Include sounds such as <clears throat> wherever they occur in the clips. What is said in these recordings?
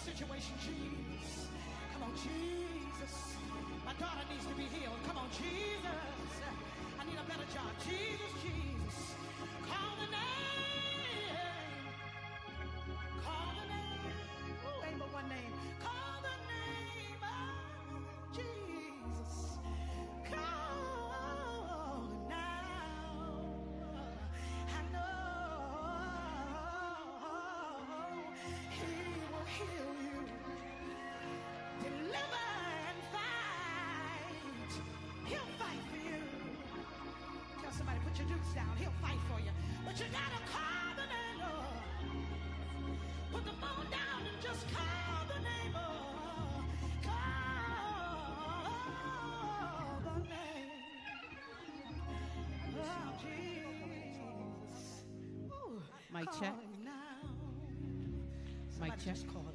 situation, Jesus. Come on, Jesus. My daughter needs to be healed. Come on, Jesus. I need a better job. Jesus, Jesus. Call the name. Put down. He'll fight for you. But you gotta call the name of. Put the phone down and just call the name of. Call the name. Oh, Jesus. Ooh, Mic check. him now. Mic check. just call him.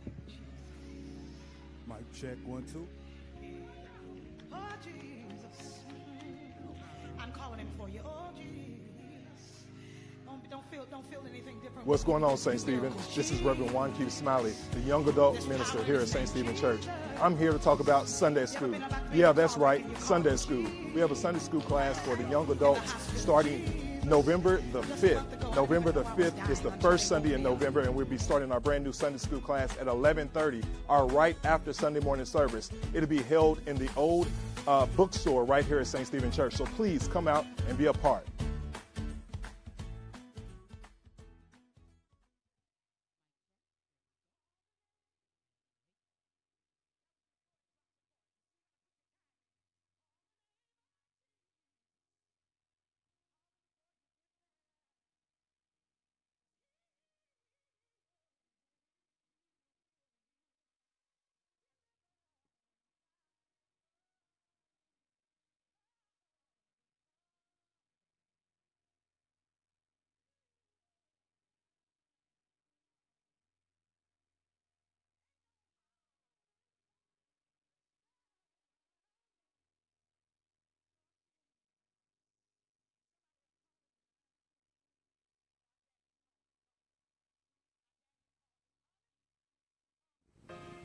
Mic check one two. Feel don't feel anything different. What's going on, St. Stephen? This is Reverend Juan Q. Smiley, the young adult minister here at St. Stephen Church. I'm here to talk about Sunday school. Yeah, that's right, Sunday school. We have a Sunday school class for the young adults starting November the 5th. November the 5th is the first Sunday in November, and we'll be starting our brand new Sunday school class at 11:30, or right after Sunday morning service. It'll be held in the old uh, bookstore right here at St. Stephen Church. So please come out and be a part.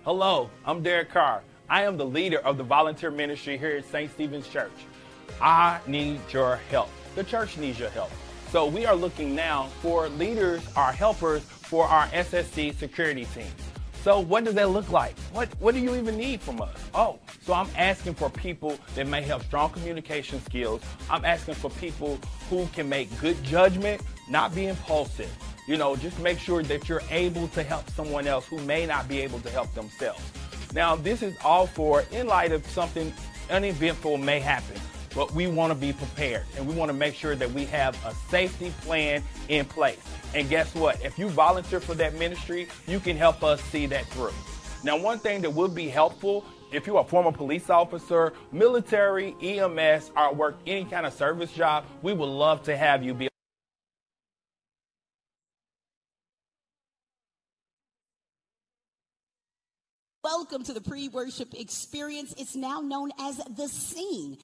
Hello, I'm Derek Carr. I am the leader of the volunteer ministry here at St. Stephen's Church. I need your help. The church needs your help. So we are looking now for leaders our helpers for our SSC security team. So what does that look like? What what do you even need from us? Oh, so I'm asking for people that may have strong communication skills. I'm asking for people who can make good judgment, not be impulsive. You know, just make sure that you're able to help someone else who may not be able to help themselves. Now, this is all for in light of something uneventful may happen, but we want to be prepared and we want to make sure that we have a safety plan in place. And guess what? If you volunteer for that ministry, you can help us see that through. Now, one thing that would be helpful if you're a former police officer, military, EMS, or work any kind of service job, we would love to have you be Welcome to the pre worship experience. It's now known as The Scene.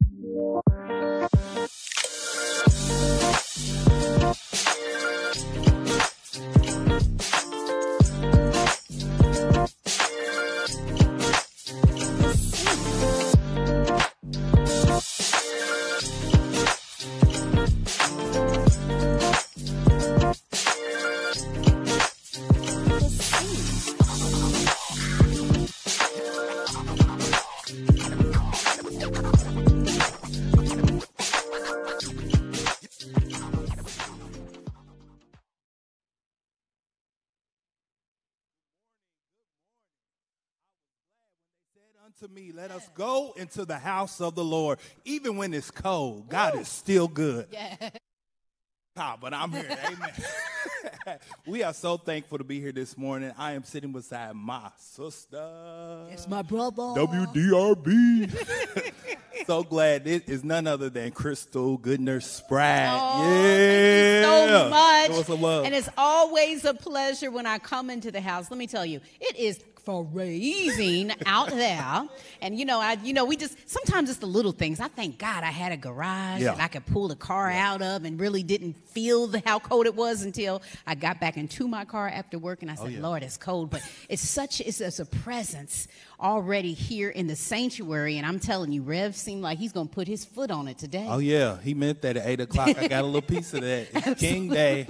Unto me, let us go into the house of the Lord. Even when it's cold, God is still good. Yeah. <laughs> Ah, but I'm here. Amen. <laughs> we are so thankful to be here this morning. I am sitting beside my sister. It's my brother. WDRB. <laughs> so glad it is none other than Crystal Goodner Spratt. Oh, yeah. Thank you so much. Give us love. And it's always a pleasure when I come into the house. Let me tell you, it is freezing out there. And you know, I you know, we just sometimes it's the little things. I thank God I had a garage Yeah. that I could pull the car out of and really didn't feel the, how cold it was until I got back into my car after work and I oh, said, yeah. Lord, it's cold. But it's such it's, it's a presence already here in the sanctuary. And I'm telling you, Rev seemed like he's gonna put his foot on it today. Oh yeah, he meant that at eight o'clock. I got a little piece of that. It's <laughs> King Day.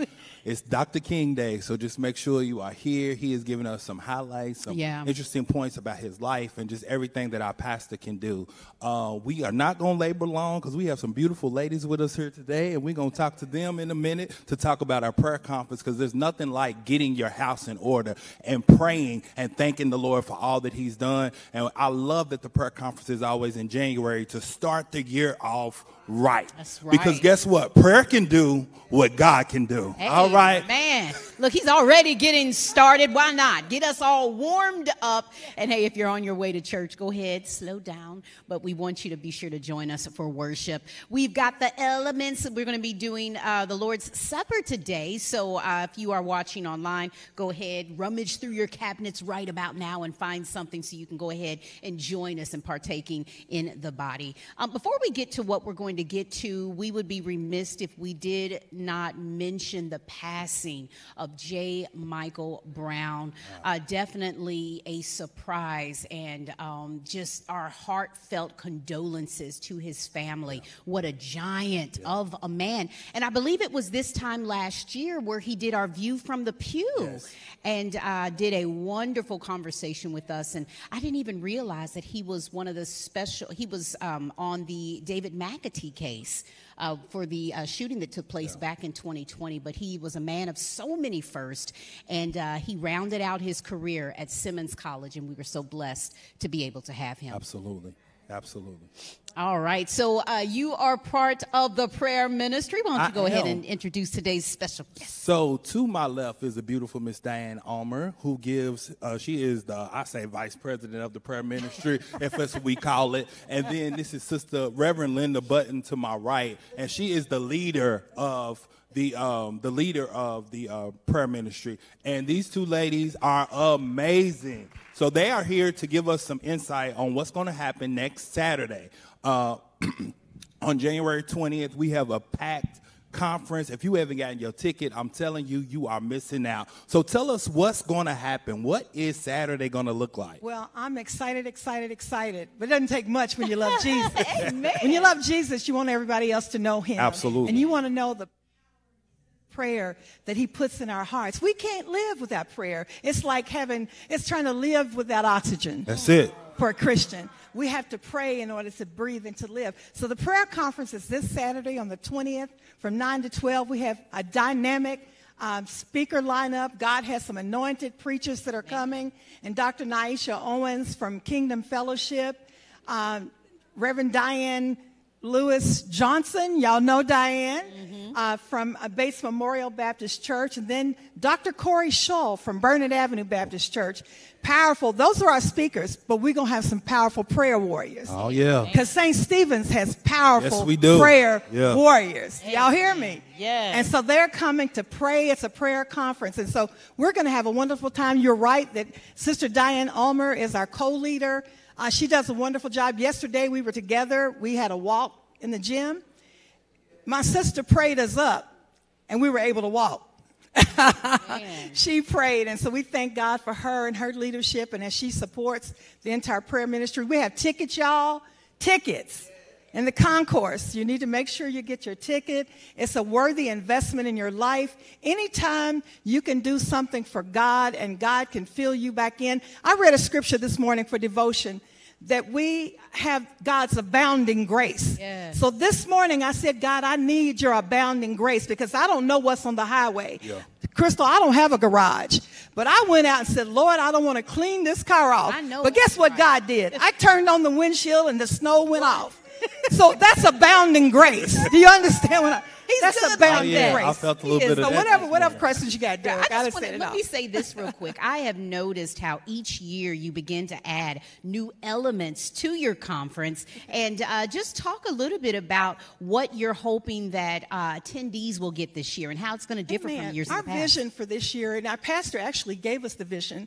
It's Dr. King Day. So just make sure you are here. He is giving us some highlights, some Yeah. interesting points about his life, and just everything that our pastor can do. Uh, we are not going to labor long because we have some beautiful ladies with us here today, and we're going to talk to them in a minute to talk about our prayer conference because there's nothing like getting your house in order and praying and thanking the Lord for all that He's done. And I love that the prayer conference is always in January to start the year off right. That's Because guess what? Prayer can do what God can do. Hey, all right. Man, look, he's already getting started. Why not? Get us all warmed up. And hey, if you're on your way to church, go ahead, slow down. But we want you to be sure to join us for worship. We've got the elements. We're going to be doing uh, the Lord's Supper today. So uh, if you are watching online, go ahead, rummage through your cabinets right about now and find something so you can go ahead and join us in partaking in the body. Um, before we get to what we're going to get to, we would be remiss if we did not mention the passing of J. Michael Brown. Uh, definitely a surprise and um, just our heartfelt condolences to his family. What a giant of a man. And I believe it was this time last year where he did our View from the Pew and uh, did a wonderful conversation with us. And I didn't even realize that he was one of the special, he was um, on the David McAtee case. Uh, for the uh, shooting that took place back in 2020, but he was a man of so many firsts, and uh, he rounded out his career at Simmons College, and we were so blessed to be able to have him. Absolutely. Absolutely. All right, so uh, you are part of the prayer ministry. Why don't you I go ahead am. and introduce today's special guest? So to my left is the beautiful Miss Diane Ulmer, who gives. Uh, she is the I say vice president of the prayer ministry, <laughs> if that's what we call it. And then this is Sister Reverend Linda Bunton to my right, and she is the leader of the um, the leader of the uh, prayer ministry. And these two ladies are amazing. So they are here to give us some insight on what's going to happen next Saturday. Uh, <clears throat> on January 20th, we have a packed conference. If you haven't gotten your ticket, I'm telling you, you are missing out. So tell us what's going to happen. What is Saturday going to look like? Well, I'm excited, excited, excited. But it doesn't take much when you love <laughs> Jesus. When you love Jesus, you want everybody else to know him. Absolutely. And you want to know the prayer that he puts in our hearts. We can't live without prayer. It's like having, it's trying to live without oxygen. That's it. for a Christian. We have to pray in order to breathe and to live. So the prayer conference is this Saturday on the 20th from 9 to 12. We have a dynamic um, speaker lineup. God has some anointed preachers that are coming. And Dr. Naisha Owens from Kingdom Fellowship, um, Reverend Diane Lewis Johnson, y'all know Diane, uh, from uh, Bates Memorial Baptist Church, and then Dr. Corey Shull from Burnett Avenue Baptist Church. Powerful. Those are our speakers, but we're going to have some powerful prayer warriors. Oh, yeah. Because St. Stephen's has powerful Yes, we do. prayer Yeah. warriors. Y'all hear me? Yes. And so they're coming to pray. It's a prayer conference. And so we're going to have a wonderful time. You're right that Sister Diane Ulmer is our co leader. Uh, she does a wonderful job. Yesterday we were together. We had a walk in the gym. My sister prayed us up, and we were able to walk. <laughs> she prayed, and so we thank God for her and her leadership, and as she supports the entire prayer ministry. We have tickets, y'all. Tickets in the concourse. You need to make sure you get your ticket. It's a worthy investment in your life. Anytime you can do something for God and God can fill you back in. I read a scripture this morning for devotion that we have God's abounding grace. Yes. So this morning I said, God, I need your abounding grace because I don't know what's on the highway. Crystal, I don't have a garage. But I went out and said, Lord, I don't want to clean this car off. I know but guess what right. God did? I turned on the windshield and the snow went off. So that's abounding grace. Do you understand what I He's That's good abounding like that. grace. I felt a He little is. bit of so that whatever, whatever morning. questions you got, Derek, I I, just just wanna- set it let off. me say this real quick. I have noticed how each year you begin to add new elements to your conference, and uh, just talk a little bit about what you're hoping that uh, attendees will get this year and how it's going to differ Amen. from years Our in the past. vision for this year, and our pastor actually gave us the vision.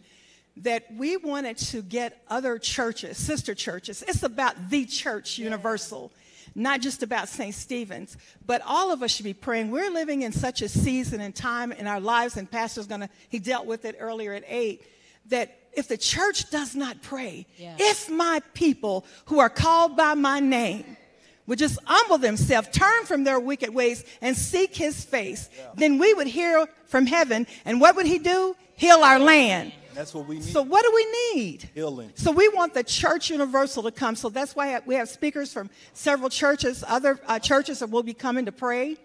That we wanted to get other churches, sister churches. It's about the church universal, not just about St. Stephen's. But all of us should be praying. We're living in such a season and time in our lives, and Pastor's gonna, he dealt with it earlier at eight, that if the church does not pray, Yeah. if my people who are called by my name would just humble themselves, turn from their wicked ways, and seek his face, then we would hear from heaven. And what would he do? Heal our land. That's what we need. So, what do we need? Healing. So, we want the church universal to come. So, that's why we have speakers from several churches, other uh, churches that will be coming to pray.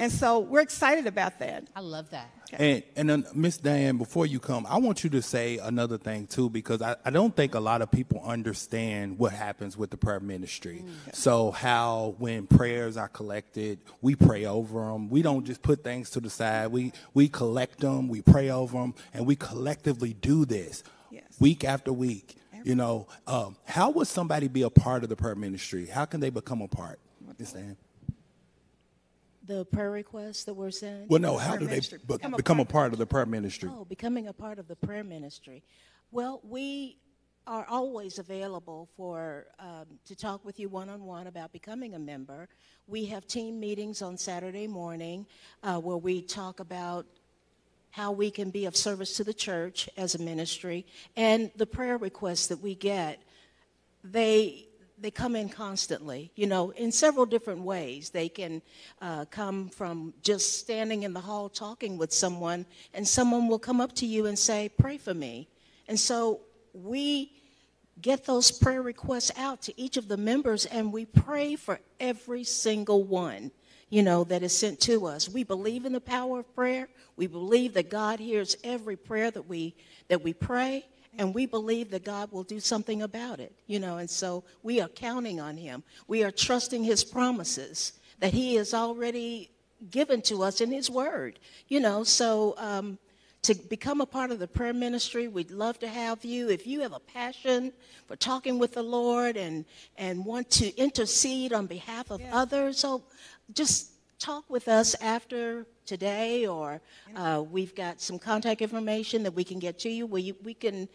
And so, we're excited about that. I love that. And and then Miss Diane, before you come, I want you to say another thing too, because I, I don't think a lot of people understand what happens with the prayer ministry. So how when prayers are collected, we pray over them. We don't just put things to the side. We we collect them, we pray over them, and we collectively do this Yes. week after week. You know, um, how would somebody be a part of the prayer ministry? How can they become a part? Miss Diane? The prayer requests that were sent? Well, no. How do they ministry. be- Become a become a part part of the prayer ministry? Oh, becoming a part of the prayer ministry. Well, we are always available for um, to talk with you one on one about becoming a member. We have team meetings on Saturday morning uh, where we talk about how we can be of service to the church as a ministry, and the prayer requests that we get they they come in constantly you know in several different ways. They can uh, come from just standing in the hall talking with someone and someone will come up to you and say pray for me. And so we get those prayer requests out to each of the members and we pray for every single one you know that is sent to us. We believe in the power of prayer. We believe that god hears every prayer that we that we pray and we believe that God will do something about it, you know, and so we are counting on Him. We are trusting His promises that He has already given to us in His Word, you know, so um, to become a part of the prayer ministry, we'd love to have you. If you have a passion for talking with the Lord and, and want to intercede on behalf of others, so just talk with us after today, or uh, we've got some contact information that we can get to you where you, we can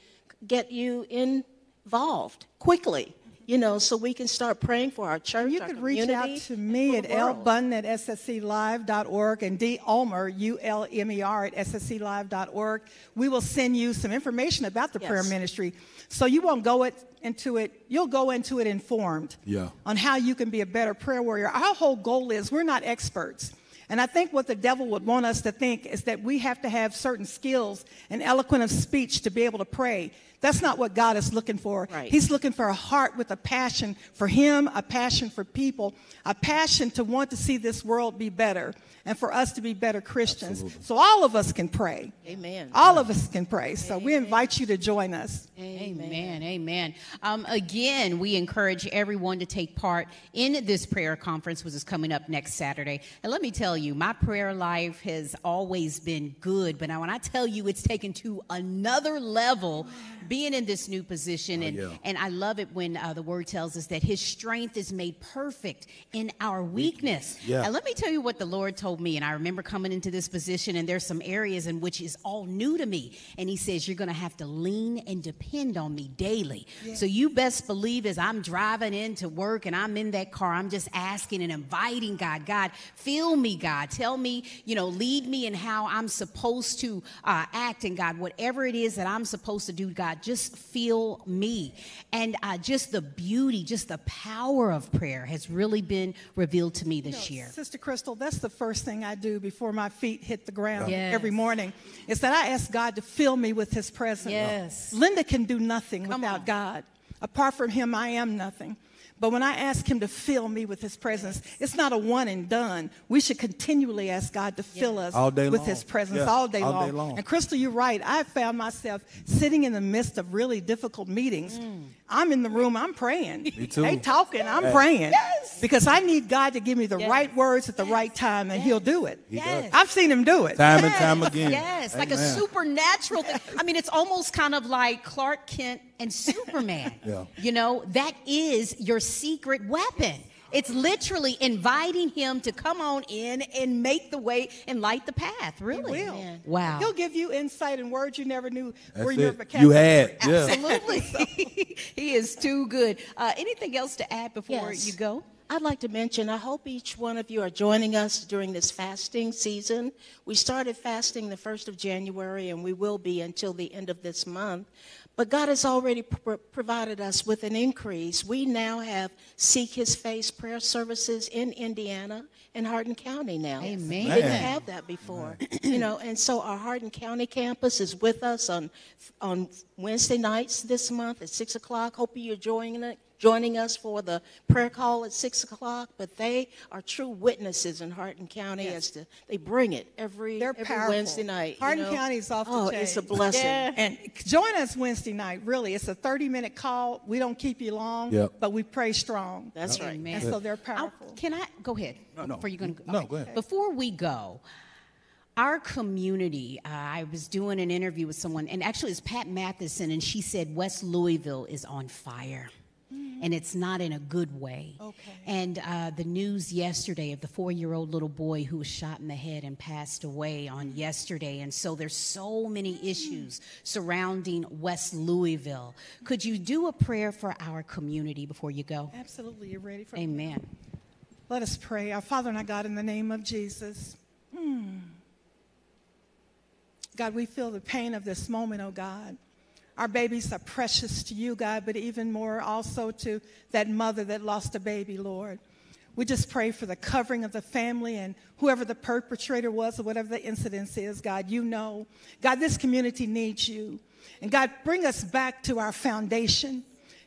get you involved quickly, you know, so we can start praying for our church. You our could reach out to me at for L world. At ssclive.org and D Ulmer, U L M E R, at ssclive.org. We will send you some information about the prayer ministry. So you won't go it, into it, you'll go into it informed Yeah. on how you can be a better prayer warrior. Our whole goal is we're not experts. And I think what the devil would want us to think is that we have to have certain skills and eloquent of speech to be able to pray. That's not what God is looking for. Right. He's looking for a heart with a passion for Him, a passion for people, a passion to want to see this world be better and for us to be better Christians. So all of us can pray. Amen. All of us can pray. So we invite you to join us. Amen. Amen. Um, again, we encourage everyone to take part in this prayer conference, which is coming up next Saturday. And let me tell you, my prayer life has always been good, but now when I tell you it's taken to another level, being in this new position, and, yeah. and I love it when uh, the word tells us that His strength is made perfect in our weakness. Yeah. And let me tell you what the Lord told me. And I remember coming into this position, and there's some areas in which is all new to me. And He says, You're going to have to lean and depend on me daily. So you best believe as I'm driving into work and I'm in that car, I'm just asking and inviting God, God, fill me, God. Tell me, you know, lead me in how I'm supposed to uh, act. And God, whatever it is that I'm supposed to do, God, just feel me. And uh, just the beauty, just the power of prayer has really been revealed to me this year. Sister Crystal, that's the first thing I do before my feet hit the ground Yes. every morning. Is that I ask God to fill me with His presence. Yes. Linda can do nothing Come without on. God. Apart from Him, I am nothing. But when I ask Him to fill me with His presence, it's not a one and done. We should continually ask God to fill us All day with long. His presence Yeah, all, day, all long. day long. And Crystal, you're right. I found myself sitting in the midst of really difficult meetings. Mm. I'm in the room, I'm praying. Me too. They talking, I'm Hey. praying. Because I need God to give me the right words at the right time, and He'll do it. He Yes. does. I've seen Him do it. Time and time again. Yes, like a supernatural thing. I mean, it's almost kind of like Clark Kent and Superman. <laughs> Yeah. You know, that is your secret weapon. It's literally inviting him to come on in and make the way and light the path. Really? will. Amen. Wow. He'll give you insight and words you never knew were That's your it. vocabulary. You had, yeah. Absolutely. <laughs> <laughs> he is too good. Uh, anything else to add before Yes. you go? I'd like to mention, I hope each one of you are joining us during this fasting season. We started fasting the 1st of January, and we will be until the end of this month. But God has already pr- provided us with an increase. We now have Seek His Face prayer services in Indiana and Hardin County now. Amen. We didn't have that before, you know. And so our Hardin County campus is with us on on Wednesday nights this month at six o'clock. Hope you're joining it. Joining us for the prayer call at six o'clock, but they are true witnesses in Hardin County as to they bring it every, They're every powerful. Wednesday night. you Hardin know. County's off the Oh, chain. it's a blessing. And join us Wednesday night. Really, it's a 30 minute call. We don't keep you long, Yep. but we pray strong. That's right. man. And so they're I- powerful. can I go ahead? No, no. Before you going to No, go ahead. Before we go, our community. Uh, I was doing an interview with someone, and actually it's Pat Matheson, and she said West Louisville is on fire. And it's not in a good way. Okay. And uh, the news yesterday of the four year old little boy who was shot in the head and passed away on yesterday. And so there's so many issues surrounding West Louisville. Could you do a prayer for our community before you go? Absolutely. You ready for Amen. Let us pray. Our Father and our God, in the name of Jesus. Hmm. God, we feel the pain of this moment, oh God. Our babies are precious to you, God, but even more also to that mother that lost a baby, Lord. We just pray for the covering of the family and whoever the perpetrator was or whatever the incident is, God, you know. God, this community needs you. And God, bring us back to our foundation.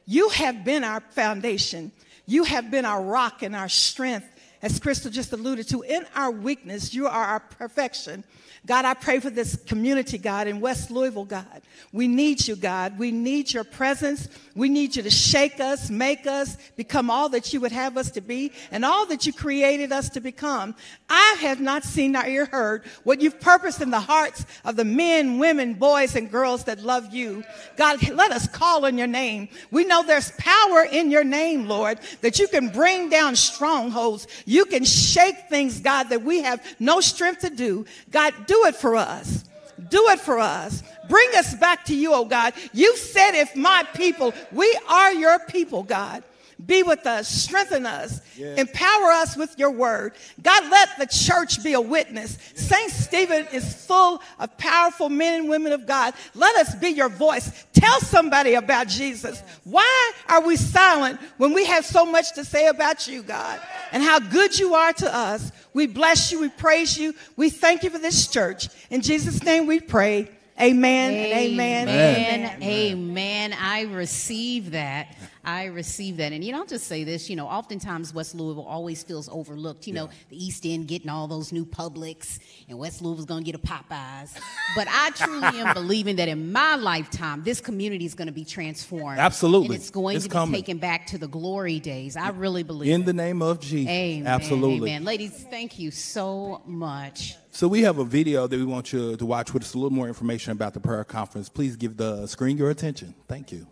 You have been our foundation. You have been our rock and our strength. As Crystal just alluded to, in our weakness, you are our perfection. God, I pray for this community, God, in West Louisville, God. We need you, God. We need your presence. We need you to shake us, make us become all that you would have us to be and all that you created us to become. I have not seen nor ear heard what you've purposed in the hearts of the men, women, boys, and girls that love you. God, let us call on your name. We know there's power in your name, Lord, that you can bring down strongholds. You can shake things, God, that we have no strength to do. God, do it for us. Do it for us. Bring us back to you, oh God. You said, if my people, we are your people, God. Be with us, strengthen us, empower us with your word. God, let the church be a witness. St. Stephen is full of powerful men and women of God. Let us be your voice. Tell somebody about Jesus. Why are we silent when we have so much to say about you, God, and how good you are to us? We bless you, we praise you, we thank you for this church. In Jesus' name we pray. Amen, and amen. Amen. Amen. I receive that. I receive that. And you know, I'll just say this, you know, oftentimes West Louisville always feels overlooked. You know, the East End getting all those new Publix and West Louisville's gonna get a Popeyes. But I <laughs> truly am believing that in my lifetime, this community is gonna be transformed. Absolutely. And it's going It's to be coming. taken back to the glory days. I really believe In it. the name of Jesus. Amen. Absolutely. Amen. Ladies, thank you so much. So we have a video that we want you to watch with us a little more information about the prayer conference. Please give the screen your attention. Thank you.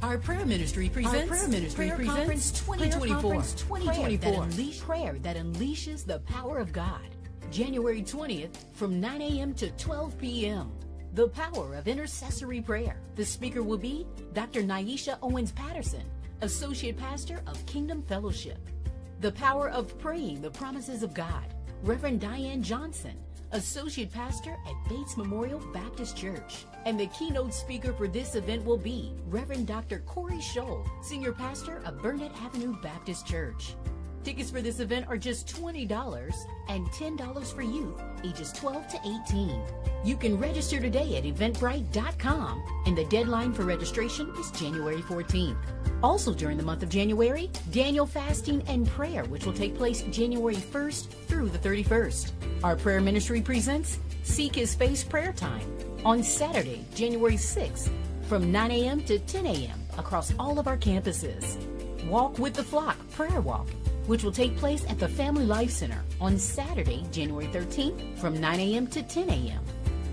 Our prayer ministry presents prayer ministry Prayer presents Conference 2024. Prayer Conference 2024. Prayer that, unleash, prayer that unleashes the power of God. January 20th from 9 a.m. to 12 p.m. The power of intercessory prayer. The speaker will be Dr. Naisha Owens Patterson, Associate Pastor of Kingdom Fellowship. The power of praying the promises of God. Reverend Diane Johnson, Associate Pastor at Bates Memorial Baptist Church. And the keynote speaker for this event will be Reverend Dr. Corey Scholl, Senior Pastor of Burnett Avenue Baptist Church. Tickets for this event are just $20 and $10 for youth ages 12 to 18. You can register today at eventbrite.com and the deadline for registration is January 14th. Also during the month of January, Daniel fasting and prayer, which will take place January 1st through the 31st. Our prayer ministry presents Seek His Face Prayer Time on Saturday, January 6th from 9 a.m. to 10 a.m. across all of our campuses. Walk with the Flock Prayer Walk, which will take place at the Family Life Center on Saturday, January 13th from 9 a.m. to 10 a.m.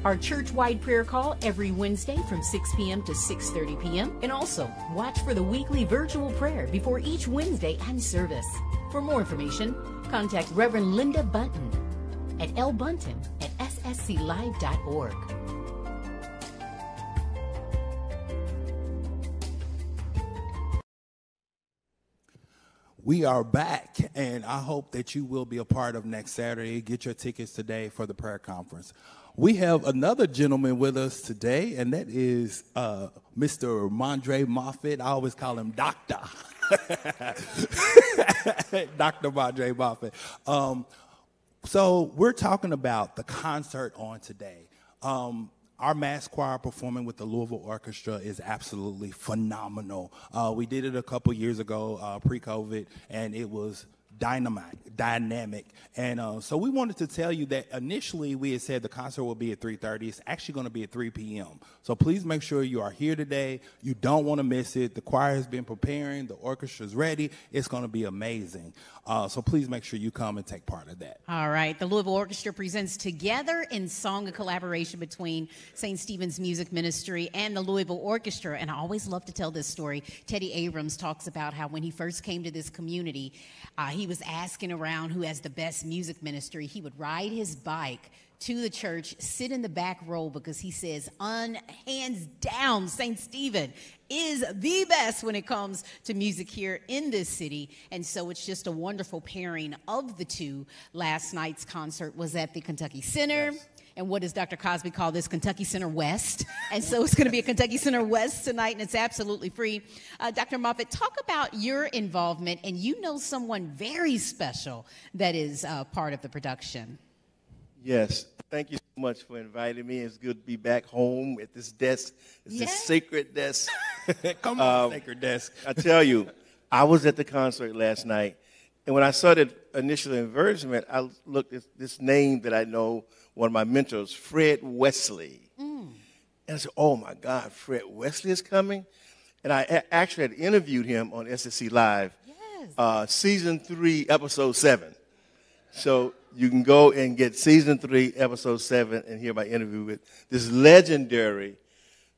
Our church-wide prayer call every Wednesday from 6 p.m. to 6:30 p.m. And also, watch for the weekly virtual prayer before each Wednesday and service. For more information, contact Reverend Linda Bunton at lbunton at ssclive.org. We are back, and I hope that you will be a part of next Saturday. Get your tickets today for the prayer conference. We have another gentleman with us today, and that is uh, Mr. Mondre Moffat. I always call him Doctor. <laughs> Dr. Mondre Moffat. Um, so we're talking about the concert on today. Um, our mass choir performing with the Louisville Orchestra is absolutely phenomenal. Uh, we did it a couple years ago, uh, pre-COVID, and it was dynamite, dynamic. And uh, so we wanted to tell you that initially we had said the concert will be at 3.30. It's actually going to be at 3 p.m. So please make sure you are here today. You don't want to miss it. The choir has been preparing. The orchestra is ready. It's going to be amazing. Uh, so please make sure you come and take part of that. All right. The Louisville Orchestra presents Together in Song, a collaboration between St. Stephen's Music Ministry and the Louisville Orchestra. And I always love to tell this story. Teddy Abrams talks about how when he first came to this community, uh, he was asking around who has the best music ministry. He would ride his bike to the church, sit in the back row because he says, un, hands down, St. Stephen is the best when it comes to music here in this city. And so it's just a wonderful pairing of the two. Last night's concert was at the Kentucky Center. Yes. And what does Dr. Cosby call this? Kentucky Center West. And so it's going to be a Kentucky Center West tonight, and it's absolutely free. Uh, Dr. Moffat, talk about your involvement, and you know someone very special that is uh, part of the production. Yes. Thank you so much for inviting me. It's good to be back home at this desk. It's this sacred desk. <laughs> Come on, um, sacred desk. I tell you, I was at the concert last night, and when I started initial encouragement, I looked at this name that I know, one of my mentors, Fred Wesley. Mm. And I said, oh my God, Fred Wesley is coming? And I actually had interviewed him on SSC Live, yes. uh, season three, episode seven. So you can go and get season three, episode seven, and hear my interview with this legendary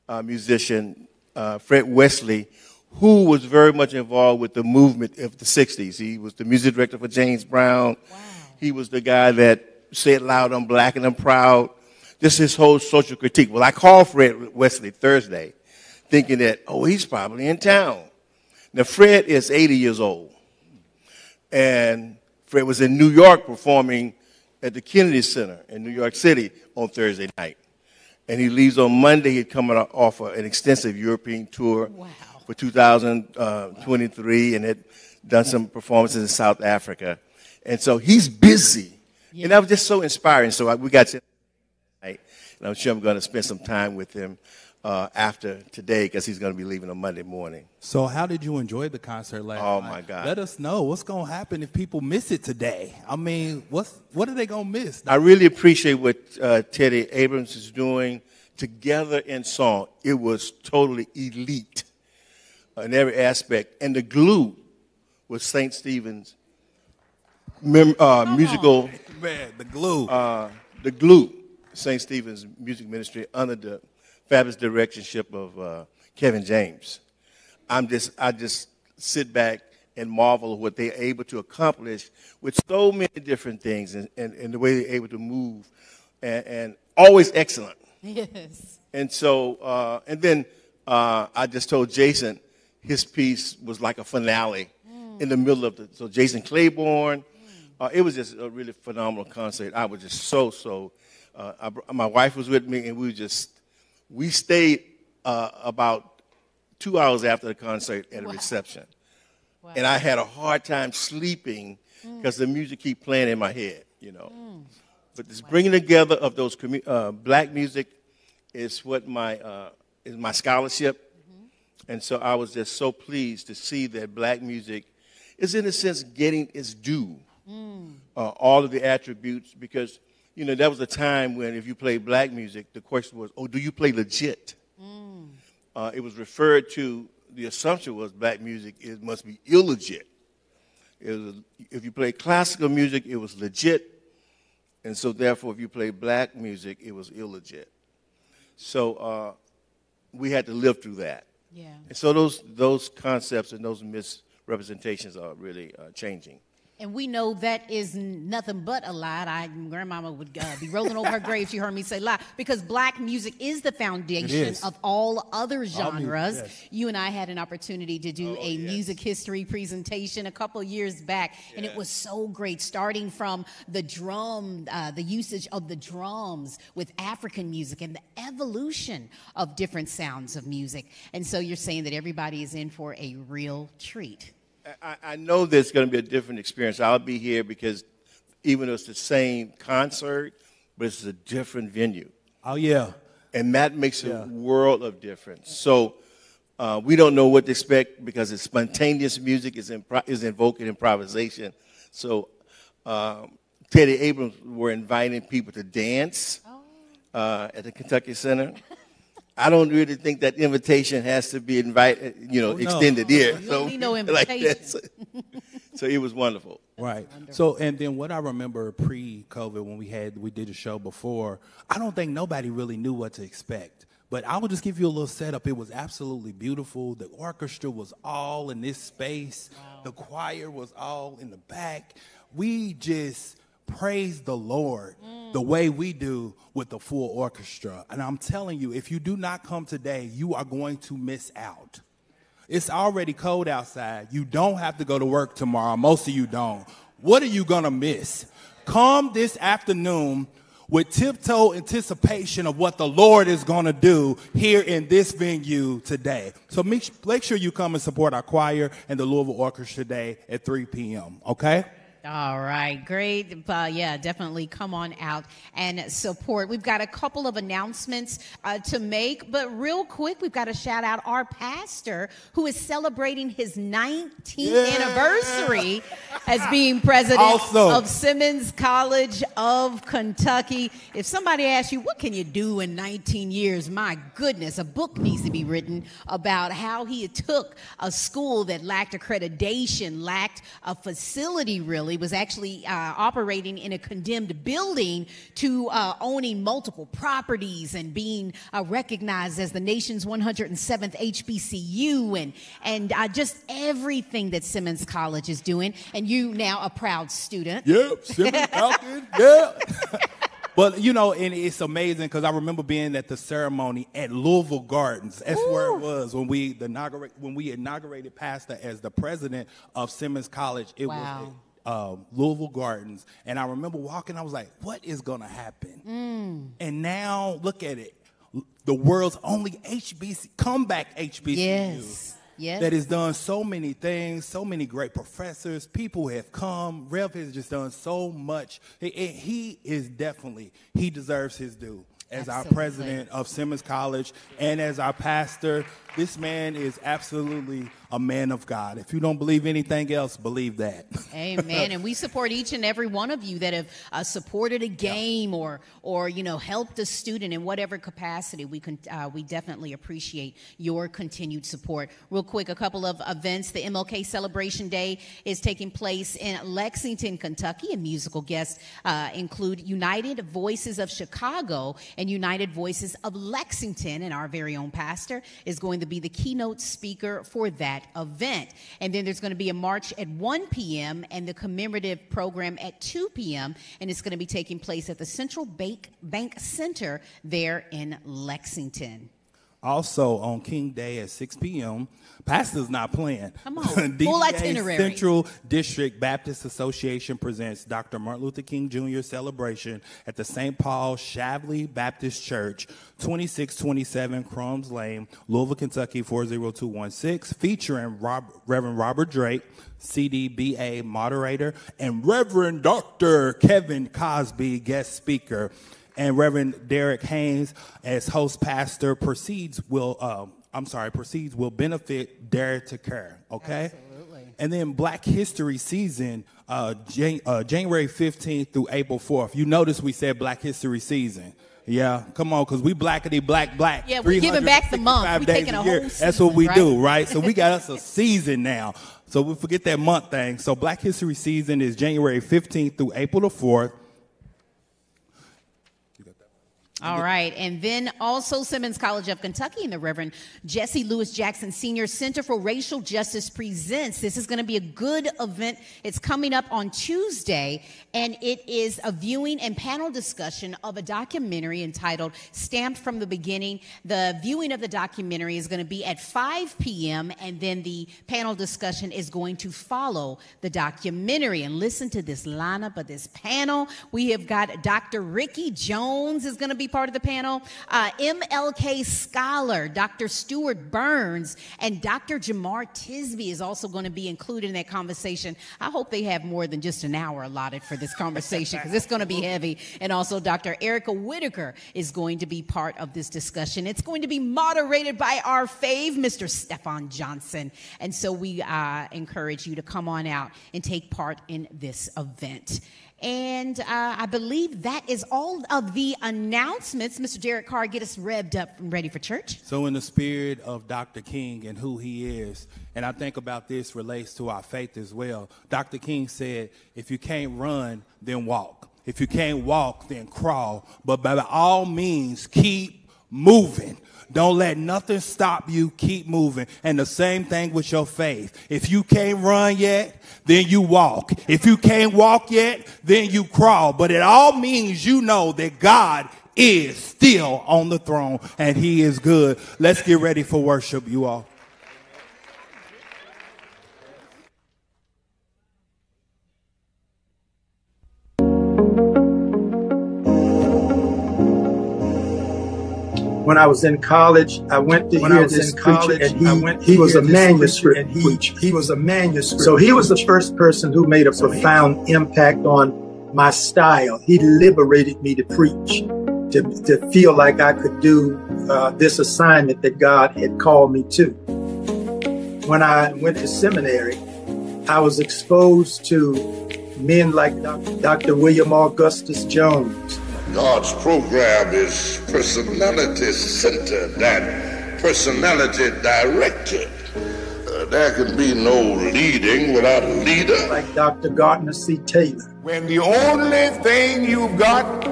uh, musician, uh, Fred Wesley, who was very much involved with the movement of the 60s. He was the music director for James Brown. Wow. He was the guy that said loud, I'm black and I'm proud. Just his whole social critique. Well, I called Fred Wesley Thursday thinking that, oh, he's probably in town. Now, Fred is 80 years old. And Fred was in New York performing at the Kennedy Center in New York City on Thursday night. And he leaves on Monday. He's coming off an extensive European tour wow. for 2023 uh, and had done some performances in South Africa. And so he's busy. Yeah. And that was just so inspiring. So we got to, and I'm sure I'm going to spend some time with him uh, after today because he's going to be leaving on Monday morning. So, how did you enjoy the concert last oh, night? my God! Let us know what's going to happen if people miss it today. I mean, what's what are they going to miss? I really appreciate what uh, Teddy Abrams is doing together in song. It was totally elite in every aspect, and the glue was St. Stephen's mem- uh, musical. Man, the glue. Uh, the glue, St. Stephen's music ministry under the fabulous directionship of uh, Kevin James. I'm just, I just sit back and marvel at what they're able to accomplish with so many different things and, and, and the way they're able to move and, and always excellent. <laughs> Yes. And so, uh, and then uh, I just told Jason his piece was like a finale mm. in the middle of the, so Jason Claiborne, mm. uh, it was just a really phenomenal concert. I was just so, so, uh, I, my wife was with me and we were just we stayed uh, about two hours after the concert at a wow. reception. Wow. And I had a hard time sleeping because mm. the music keep playing in my head, you know. Mm. But this wow. bringing together of those uh, black music is what my uh, is my scholarship, mm-hmm. and so I was just so pleased to see that black music is in a sense getting its due, mm. uh, all of the attributes because you know, that was a time when if you played black music, the question was, oh, do you play legit? Mm. Uh, it was referred to, the assumption was black music, it must be illegit. It was, if you play classical music, it was legit. And so, therefore, if you play black music, it was illegit. So uh, we had to live through that. Yeah. And so those those concepts and those misrepresentations are really uh, changing. And we know that is nothing but a lie. I, grandmama would uh, be rolling over her grave if she heard me say lie, because black music is the foundation is. of all other All music, genres. yes. You and I had an opportunity to do Oh, a yes. music history presentation a couple years back, and it was so great. Starting from the drum, uh, the usage of the drums with African music, and the evolution of different sounds of music. And so you're saying that everybody is in for a real treat. I, I know there's going to be a different experience. I'll be here because even though it's the same concert, but it's a different venue. Oh yeah. and that makes a world of difference. So uh, we don't know what to expect because it's spontaneous music is impro- is invoking improvisation. So um, Teddy Abrams were inviting people to dance uh, at the Kentucky Center. I don't really think that invitation has to be invited, you know, Oh, no. extended here. You don't need no <laughs> like that. So, <laughs> so it was wonderful. Right. So, and then what I remember pre-COVID when we had we did a show before, I don't think nobody really knew what to expect. But I will just give you a little setup. It was absolutely beautiful. The orchestra was all in this space. The choir was all in the back. We just praise the Lord mm. the way we do with the full orchestra. And I'm telling you, if you do not come today, you are going to miss out. It's already cold outside. You don't have to go to work tomorrow. Most of you don't. What are you going to miss? Come this afternoon with tiptoe anticipation of what the Lord is going to do here in this venue today. So make, make sure you come and support our choir and the Louisville Orchestra today at 3 p.m., okay? All right, great. Uh, yeah, definitely come on out and support. We've got a couple of announcements uh, to make, but real quick, we've got to shout out our pastor who is celebrating his 19th Yeah. anniversary as being president Awesome. of Simmons College of Kentucky. If somebody asks you, what can you do in 19 years? My goodness, a book needs to be written about how he took a school that lacked accreditation, lacked a facility really, was actually uh, operating in a condemned building to uh, owning multiple properties and being uh, recognized as the nation's 107th HBCU and, and uh, just everything that Simmons College is doing. And you now a proud student. Yep, Simmons <laughs> Falcon. yeah. But you know, and it's amazing because I remember being at the ceremony at Louisville Gardens. That's where it was when we the inaugurate when we inaugurated Pastor as the president of Simmons College. It Wow. was uh, Louisville Gardens, and I remember walking. I was like, "What is gonna happen?" Mm. And now look at it, the world's only HBC comeback HBCU Yes. Yes. that has done so many things, so many great professors. People have come. Rev has just done so much. He, he is definitely, he deserves his due. As our president of Simmons College and as our pastor, this man is absolutely a man of God. If you don't believe anything else, believe that. <laughs> Amen. and we support each and every one of you that have uh, supported a game or, or you know, helped a student in whatever capacity. We can, uh, we definitely appreciate your continued support. Real quick, a couple of events. The MLK Celebration Day is taking place in Lexington, Kentucky, and musical guests uh, include United Voices of Chicago and United Voices of Lexington. And our very own pastor is going to be the keynote speaker for that event. And then there's going to be a march at 1 p.m. and the commemorative program at 2 p.m. And it's going to be taking place at the Central Bank, Bank Center there in Lexington. Also on King Day at 6 p.m., Pastor's not playing. Come <laughs> on. Full itinerary. Central District Baptist Association presents Dr. Martin Luther King Jr. celebration at the St. Paul Shively Baptist Church, 2627 Crums Lane, Louisville, Kentucky 40216, featuring Rob, Reverend Robert Drake, CDBA moderator, and Reverend Dr. Kevin Cosby, guest speaker and Reverend Derek Haynes as host pastor proceeds will um, I'm sorry proceeds will benefit Dare to Care. Okay. Absolutely. And then Black History Season, uh, Jan- uh, January 15th through April 4th. You notice we said Black History Season. Yeah, come on, because we blackity black black. Yeah, we're giving back the month. We days taking a year. whole That's what we right? do, right? So we got us a <laughs> season now. So we forget that month thing. So Black History Season is January 15th through April the 4th. All right. And then also Simmons College of Kentucky and the Reverend Jesse Louis Jackson Senior Center for Racial Justice presents. This is going to be a good event. It's coming up on Tuesday, and it is a viewing and panel discussion of a documentary entitled Stamped from the Beginning. The viewing of the documentary is going to be at 5 p.m., and then the panel discussion is going to follow the documentary. And listen to this lineup of this panel. We have got Dr. Ricky Jones is going to be part of the panel, uh, MLK scholar Dr. Stewart Burns, and Dr. Jemar Tisby is also going to be included in that conversation. I hope they have more than just an hour allotted for this conversation because it's going to be heavy. And also, Dr. Erica Whitaker is going to be part of this discussion. It's going to be moderated by our fave, Mr. Stefan Johnson. And so we uh, encourage you to come on out and take part in this event. And uh, I believe that is all of the announcements. Mr. Derek Carr, get us revved up and ready for church. So, in the spirit of Dr. King and who he is, and I think about this relates to our faith as well. Dr. King said, if you can't run, then walk. If you can't walk, then crawl. But by all means, keep moving. Don't let nothing stop you. Keep moving. And the same thing with your faith. If you can't run yet, then you walk. If you can't walk yet, then you crawl. But it all means you know that God is still on the throne and he is good. Let's get ready for worship, you all. When I was in college, I went to when hear this preacher, college, and he, he was a manuscript and he, preacher. He was a manuscript. So he was the first person who made a profound impact on my style. He liberated me to preach, to, to feel like I could do uh, this assignment that God had called me to. When I went to seminary, I was exposed to men like Dr. William Augustus Jones, God's program is personality centered and personality directed. Uh, there can be no leading without a leader. Like Dr. Gardner C. Taylor. When the only thing you've got,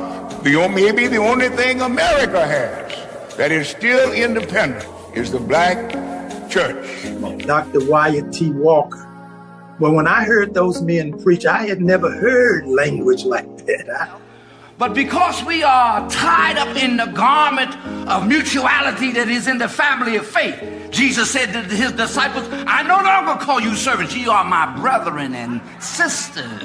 the, maybe the only thing America has that is still independent is the black church. Dr. Wyatt T. Walker. Well, when I heard those men preach, I had never heard language like that. I, but because we are tied up in the garment of mutuality that is in the family of faith, Jesus said to his disciples, I no longer call you servants, you are my brethren and sisters.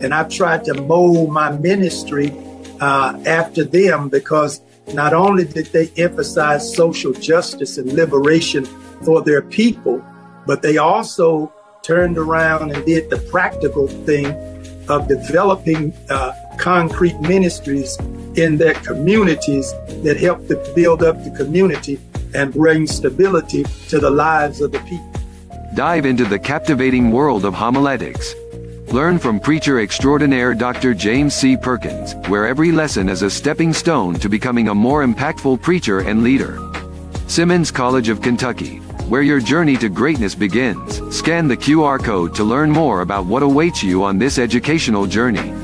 And I've tried to mold my ministry uh, after them because not only did they emphasize social justice and liberation for their people, but they also turned around and did the practical thing of developing uh, concrete ministries in their communities that help to build up the community and bring stability to the lives of the people. Dive into the captivating world of homiletics. Learn from preacher extraordinaire Dr. James C. Perkins, where every lesson is a stepping stone to becoming a more impactful preacher and leader. Simmons College of Kentucky, where your journey to greatness begins. Scan the QR code to learn more about what awaits you on this educational journey.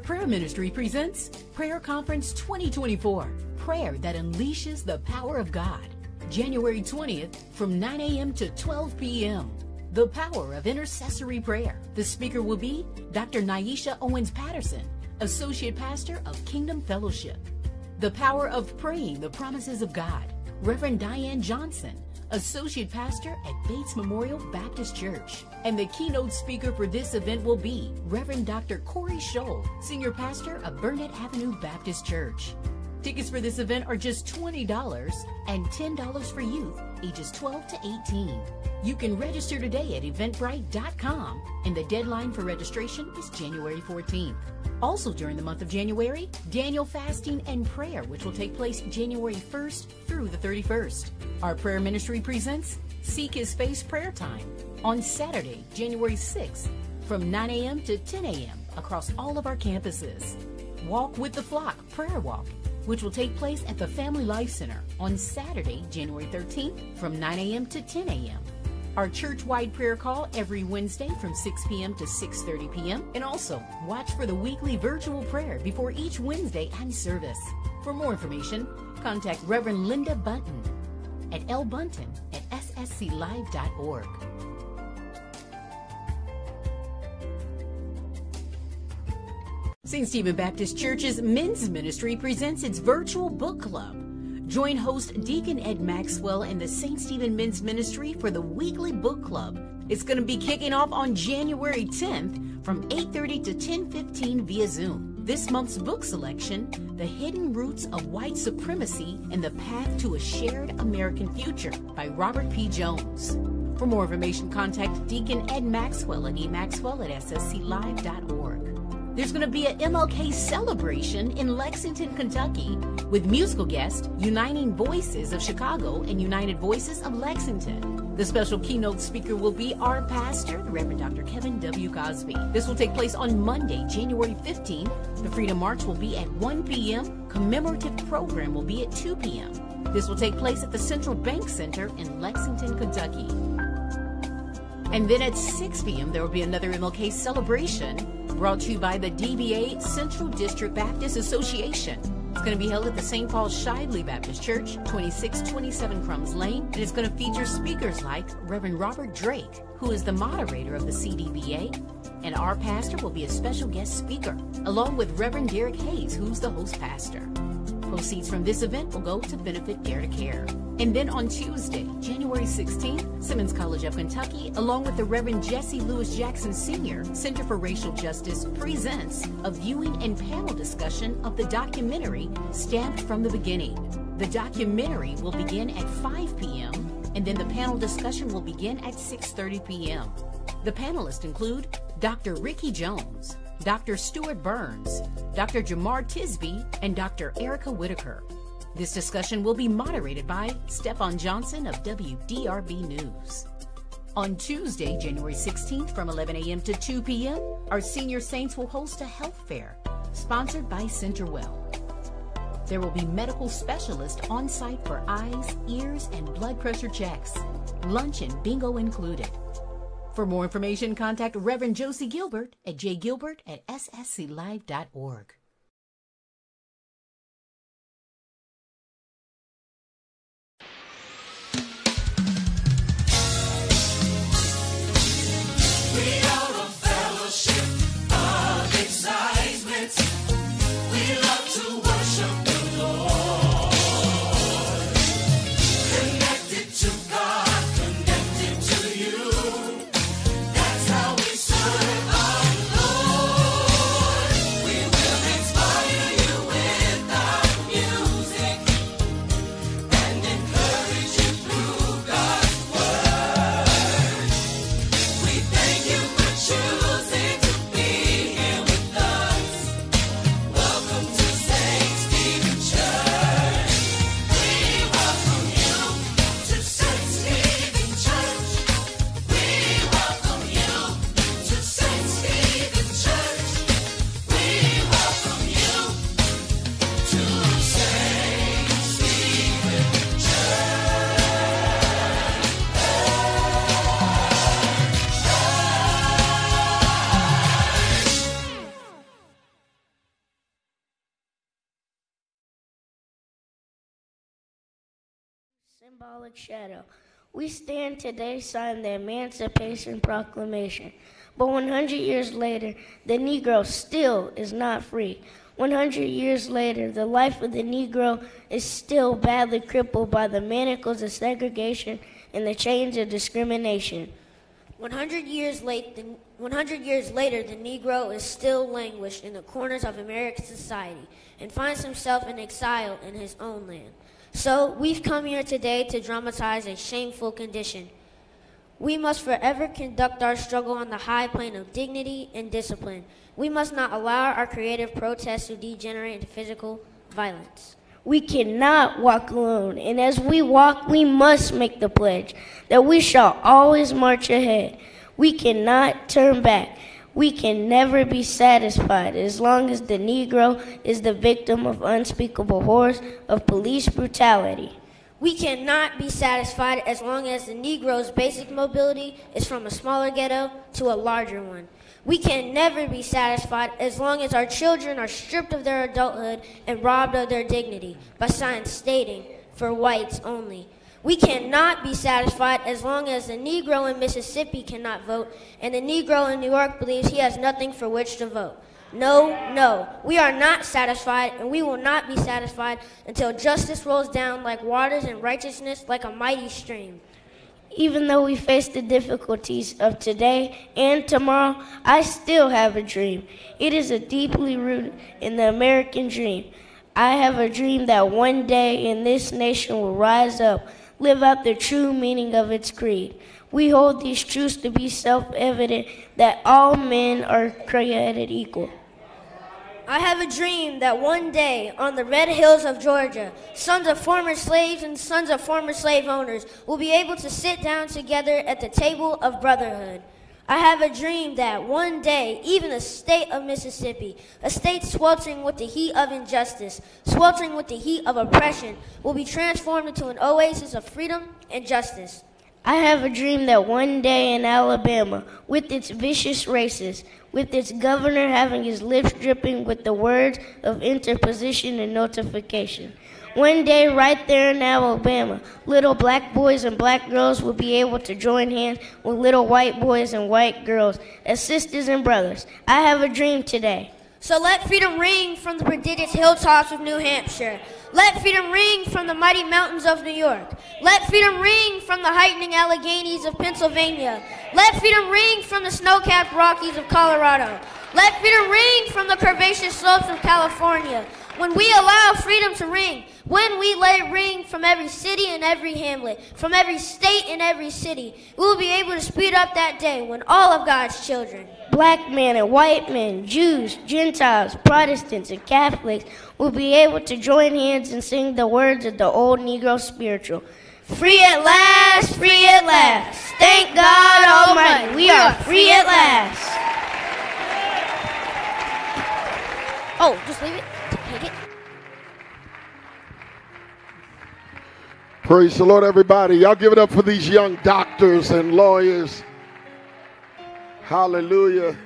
Prayer ministry presents Prayer Conference 2024 Prayer that unleashes the power of God. January 20th from 9 a.m. to 12 p.m. The power of intercessory prayer. The speaker will be Dr. Naisha Owens Patterson, Associate Pastor of Kingdom Fellowship. The power of praying the promises of God. Reverend Diane Johnson, Associate Pastor at Bates Memorial Baptist Church. And the keynote speaker for this event will be Reverend Dr. Corey Scholl, Senior Pastor of Burnett Avenue Baptist Church. Tickets for this event are just $20 and $10 for youth ages 12 to 18. You can register today at eventbrite.com, and the deadline for registration is January 14th. Also, during the month of January, Daniel fasting and prayer, which will take place January 1st through the 31st. Our prayer ministry presents Seek His Face Prayer Time on Saturday, January 6th from 9 a.m. to 10 a.m. across all of our campuses. Walk with the Flock Prayer Walk which will take place at the Family Life Center on Saturday, January 13th from 9 a.m. to 10 a.m. Our church-wide prayer call every Wednesday from 6 p.m. to 6:30 p.m. And also, watch for the weekly virtual prayer before each Wednesday and service. For more information, contact Reverend Linda Bunton at lbunton at ssclive.org. St. Stephen Baptist Church's men's ministry presents its virtual book club. Join host Deacon Ed Maxwell and the St. Stephen Men's Ministry for the weekly book club. It's going to be kicking off on January 10th from 8:30 to 10:15 via Zoom. This month's book selection, The Hidden Roots of White Supremacy and the Path to a Shared American Future by Robert P. Jones. For more information, contact Deacon Ed Maxwell at emaxwell at ssclive.org. There's going to be an MLK celebration in Lexington, Kentucky, with musical guests Uniting Voices of Chicago and United Voices of Lexington. The special keynote speaker will be our pastor, the Reverend Dr. Kevin W. Cosby. This will take place on Monday, January 15th. The Freedom March will be at 1 p.m. Commemorative program will be at 2 p.m. This will take place at the Central Bank Center in Lexington, Kentucky. And then at 6 p.m., there will be another MLK celebration brought to you by the DBA Central District Baptist Association. It's going to be held at the St. Paul Shively Baptist Church, 2627 Crums Lane, and it's going to feature speakers like Reverend Robert Drake, who is the moderator of the CDBA, and our pastor will be a special guest speaker, along with Reverend Derek Hayes, who's the host pastor. Proceeds from this event will go to benefit Dare to Care. And then on Tuesday, January 16th, Simmons College of Kentucky, along with the Reverend Jesse Louis Jackson Sr., Center for Racial Justice, presents a viewing and panel discussion of the documentary Stamped from the Beginning. The documentary will begin at 5 p.m., and then the panel discussion will begin at 6.30 p.m. The panelists include Dr. Ricky Jones, Dr. Stewart Burns, Dr. Jemar Tisby, and Dr. Erica Whitaker. This discussion will be moderated by Stefan Johnson of WDRB News. On Tuesday, January 16th from 11 a.m. to 2 p.m., our senior saints will host a health fair sponsored by Centerwell. There will be medical specialists on site for eyes, ears, and blood pressure checks. Lunch and bingo included. For more information, contact Reverend Josie Gilbert at jgilbert at ssclive.org. symbolic shadow. We stand today sign the Emancipation Proclamation. But 100 years later, the Negro still is not free. 100 years later, the life of the Negro is still badly crippled by the manacles of segregation and the chains of discrimination. 100 years, late, the, 100 years later, the Negro is still languished in the corners of American society and finds himself in exile in his own land. So we've come here today to dramatize a shameful condition. We must forever conduct our struggle on the high plane of dignity and discipline. We must not allow our creative protests to degenerate into physical violence. We cannot walk alone, and as we walk, we must make the pledge that we shall always march ahead. We cannot turn back. We can never be satisfied as long as the Negro is the victim of unspeakable horrors of police brutality. We cannot be satisfied as long as the Negro's basic mobility is from a smaller ghetto to a larger one. We can never be satisfied as long as our children are stripped of their adulthood and robbed of their dignity by signs stating, for whites only. We cannot be satisfied as long as the Negro in Mississippi cannot vote and the Negro in New York believes he has nothing for which to vote. No, no. We are not satisfied, and we will not be satisfied until justice rolls down like waters and righteousness like a mighty stream. Even though we face the difficulties of today and tomorrow, I still have a dream. It is a deeply rooted in the American dream. I have a dream that one day in this nation will rise up, live out the true meaning of its creed. We hold these truths to be self evident that all men are created equal. I have a dream that one day on the red hills of Georgia, sons of former slaves and sons of former slave owners will be able to sit down together at the table of brotherhood. I have a dream that one day, even the state of Mississippi, a state sweltering with the heat of injustice, sweltering with the heat of oppression, will be transformed into an oasis of freedom and justice. I have a dream that one day in Alabama, with its vicious racists, with its governor having his lips dripping with the words of interposition and nullification, one day, right there in Alabama, little black boys and black girls will be able to join hands with little white boys and white girls as sisters and brothers. I have a dream today. So let freedom ring from the prodigious hilltops of New Hampshire. Let freedom ring from the mighty mountains of New York. Let freedom ring from the heightening Alleghanies of Pennsylvania. Let freedom ring from the snow-capped Rockies of Colorado. Let freedom ring from the curvaceous slopes of California. When we allow freedom to ring, when we let it ring from every city and every hamlet, from every state and every city, we will be able to speed up that day when all of God's children, black men and white men, Jews, Gentiles, Protestants, and Catholics will be able to join hands and sing the words of the old Negro spiritual. Free at last, free at last. Thank God Almighty, we are free at last. Oh, just leave it. It. Praise the Lord, everybody. Y'all give it up for these young doctors and lawyers. Hallelujah.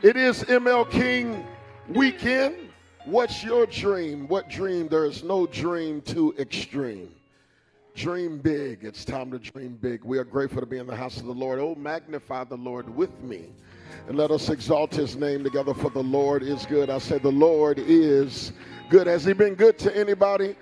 It is ML King weekend. What's your dream? What dream? There is no dream too extreme. Dream big. It's time to dream big. We are grateful to be in the house of the Lord. Oh, magnify the Lord with me. And let us exalt his name together, for the Lord is good. I said, The Lord is good. Has he been good to anybody?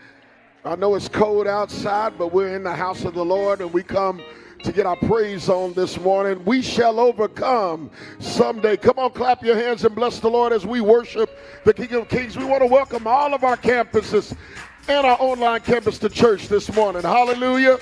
I know it's cold outside, but we're in the house of the Lord and we come to get our praise on this morning. We shall overcome someday. Come on, clap your hands and bless the Lord as we worship the King of Kings. We want to welcome all of our campuses and our online campus to church this morning. Hallelujah.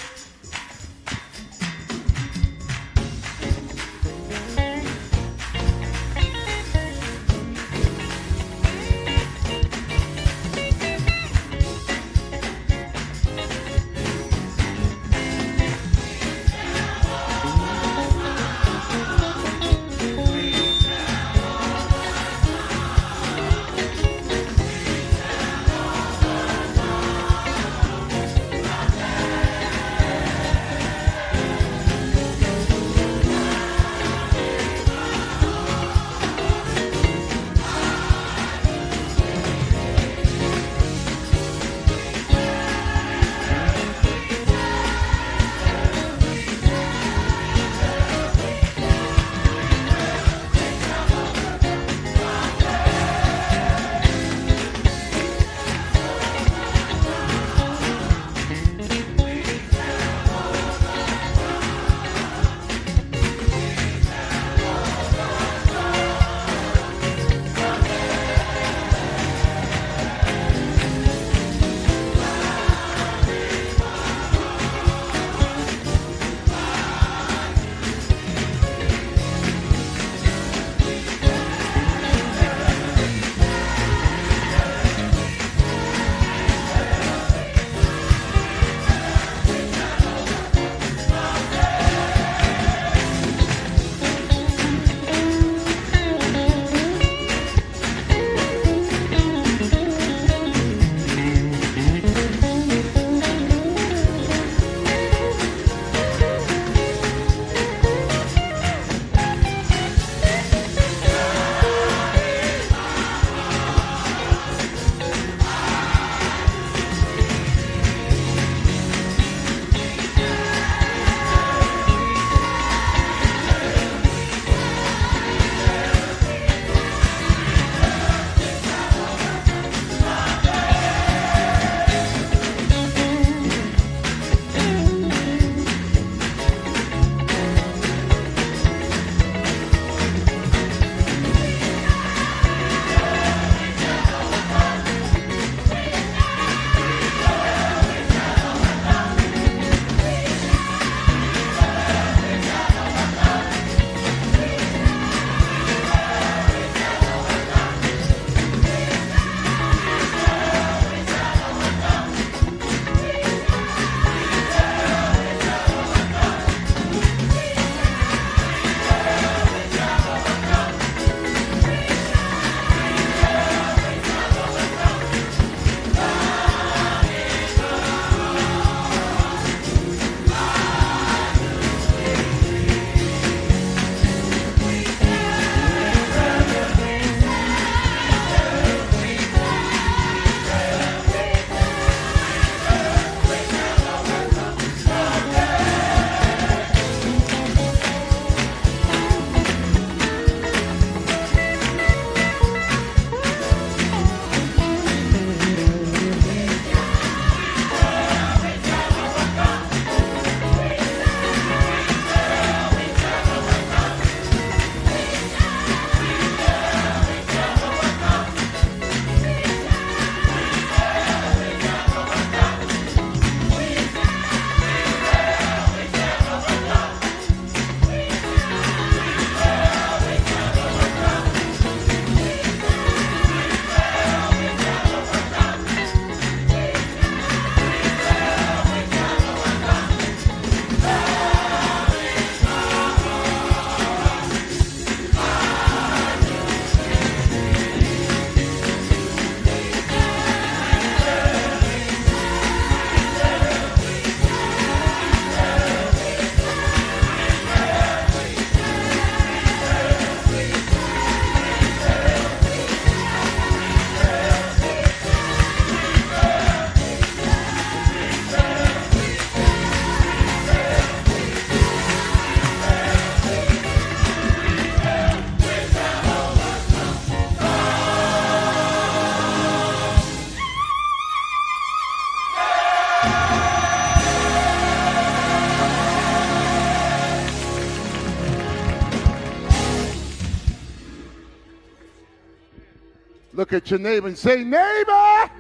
At your neighbor and say, Neighbor,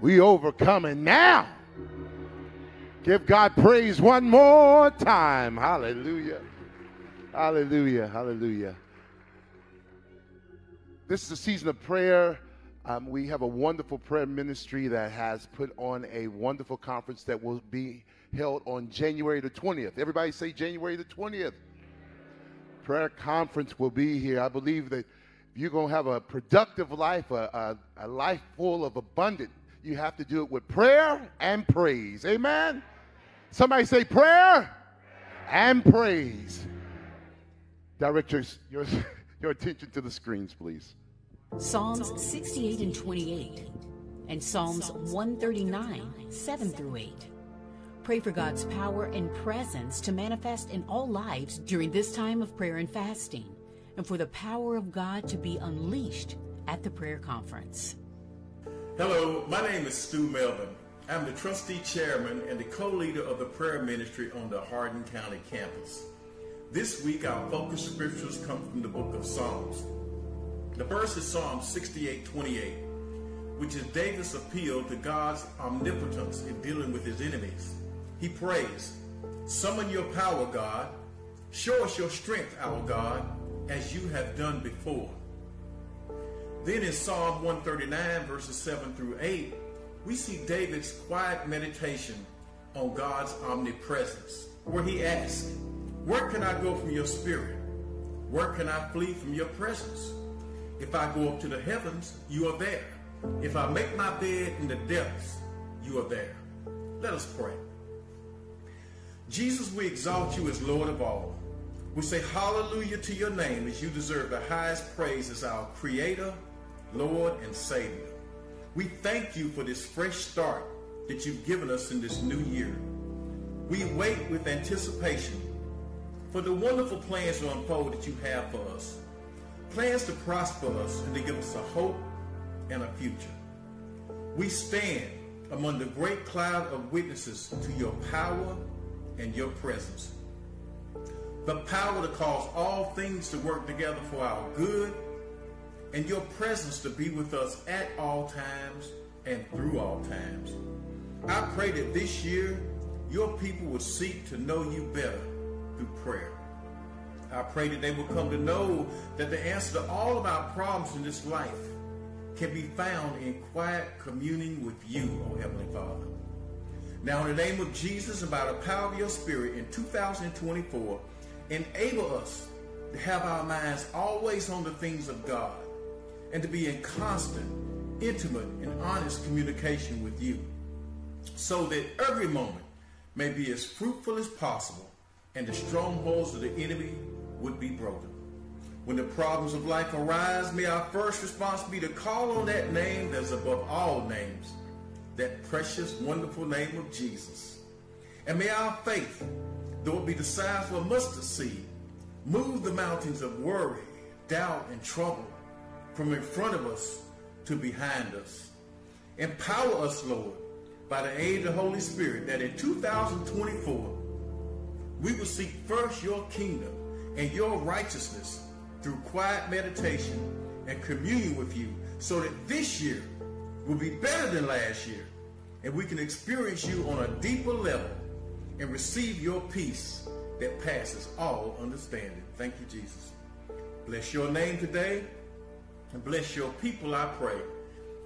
we overcoming now. Give God praise one more time. Hallelujah. Hallelujah. Hallelujah. This is a season of prayer. Um, we have a wonderful prayer ministry that has put on a wonderful conference that will be held on January the 20th. Everybody say January the 20th. Prayer conference will be here. I believe that you're going to have a productive life, a, a, a life full of abundance, you have to do it with prayer and praise. Amen? Somebody say prayer and praise. Direct your, your, <laughs> your attention to the screens, please. Psalms 68 and 28, and Psalms 139, 7 through 8. Pray for God's power and presence to manifest in all lives during this time of prayer and fasting, and for the power of God to be unleashed at the prayer conference. Hello, my name is Stu Melvin. I'm the trustee chairman and the co-leader of the prayer ministry on the Hardin County campus. This week, our focus scriptures come from the book of Psalms. The first is Psalm 68 28, which is David's appeal to God's omnipotence in dealing with his enemies. He prays, Summon your power, God. Show us your strength, our God, as you have done before. Then in Psalm 139, verses 7 through 8, we see David's quiet meditation on God's omnipresence, where he asks, Where can I go from your spirit? Where can I flee from your presence? If I go up to the heavens, you are there. If I make my bed in the depths, you are there. Let us pray. Jesus, we exalt you as Lord of all. We say hallelujah to your name as you deserve the highest praise as our creator, Lord, and Savior. We thank you for this fresh start that you've given us in this new year. We wait with anticipation for the wonderful plans to unfold that you have for us plans to prosper us and to give us a hope and a future. We stand among the great cloud of witnesses to your power and your presence. The power to cause all things to work together for our good and your presence to be with us at all times and through all times. I pray that this year your people will seek to know you better through prayer. I pray that they will come to know that the answer to all of our problems in this life can be found in quiet communing with you, O Heavenly Father. Now, in the name of Jesus and by the power of your Spirit in 2024, enable us to have our minds always on the things of God and to be in constant, intimate, and honest communication with you so that every moment may be as fruitful as possible and the strongholds of the enemy would be broken. When the problems of life arise, may our first response be to call on that name that's above all names, that precious, wonderful name of Jesus. And may our faith, though it be the size of a mustard seed, move the mountains of worry, doubt, and trouble from in front of us to behind us. Empower us, Lord, by the aid of the Holy Spirit, that in 2024, we will seek first your kingdom and your righteousness through quiet meditation and communion with you so that this year will be better than last year and we can experience you on a deeper level and receive your peace that passes all understanding. Thank you, Jesus. Bless your name today and bless your people, I pray.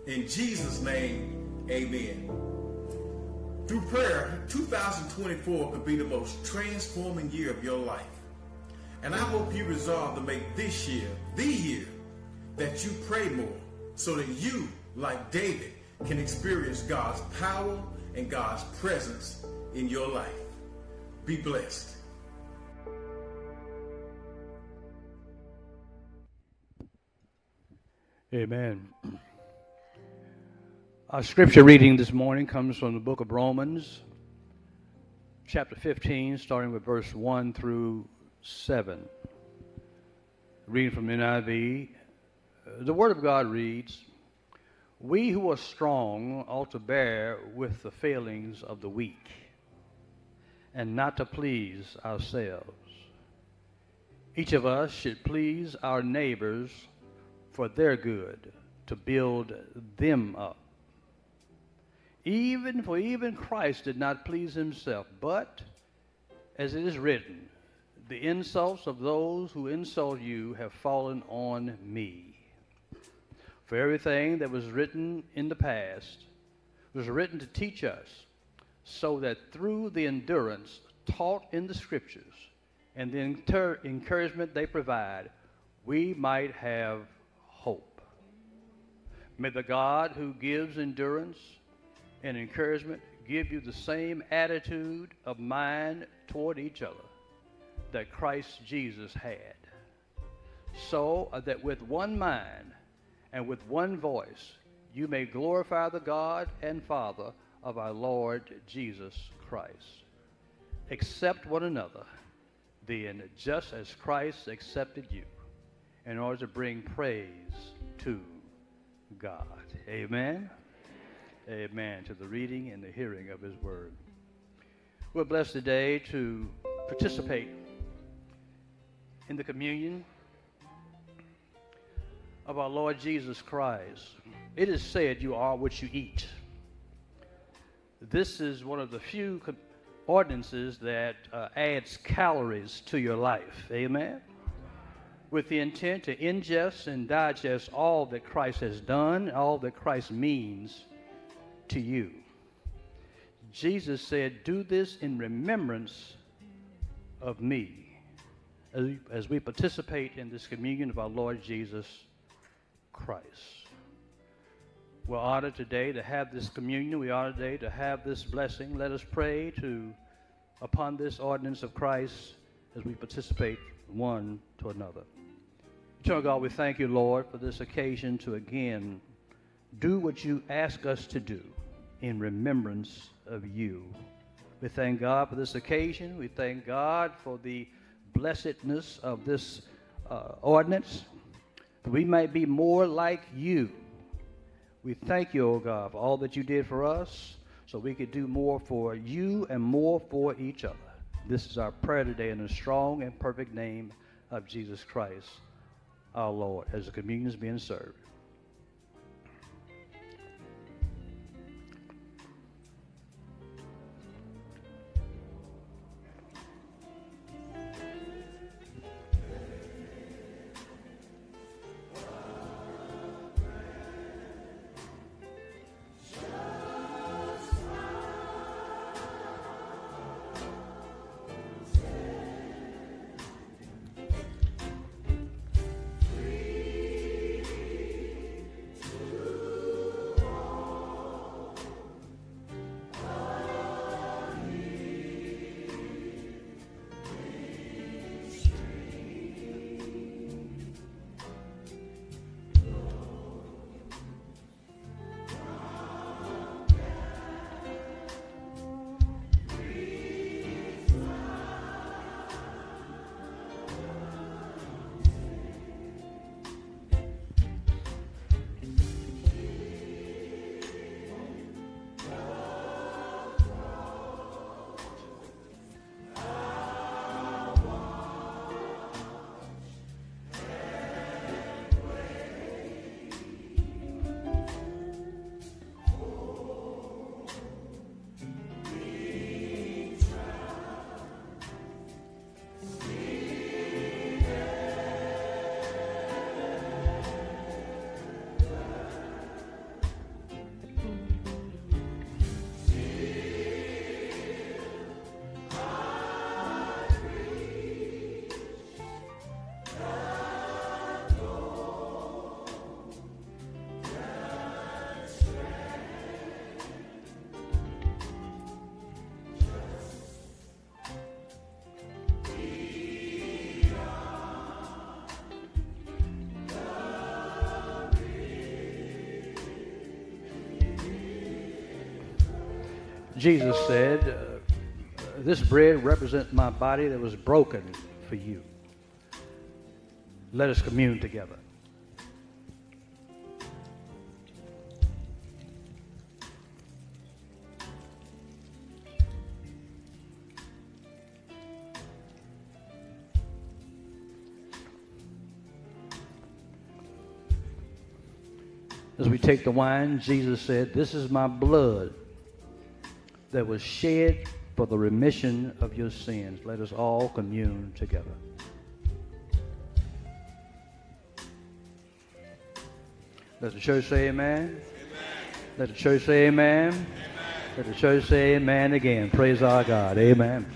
In Jesus' name, amen. Through prayer, 2024 could be the most transforming year of your life. And I hope you resolve to make this year the year that you pray more so that you, like David, can experience God's power and God's presence in your life. Be blessed. Amen. Our scripture reading this morning comes from the book of Romans, chapter 15, starting with verse 1 through 7. Reading from NIV, uh, the Word of God reads, We who are strong ought to bear with the failings of the weak, and not to please ourselves. Each of us should please our neighbors for their good, to build them up. Even for even Christ did not please himself, but as it is written, the insults of those who insult you have fallen on me. For everything that was written in the past was written to teach us, so that through the endurance taught in the scriptures and the inter- encouragement they provide, we might have hope. May the God who gives endurance and encouragement give you the same attitude of mind toward each other that Christ Jesus had, so that with one mind and with one voice you may glorify the God and Father of our Lord Jesus Christ. Accept one another, then, just as Christ accepted you, in order to bring praise to God. Amen. Amen. To the reading and the hearing of His Word. We're blessed today to participate in the communion of our Lord Jesus Christ. It is said, You are what you eat. This is one of the few ordinances that uh, adds calories to your life. Amen? With the intent to ingest and digest all that Christ has done, all that Christ means to you. Jesus said, Do this in remembrance of me as we participate in this communion of our Lord Jesus Christ. We're honored today to have this communion. We are honored today to have this blessing. Let us pray to upon this ordinance of Christ as we participate one to another. Eternal God, we thank you, Lord, for this occasion to again do what you ask us to do in remembrance of you. We thank God for this occasion. We thank God for the blessedness of this uh, ordinance, that we might be more like you. We thank you, O oh God, for all that you did for us, so we could do more for you and more for each other. This is our prayer today in the strong and perfect name of Jesus Christ, our Lord, as the communion is being served. Jesus said, uh, This bread represents my body that was broken for you. Let us commune together. As we take the wine, Jesus said, This is my blood that was shed for the remission of your sins. Let us all commune together. Let the church say amen. amen. Let the church say amen. amen. Let the church say amen again. Praise our God. Amen.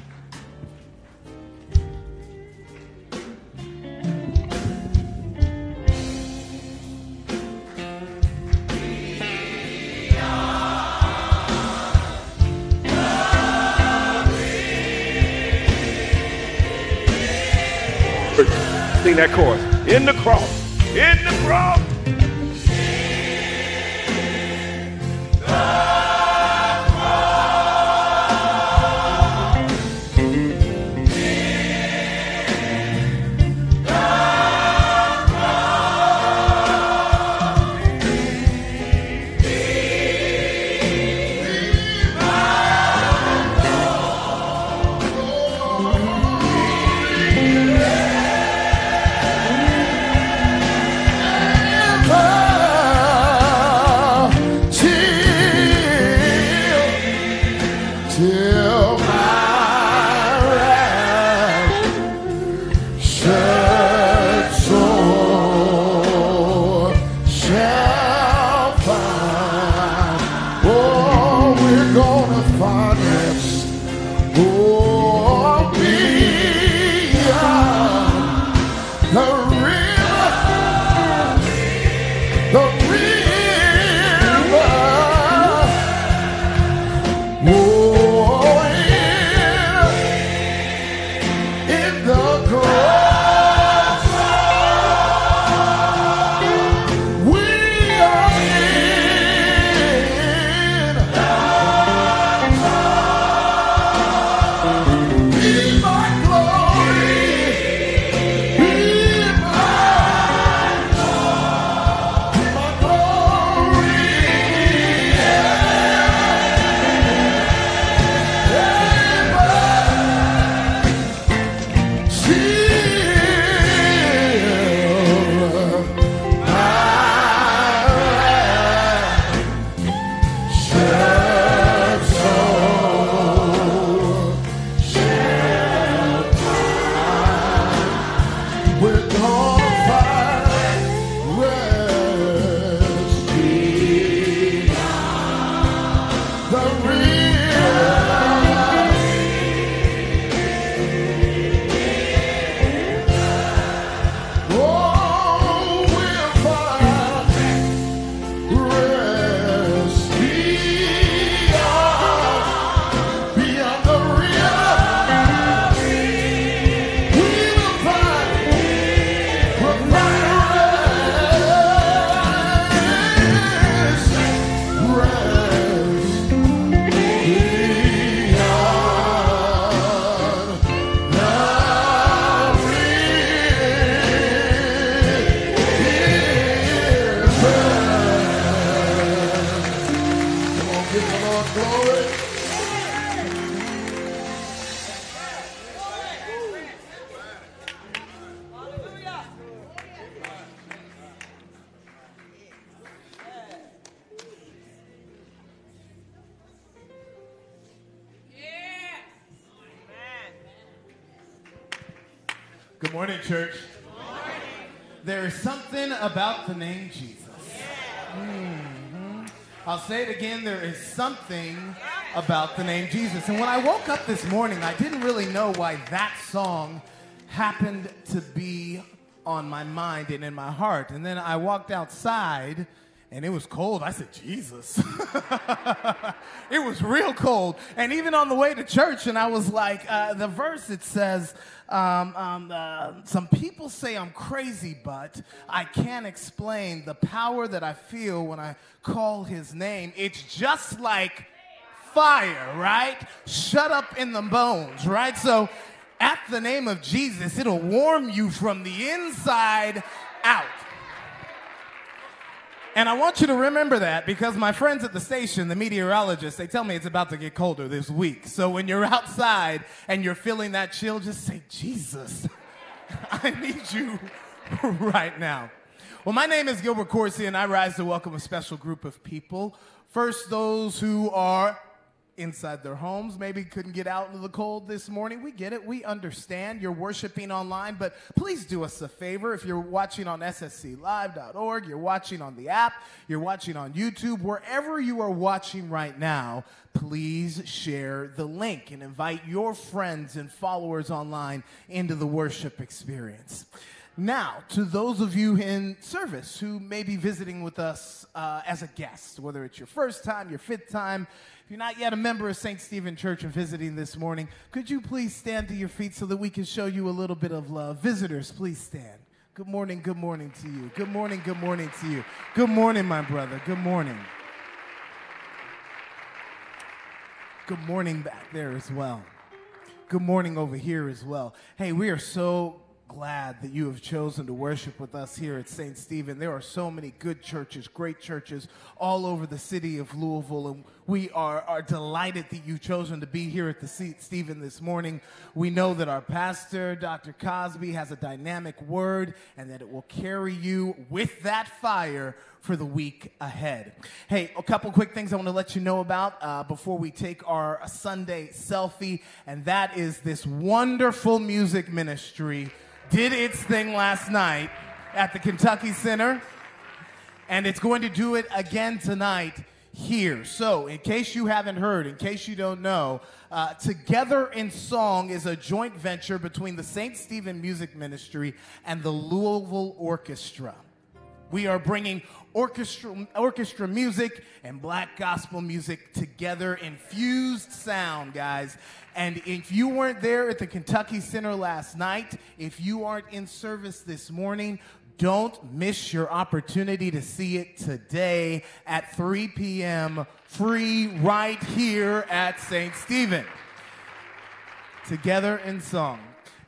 That chorus. In the cross. In the cross. About the name Jesus. Mhm. I'll say it again. There is something about the name Jesus. And when I woke up this morning, I didn't really know why that song happened to be on my mind and in my heart. And then I walked outside and it was cold. I said, Jesus. <laughs> it was real cold. And even on the way to church, and I was like, uh, the verse it says, um, um, uh, some people say I'm crazy, but I can't explain the power that I feel when I call his name. It's just like fire, right? Shut up in the bones, right? So at the name of Jesus, it'll warm you from the inside out. And I want you to remember that because my friends at the station, the meteorologists, they tell me it's about to get colder this week. So when you're outside and you're feeling that chill, just say, Jesus, <laughs> I need you <laughs> right now. Well, my name is Gilbert Corsi, and I rise to welcome a special group of people. First, those who are inside their homes, maybe couldn't get out into the cold this morning. We get it. We understand you're worshiping online, but please do us a favor. If you're watching on ssclive.org, you're watching on the app, you're watching on YouTube, wherever you are watching right now, please share the link and invite your friends and followers online into the worship experience. Now, to those of you in service who may be visiting with us uh, as a guest, whether it's your first time, your fifth time, if you're not yet a member of St. Stephen Church and visiting this morning, could you please stand to your feet so that we can show you a little bit of love? Visitors, please stand. Good morning, good morning to you. Good morning, good morning to you. Good morning, my brother. Good morning. Good morning back there as well. Good morning over here as well. Hey, we are so glad that you have chosen to worship with us here at St. Stephen. There are so many good churches, great churches all over the city of Louisville, and we are, are delighted that you've chosen to be here at the St. Stephen this morning. We know that our pastor, Dr. Cosby, has a dynamic word and that it will carry you with that fire for the week ahead. Hey, a couple quick things I want to let you know about uh, before we take our Sunday selfie, and that is this wonderful music ministry did its thing last night at the Kentucky Center, and it's going to do it again tonight here. So, in case you haven't heard, in case you don't know, uh, Together in Song is a joint venture between the St. Stephen Music Ministry and the Louisville Orchestra. We are bringing orchestra, orchestra music and black gospel music together in fused sound, guys. And if you weren't there at the Kentucky Center last night, if you aren't in service this morning, don't miss your opportunity to see it today at 3 p.m. free right here at St. Stephen. Together in song.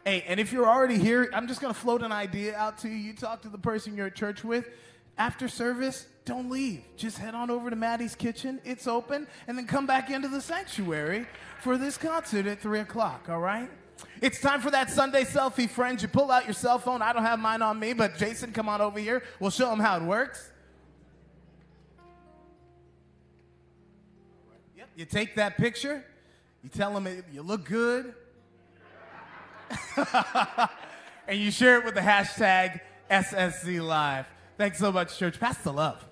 Hey, and if you're already here, I'm just going to float an idea out to you. You talk to the person you're at church with. After service, don't leave. Just head on over to Maddie's Kitchen. It's open. And then come back into the sanctuary for this concert at 3 o'clock, all right? It's time for that Sunday selfie, friends. You pull out your cell phone. I don't have mine on me, but Jason, come on over here. We'll show him how it works. Yep, you take that picture. You tell them you look good. <laughs> and you share it with the hashtag SSC Live. Thanks so much, church. Pass the love.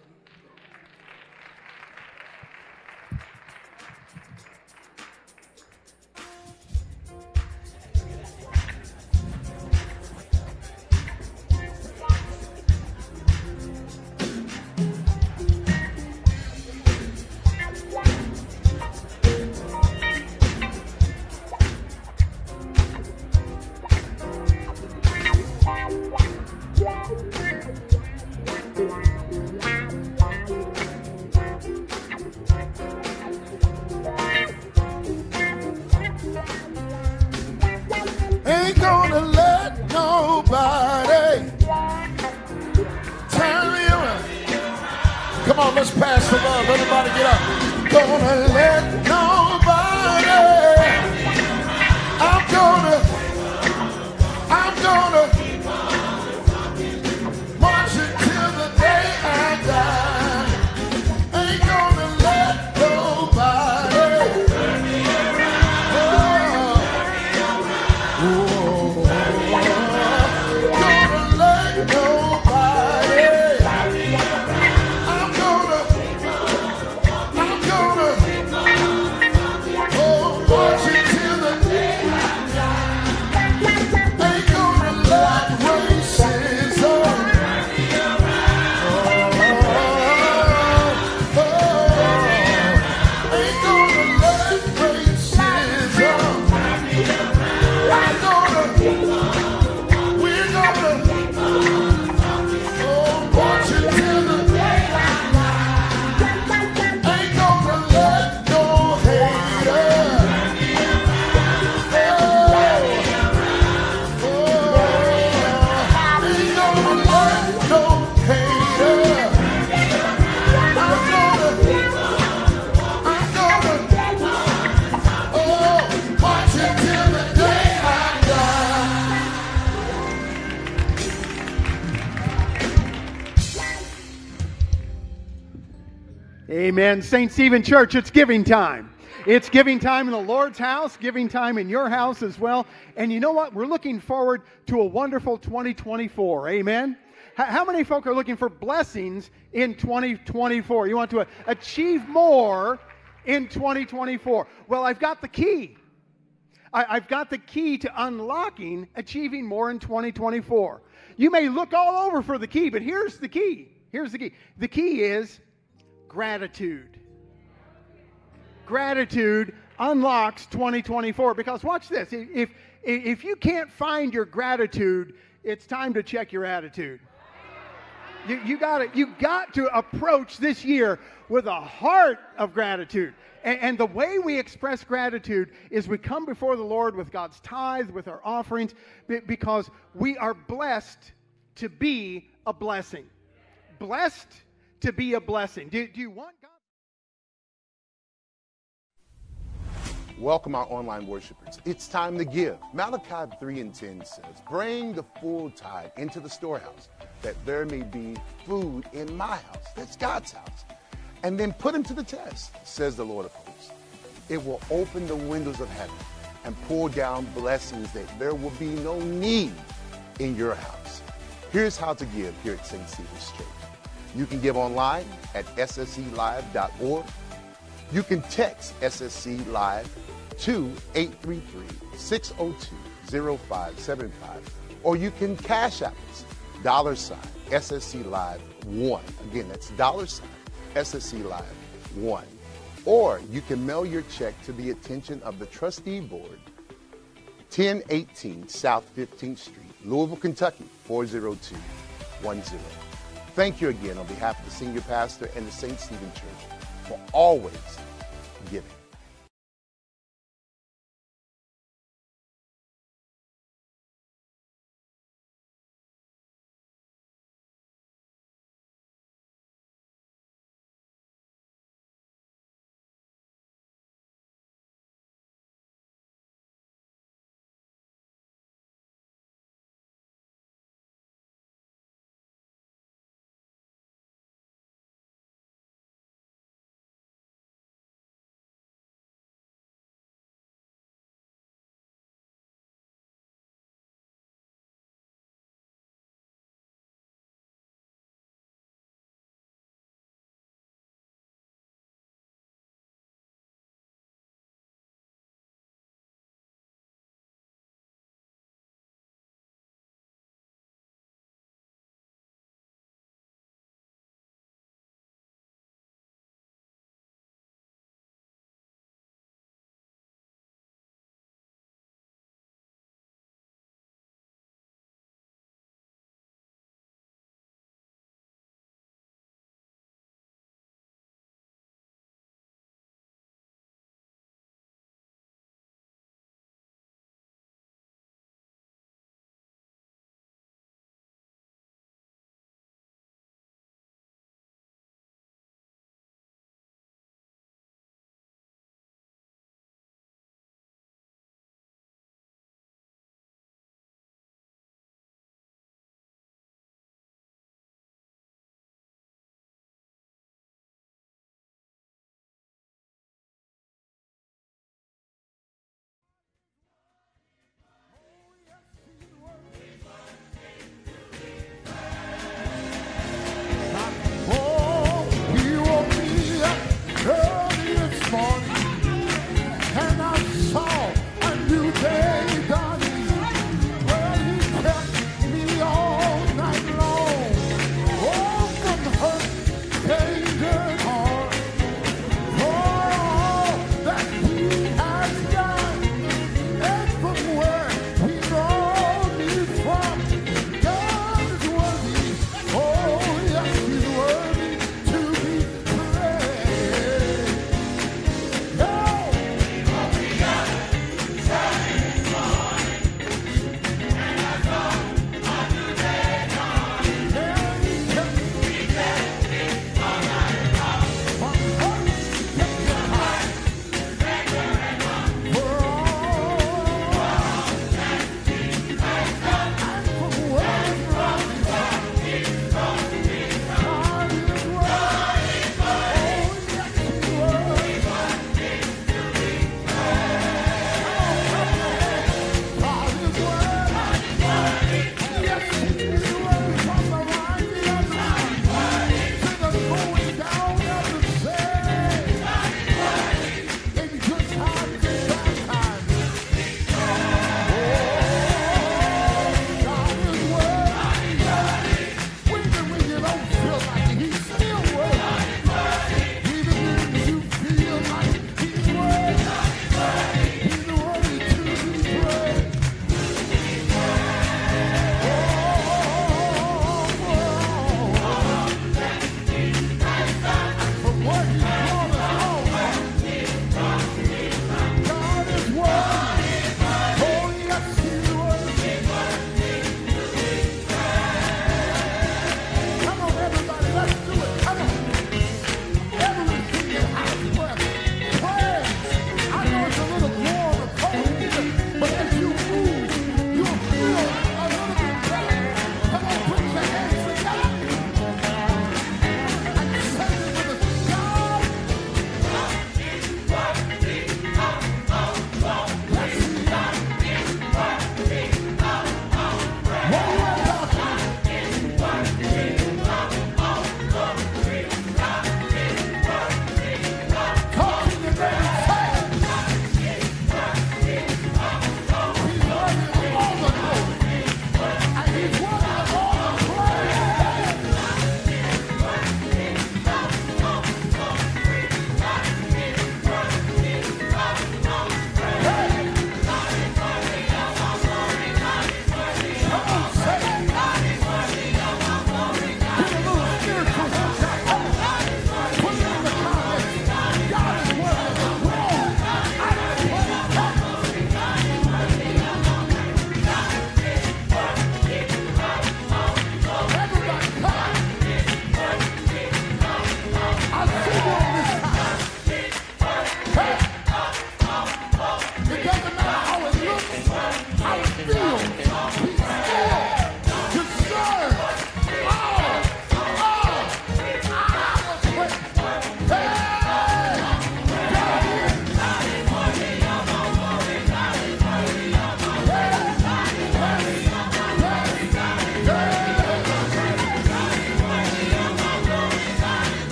Amen. St. Stephen Church, it's giving time. It's giving time in the Lord's house, giving time in your house as well. And you know what? We're looking forward to a wonderful 2024. Amen. How many folk are looking for blessings in 2024? You want to achieve more in 2024? Well, I've got the key. I, have got the key to unlocking achieving more in 2024. You may look all over for the key, but here's the key. Here's the key. The key is gratitude. Gratitude unlocks 2024 because watch this. If if you can't find your gratitude, it's time to check your attitude. You, you got you got to approach this year with a heart of gratitude. And, and, the way we express gratitude is we come before the Lord with God's tithe, with our offerings, because we are blessed to be a blessing. Blessed to be a blessing. Do, do you want God? Welcome our online worshipers. It's time to give. Malachi 3 and 10 says, Bring the full tithe into the storehouse, that there may be food in my house. That's God's house. And then put him to the test, says the Lord of hosts. It will open the windows of heaven and pour down blessings that there will be no need in your house. Here's how to give here at St. Stephen's Church. You can give online at ssclive.org. You can text SSC Live to 833-602-0575. Or you can Cash App us, dollar sign SSC Live 1. Again, that's dollar sign SSC Live 1. Or you can mail your check to the attention of the trustee board, 1018 South 15th Street, Louisville, Kentucky, 40210. Thank you again on behalf of the senior pastor and the St. Stephen Church for always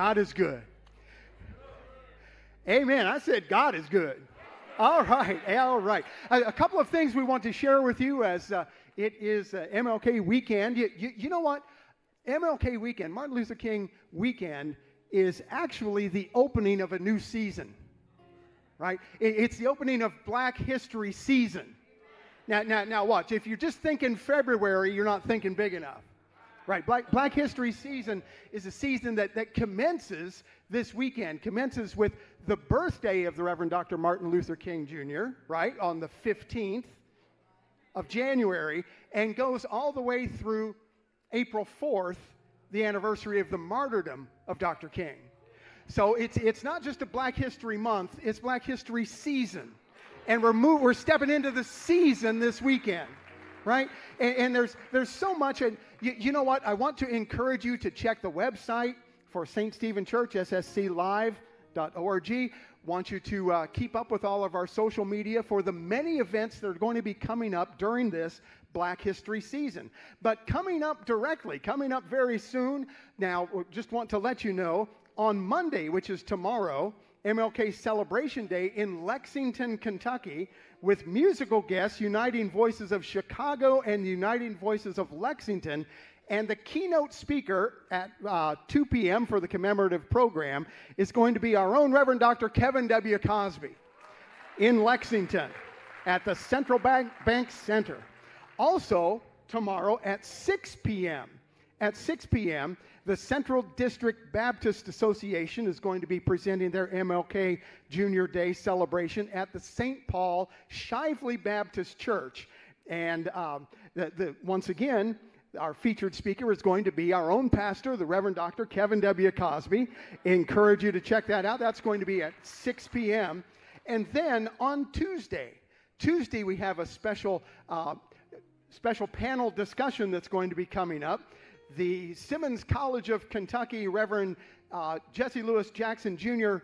God is good. Amen. I said God is good. All right. All right. A, a couple of things we want to share with you as uh, it is uh, MLK weekend. You, you, you know what? MLK weekend, Martin Luther King weekend, is actually the opening of a new season, right? It- it's the opening of Black History season. Now, now, now, watch. If you're just thinking February, you're not thinking big enough. Right. Black, Black History season is a season that, that commences this weekend, commences with the birthday of the Reverend Dr. Martin Luther King Jr., right, on the 15th of January, and goes all the way through April 4th, the anniversary of the martyrdom of Dr. King. So it's, it's not just a Black History Month, it's Black History season. And we're, move, we're stepping into the season this weekend, right? And, and there's, there's so much. And you, you know what? I want to encourage you to check the website for St. Stephen Church, ssclive.org. Want you to uh, keep up with all of our social media for the many events that are going to be coming up during this Black History season. But coming up directly, coming up very soon, now, just want to let you know on Monday, which is tomorrow, MLK Celebration Day in Lexington, Kentucky, with musical guests uniting voices of Chicago and uniting voices of Lexington. And the keynote speaker at uh, 2 p.m. for the commemorative program is going to be our own Reverend Dr. Kevin W. Cosby in Lexington at the Central Bank, Bank Center. Also, tomorrow at 6 p.m. At 6 p.m., the Central District Baptist Association is going to be presenting their MLK Junior Day celebration at the St. Paul Shively Baptist Church. And um, the, the, once again, our featured speaker is going to be our own pastor, the Reverend Dr. Kevin W. Cosby. Encourage you to check that out. That's going to be at 6 p.m. And then on Tuesday, Tuesday we have a special uh, special panel discussion that's going to be coming up. The Simmons College of Kentucky Reverend uh, Jesse Louis Jackson Jr.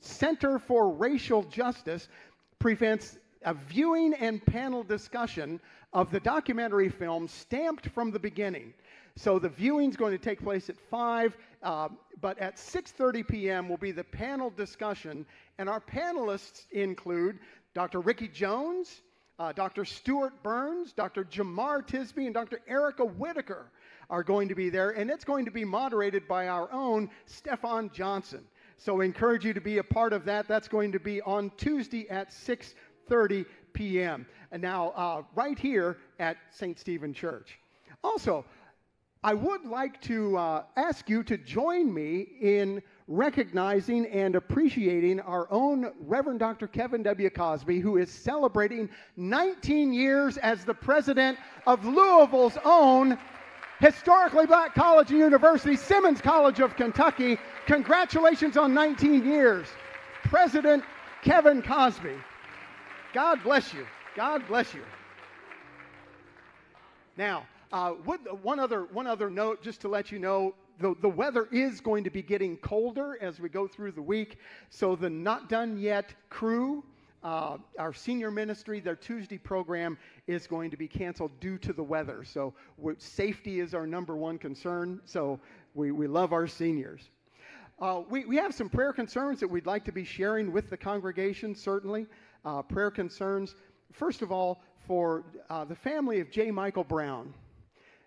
Center for Racial Justice presents a viewing and panel discussion of the documentary film Stamped from the Beginning. So the viewing's going to take place at 5, uh, but at 6.30 p.m. will be the panel discussion, and our panelists include Dr. Ricky Jones, uh, Dr. Stewart Burns, Dr. Jemar Tisby, and Dr. Erica Whitaker are going to be there, and it's going to be moderated by our own Stefan Johnson. So I encourage you to be a part of that. That's going to be on Tuesday at 6:30 p.m. And now, uh, right here at St. Stephen Church. Also, I would like to uh, ask you to join me in recognizing and appreciating our own Reverend Dr. Kevin W. Cosby, who is celebrating 19 years as the president of Louisville's own historically black college and university, Simmons College of Kentucky. Congratulations on 19 years. President Kevin Cosby. God bless you. God bless you. Now, uh, one other one other note, just to let you know, the, the weather is going to be getting colder as we go through the week. So the Not Done Yet crew, uh, our senior ministry, their Tuesday program is going to be canceled due to the weather. So safety is our number one concern. So we, we love our seniors. Uh, we, we have some prayer concerns that we'd like to be sharing with the congregation, certainly. Uh, prayer concerns, first of all, for uh, the family of J. Michael Brown.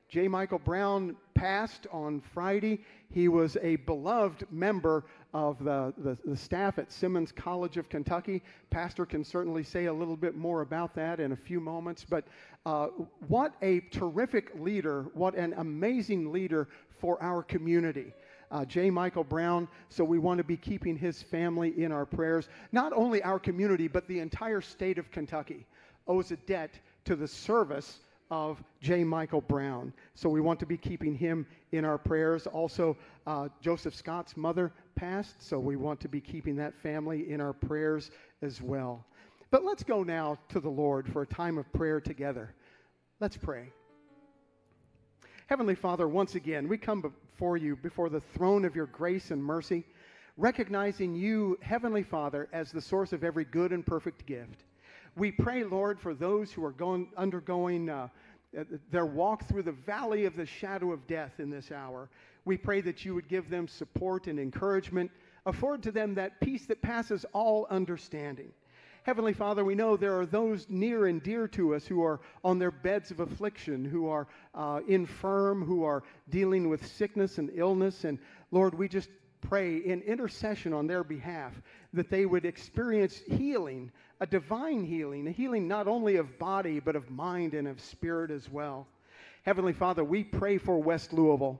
J. Michael Brown passed on Friday. He was a beloved member of the, the, the, staff at Simmons College of Kentucky. Pastor can certainly say a little bit more about that in a few moments. But uh, what a terrific leader, what an amazing leader for our community. Uh, J. Michael Brown, so we want to be keeping his family in our prayers. Not only our community, but the entire state of Kentucky owes a debt to the service of J. Michael Brown. So we want to be keeping him in our prayers. Also, uh, Joseph Scott's mother passed, so we want to be keeping that family in our prayers as well. But let's go now to the Lord for a time of prayer together. Let's pray. Heavenly Father, once again, we come before you, before the throne of your grace and mercy, recognizing you, Heavenly Father, as the source of every good and perfect gift. We pray, Lord, for those who are going, undergoing uh, their walk through the valley of the shadow of death in this hour. We pray that you would give them support and encouragement, afford to them that peace that passes all understanding. Heavenly Father, we know there are those near and dear to us who are on their beds of affliction, who are uh, infirm, who are dealing with sickness and illness. And Lord, we just pray in intercession on their behalf that they would experience healing a divine healing, a healing not only of body, but of mind and of spirit as well. Heavenly Father, we pray for West Louisville.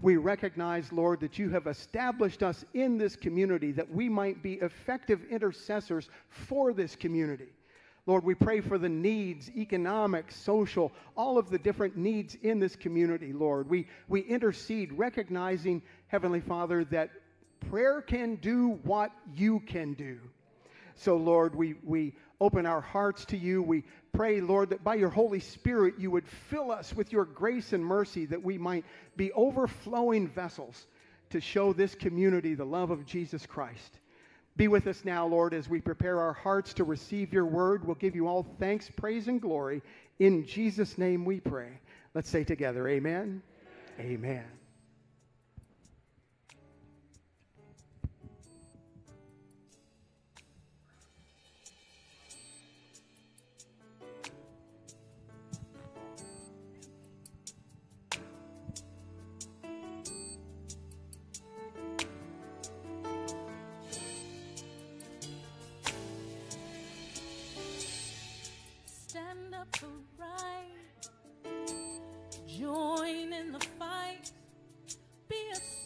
We recognize, Lord, that you have established us in this community that we might be effective intercessors for this community. Lord, we pray for the needs, economic, social, all of the different needs in this community, Lord. We, we intercede, recognizing, Heavenly Father, that prayer can do what you can do. So, Lord, we, we open our hearts to you. We pray, Lord, that by your Holy Spirit you would fill us with your grace and mercy that we might be overflowing vessels to show this community the love of Jesus Christ. Be with us now, Lord, as we prepare our hearts to receive your word. We'll give you all thanks, praise, and glory. In Jesus' name we pray. Let's say together, Amen. Amen. amen.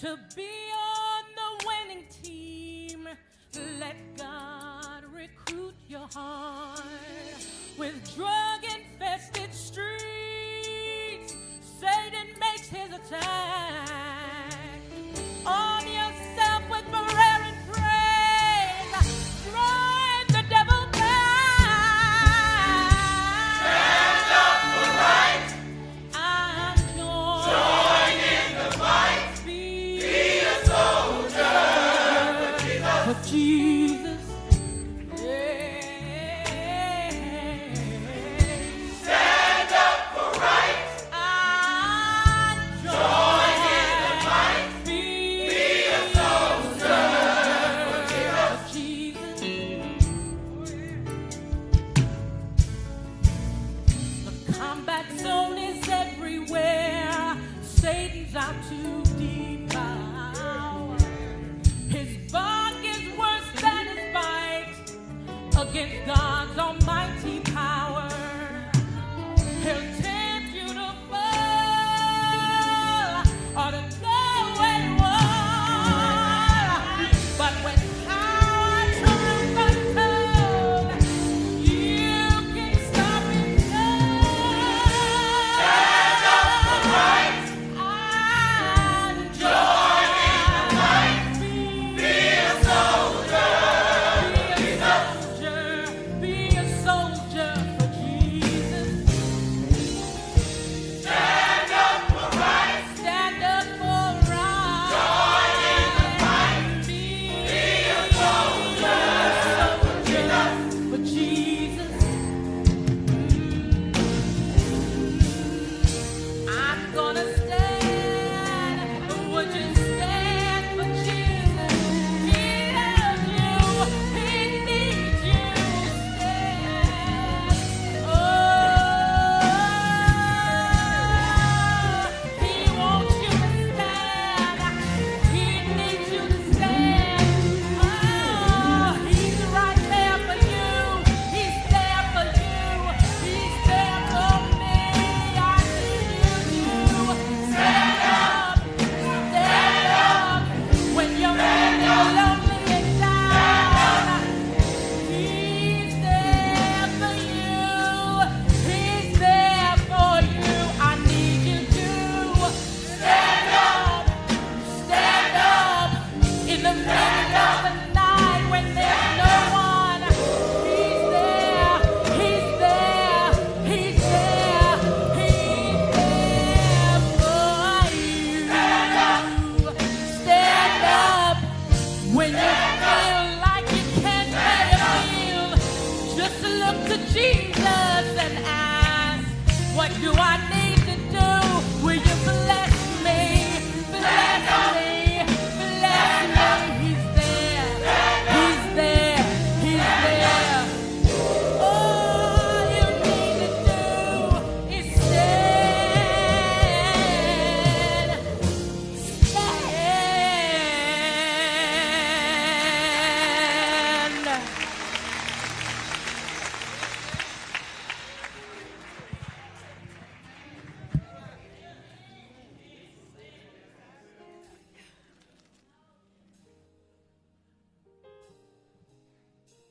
To be on the winning team, let God recruit your heart. With drug infested streets, Satan makes his attack.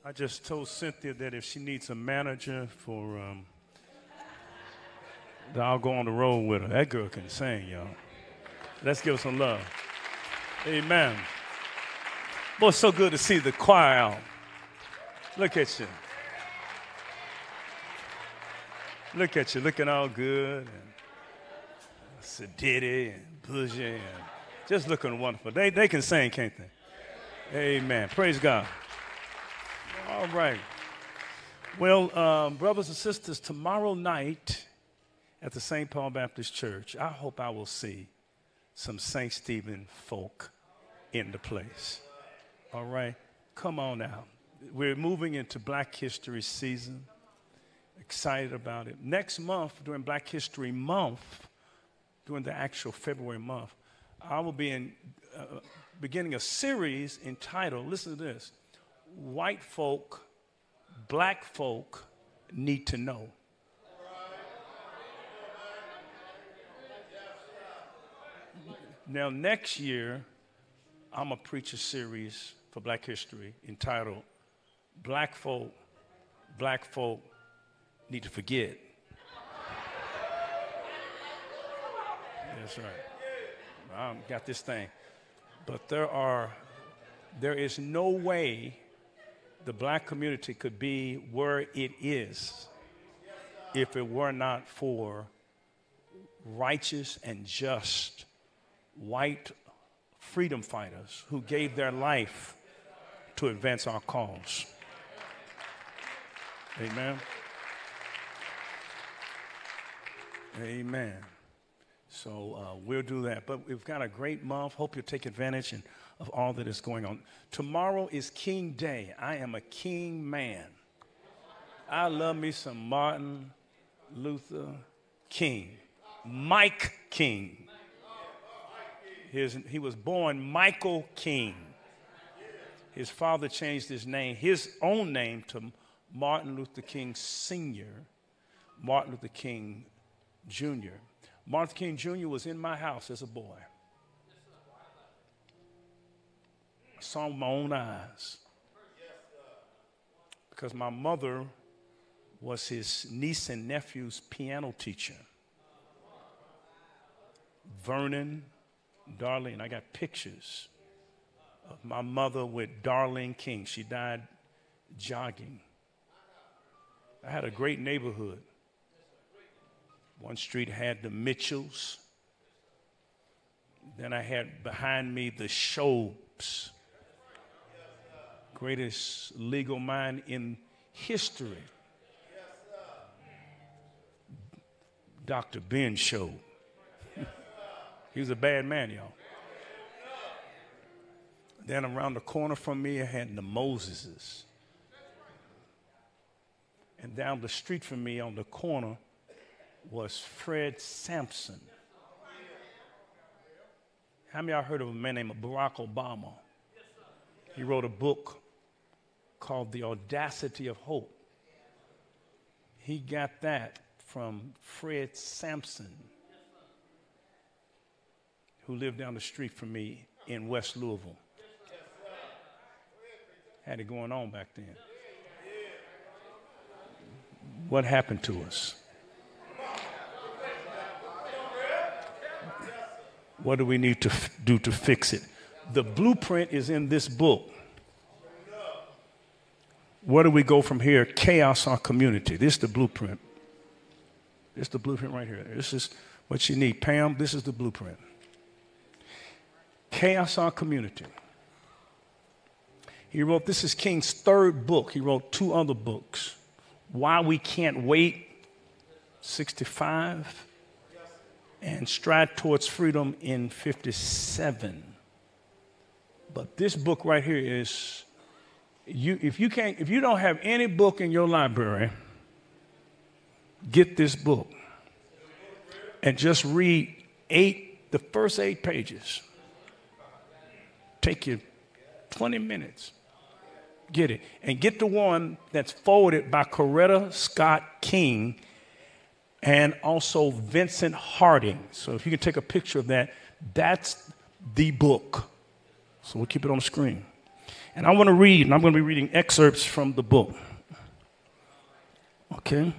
I just told Cynthia that if she needs a manager for, um, that I'll go on the road with her. That girl can sing, y'all. Let's give her some love. Amen. Boy, so good to see the choir out. Look at you. Look at you, looking all good and sedity and bougie and just looking wonderful. They, they can sing, can't they? Amen. Praise God. All right. Well, um, brothers and sisters, tomorrow night at the St. Paul Baptist Church, I hope I will see some St. Stephen folk in the place. All right? Come on now. We're moving into Black History season. Excited about it. Next month, during Black History Month, during the actual February month, I will be in, uh, beginning a series entitled, listen to this white folk, black folk need to know. Now, next year, I'm going to preach a series for Black History entitled Black Folk, Black Folk Need to Forget. That's right. I got this thing. But there are, there is no way the black community could be where it is if it were not for righteous and just white freedom fighters who gave their life to advance our cause. Amen. Amen. So uh, we'll do that. But we've got a great month. Hope you'll take advantage and of all that is going on. Tomorrow is King Day. I am a king man. I love me some Martin Luther King, Mike King. His, he was born Michael King. His father changed his name, his own name, to Martin Luther King Sr., Martin Luther King Jr. Martin King Jr. was in my house as a boy. I saw with my own eyes. Because my mother was his niece and nephew's piano teacher. Vernon, Darlene, I got pictures of my mother with Darlene King. She died jogging. I had a great neighborhood. One street had the Mitchells. Then I had behind me the Shobes greatest legal mind in history. Dr. Ben Shobe. <laughs> he was a bad man, y'all. Then around the corner from me, I had the Moseses. And down the street from me on the corner was Fred Sampson. How many of y'all heard of a man named Barack Obama? He wrote a book called The Audacity of Hope. He got that from Fred Sampson, who lived down the street from me in West Louisville. Had it going on back then. What happened to us? What do we need to f- do to fix it? The blueprint is in this book. Where do we go from here? Chaos or community. This is the blueprint. This is the blueprint right here. This is what you need. Pam, this is the blueprint. Chaos or community. He wrote, this is King's third book. He wrote two other books. Why We Can't Wait 65 and Stride Towards Freedom in 57. But this book right here is you if you can't if you don't have any book in your library, get this book and just read eight the first eight pages. Take you 20 minutes. Get it. And get the one that's forwarded by Coretta Scott King and also Vincent Harding. So if you can take a picture of that, that's the book. So we'll keep it on the screen. And I want to read, and I'm going to be reading excerpts from the book. Okay?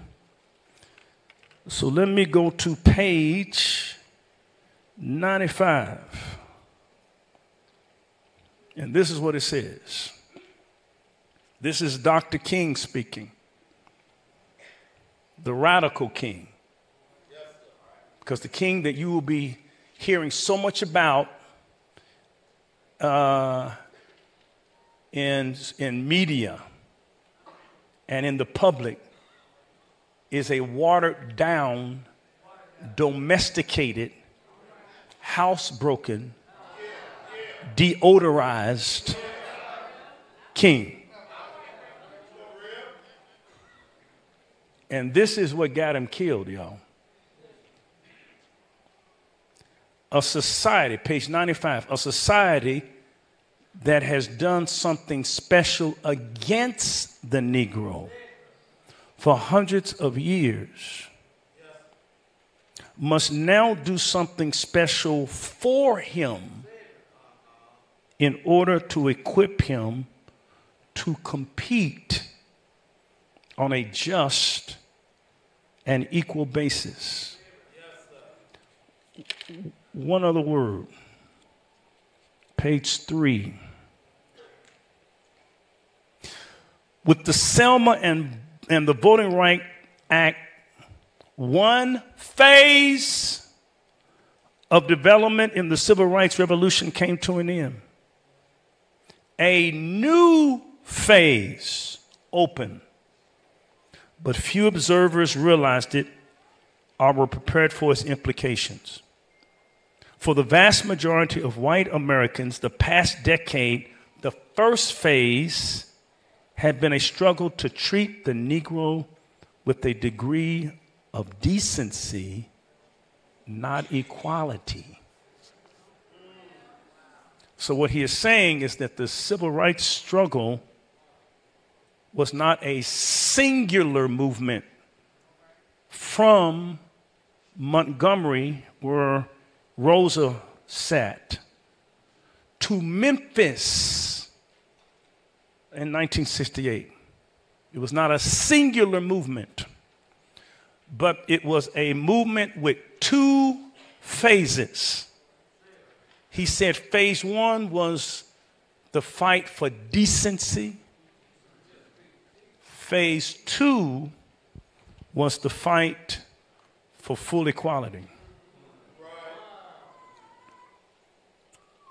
So let me go to page 95. And this is what it says. This is Dr. King speaking, the radical king. Because the king that you will be hearing so much about uh, in, in media and in the public is a watered down, domesticated, housebroken, deodorized king. And this is what got him killed, y'all. A society, page 95, a society that has done something special against the Negro for hundreds of years must now do something special for him in order to equip him to compete on a just and equal basis. One other word. Page three. With the Selma and, and the Voting Right Act, one phase of development in the civil rights revolution came to an end. A new phase opened but few observers realized it or were prepared for its implications. For the vast majority of white Americans, the past decade, the first phase had been a struggle to treat the Negro with a degree of decency, not equality. So, what he is saying is that the civil rights struggle was not a singular movement from Montgomery, where Rosa sat, to Memphis in 1968. It was not a singular movement, but it was a movement with two phases. He said phase one was the fight for decency Phase two was the fight for full equality.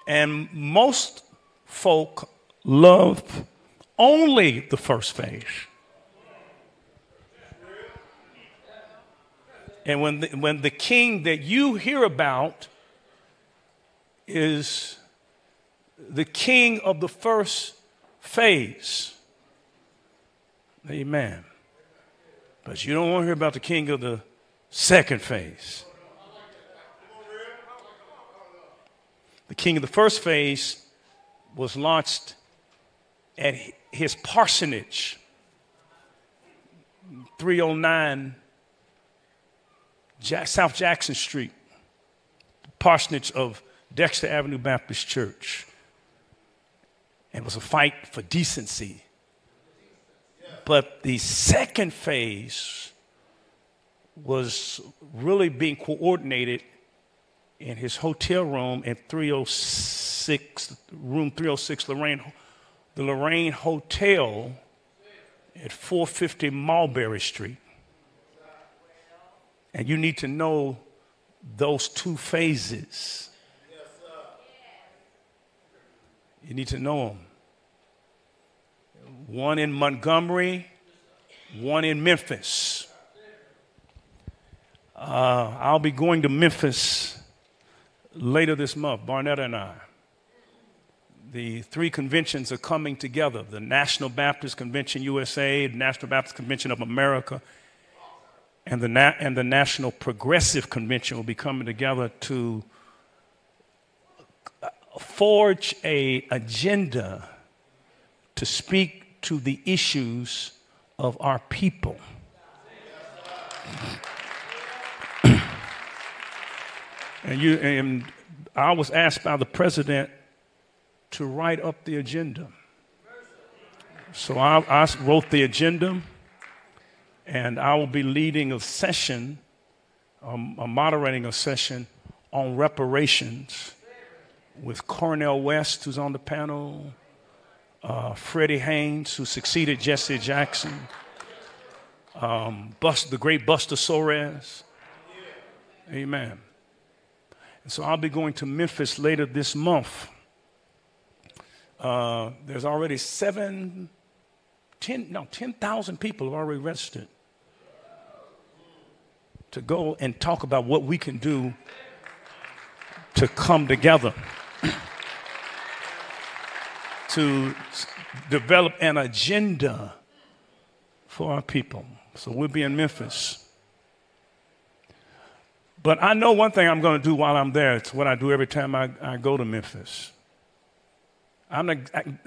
And most folk love only the first phase. And when the, when the king that you hear about is the king of the first phase, Amen. But you don't want to hear about the king of the second phase. The king of the first phase was launched at his parsonage, 309 Jack, South Jackson Street, parsonage of Dexter Avenue Baptist Church. And it was a fight for decency but the second phase was really being coordinated in his hotel room in 306, room 306 Lorraine, the Lorraine Hotel at 450 Mulberry Street. And you need to know those two phases. You need to know them one in Montgomery, one in Memphis. Uh, I'll be going to Memphis later this month, Barnetta and I. The three conventions are coming together the National Baptist Convention USA, the National Baptist Convention of America, and the, Na- and the National Progressive Convention will be coming together to uh, forge a agenda to speak to the issues of our people. and you and I was asked by the president to write up the agenda. So I, I wrote the agenda, and I will be leading a session, um, moderating a session on reparations with Cornel West, who's on the panel, uh, Freddie Haynes, who succeeded Jesse Jackson, um, Bust, the great Buster Soaries. Amen. And so I'll be going to Memphis later this month. Uh, there's already seven, ten, no, 10,000 people have already registered to go and talk about what we can do to come together <clears throat> to develop an agenda for our people. So we'll be in Memphis. But I know one thing I'm going to do while I'm there. It's what I do every time I, I go to Memphis. I'm not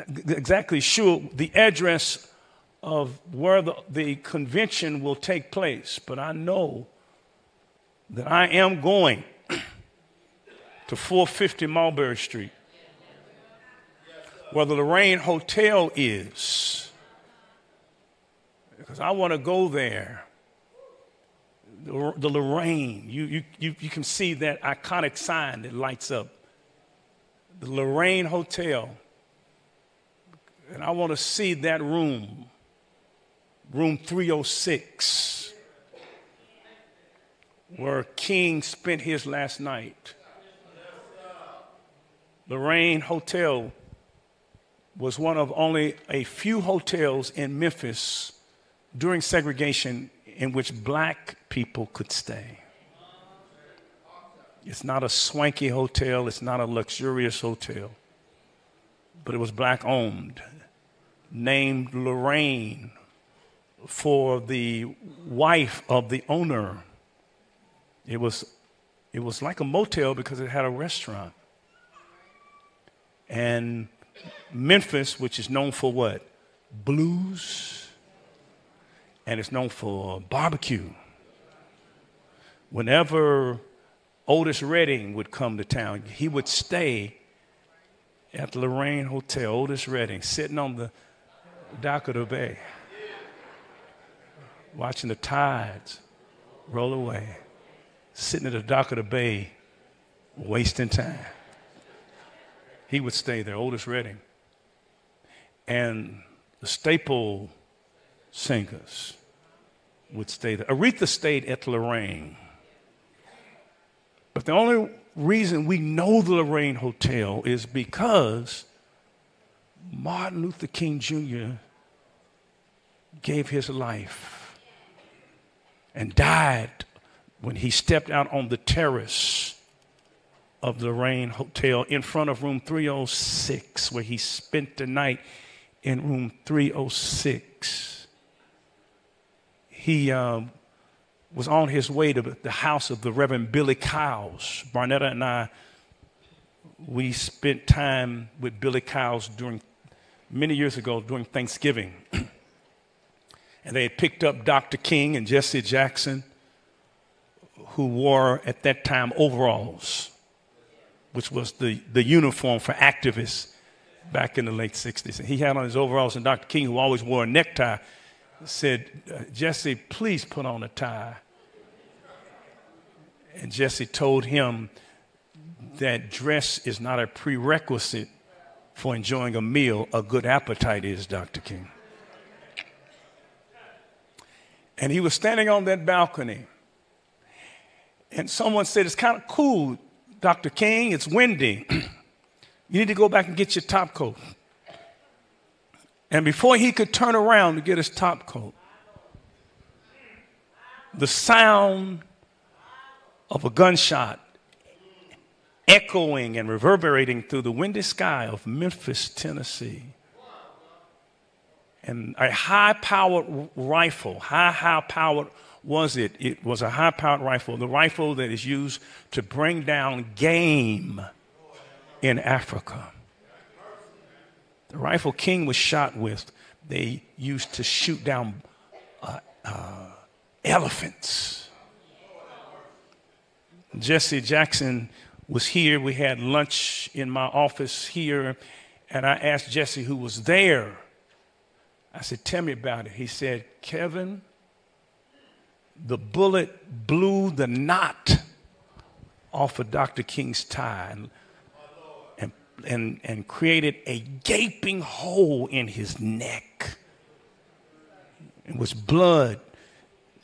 exactly sure the address of where the, the convention will take place, but I know that I am going <clears throat> to 450 Mulberry Street, where the Lorraine Hotel is, because I want to go there. The, the Lorraine, you, you, you, you can see that iconic sign that lights up. The Lorraine Hotel. And I want to see that room, room 306, where King spent his last night. Lorraine Hotel was one of only a few hotels in Memphis during segregation in which black people could stay. It's not a swanky hotel, it's not a luxurious hotel, but it was black owned, named Lorraine for the wife of the owner. It was, it was like a motel because it had a restaurant. And Memphis, which is known for what? Blues. And it's known for barbecue. Whenever Otis Redding would come to town, he would stay at the Lorraine Hotel, Otis Redding, sitting on the the bay, watching the tides roll away, sitting at the dock of the bay, wasting time. He would stay there, Otis Redding and the staple singers would stay there. Aretha stayed at Lorraine. But the only reason we know the Lorraine Hotel is because Martin Luther King Jr. gave his life and died when he stepped out on the terrace of the Rain Hotel in front of room 306, where he spent the night in room 306. He um, was on his way to the house of the Reverend Billy Kyles. Barnetta and I, we spent time with Billy Kyles during many years ago during Thanksgiving. <clears throat> and they had picked up Dr. King and Jesse Jackson, who wore at that time overalls, which was the, the uniform for activists back in the late 60s. And he had on his overalls, and Dr. King, who always wore a necktie, said, uh, Jesse, please put on a tie. And Jesse told him that dress is not a prerequisite for enjoying a meal. A good appetite is, Dr. King. And he was standing on that balcony. And someone said, It's kind of cool, Dr. King, it's windy. <clears throat> You need to go back and get your top coat. And before he could turn around to get his top coat, the sound of a gunshot echoing and reverberating through the windy sky of Memphis, Tennessee. And a high powered rifle, how high powered was it? It was a high powered rifle, the rifle that is used to bring down game in Africa. The rifle King was shot with, they used to shoot down uh, uh, elephants. Jesse Jackson was here. We had lunch in my office here, and I asked Jesse, who was there, I said, Tell me about it. He said, Kevin, the bullet blew the knot off of Dr. King's tie and, and, and, and created a gaping hole in his neck. It was blood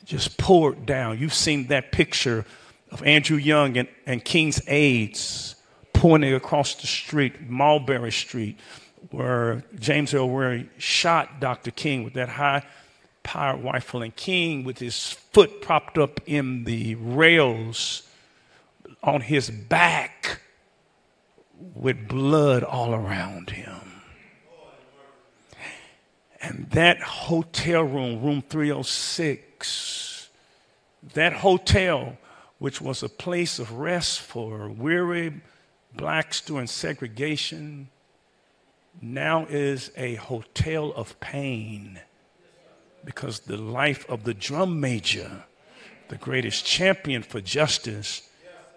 just poured down. You've seen that picture of Andrew Young and, and King's aides pointing across the street, Mulberry Street, where James Earl Ray shot Dr. King with that high powered rifle, and King, with his foot propped up in the rails on his back, with blood all around him. And that hotel room, room 306, that hotel, which was a place of rest for weary blacks during segregation, now is a hotel of pain because the life of the drum major, the greatest champion for justice,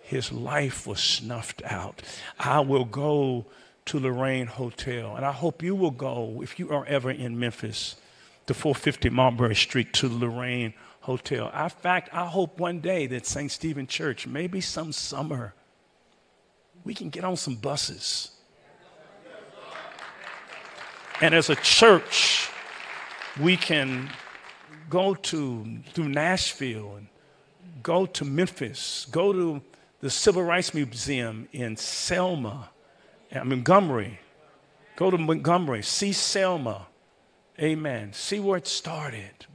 his life was snuffed out. I will go to Lorraine Hotel, and I hope you will go if you are ever in Memphis to 450 Mulberry Street to Lorraine Hotel. In fact, I hope one day that St. Stephen Church, maybe some summer, we can get on some buses. And as a church, we can go to through Nashville and go to Memphis, go to the Civil Rights Museum in Selma, I Montgomery. Go to Montgomery, see Selma. Amen. See where it started.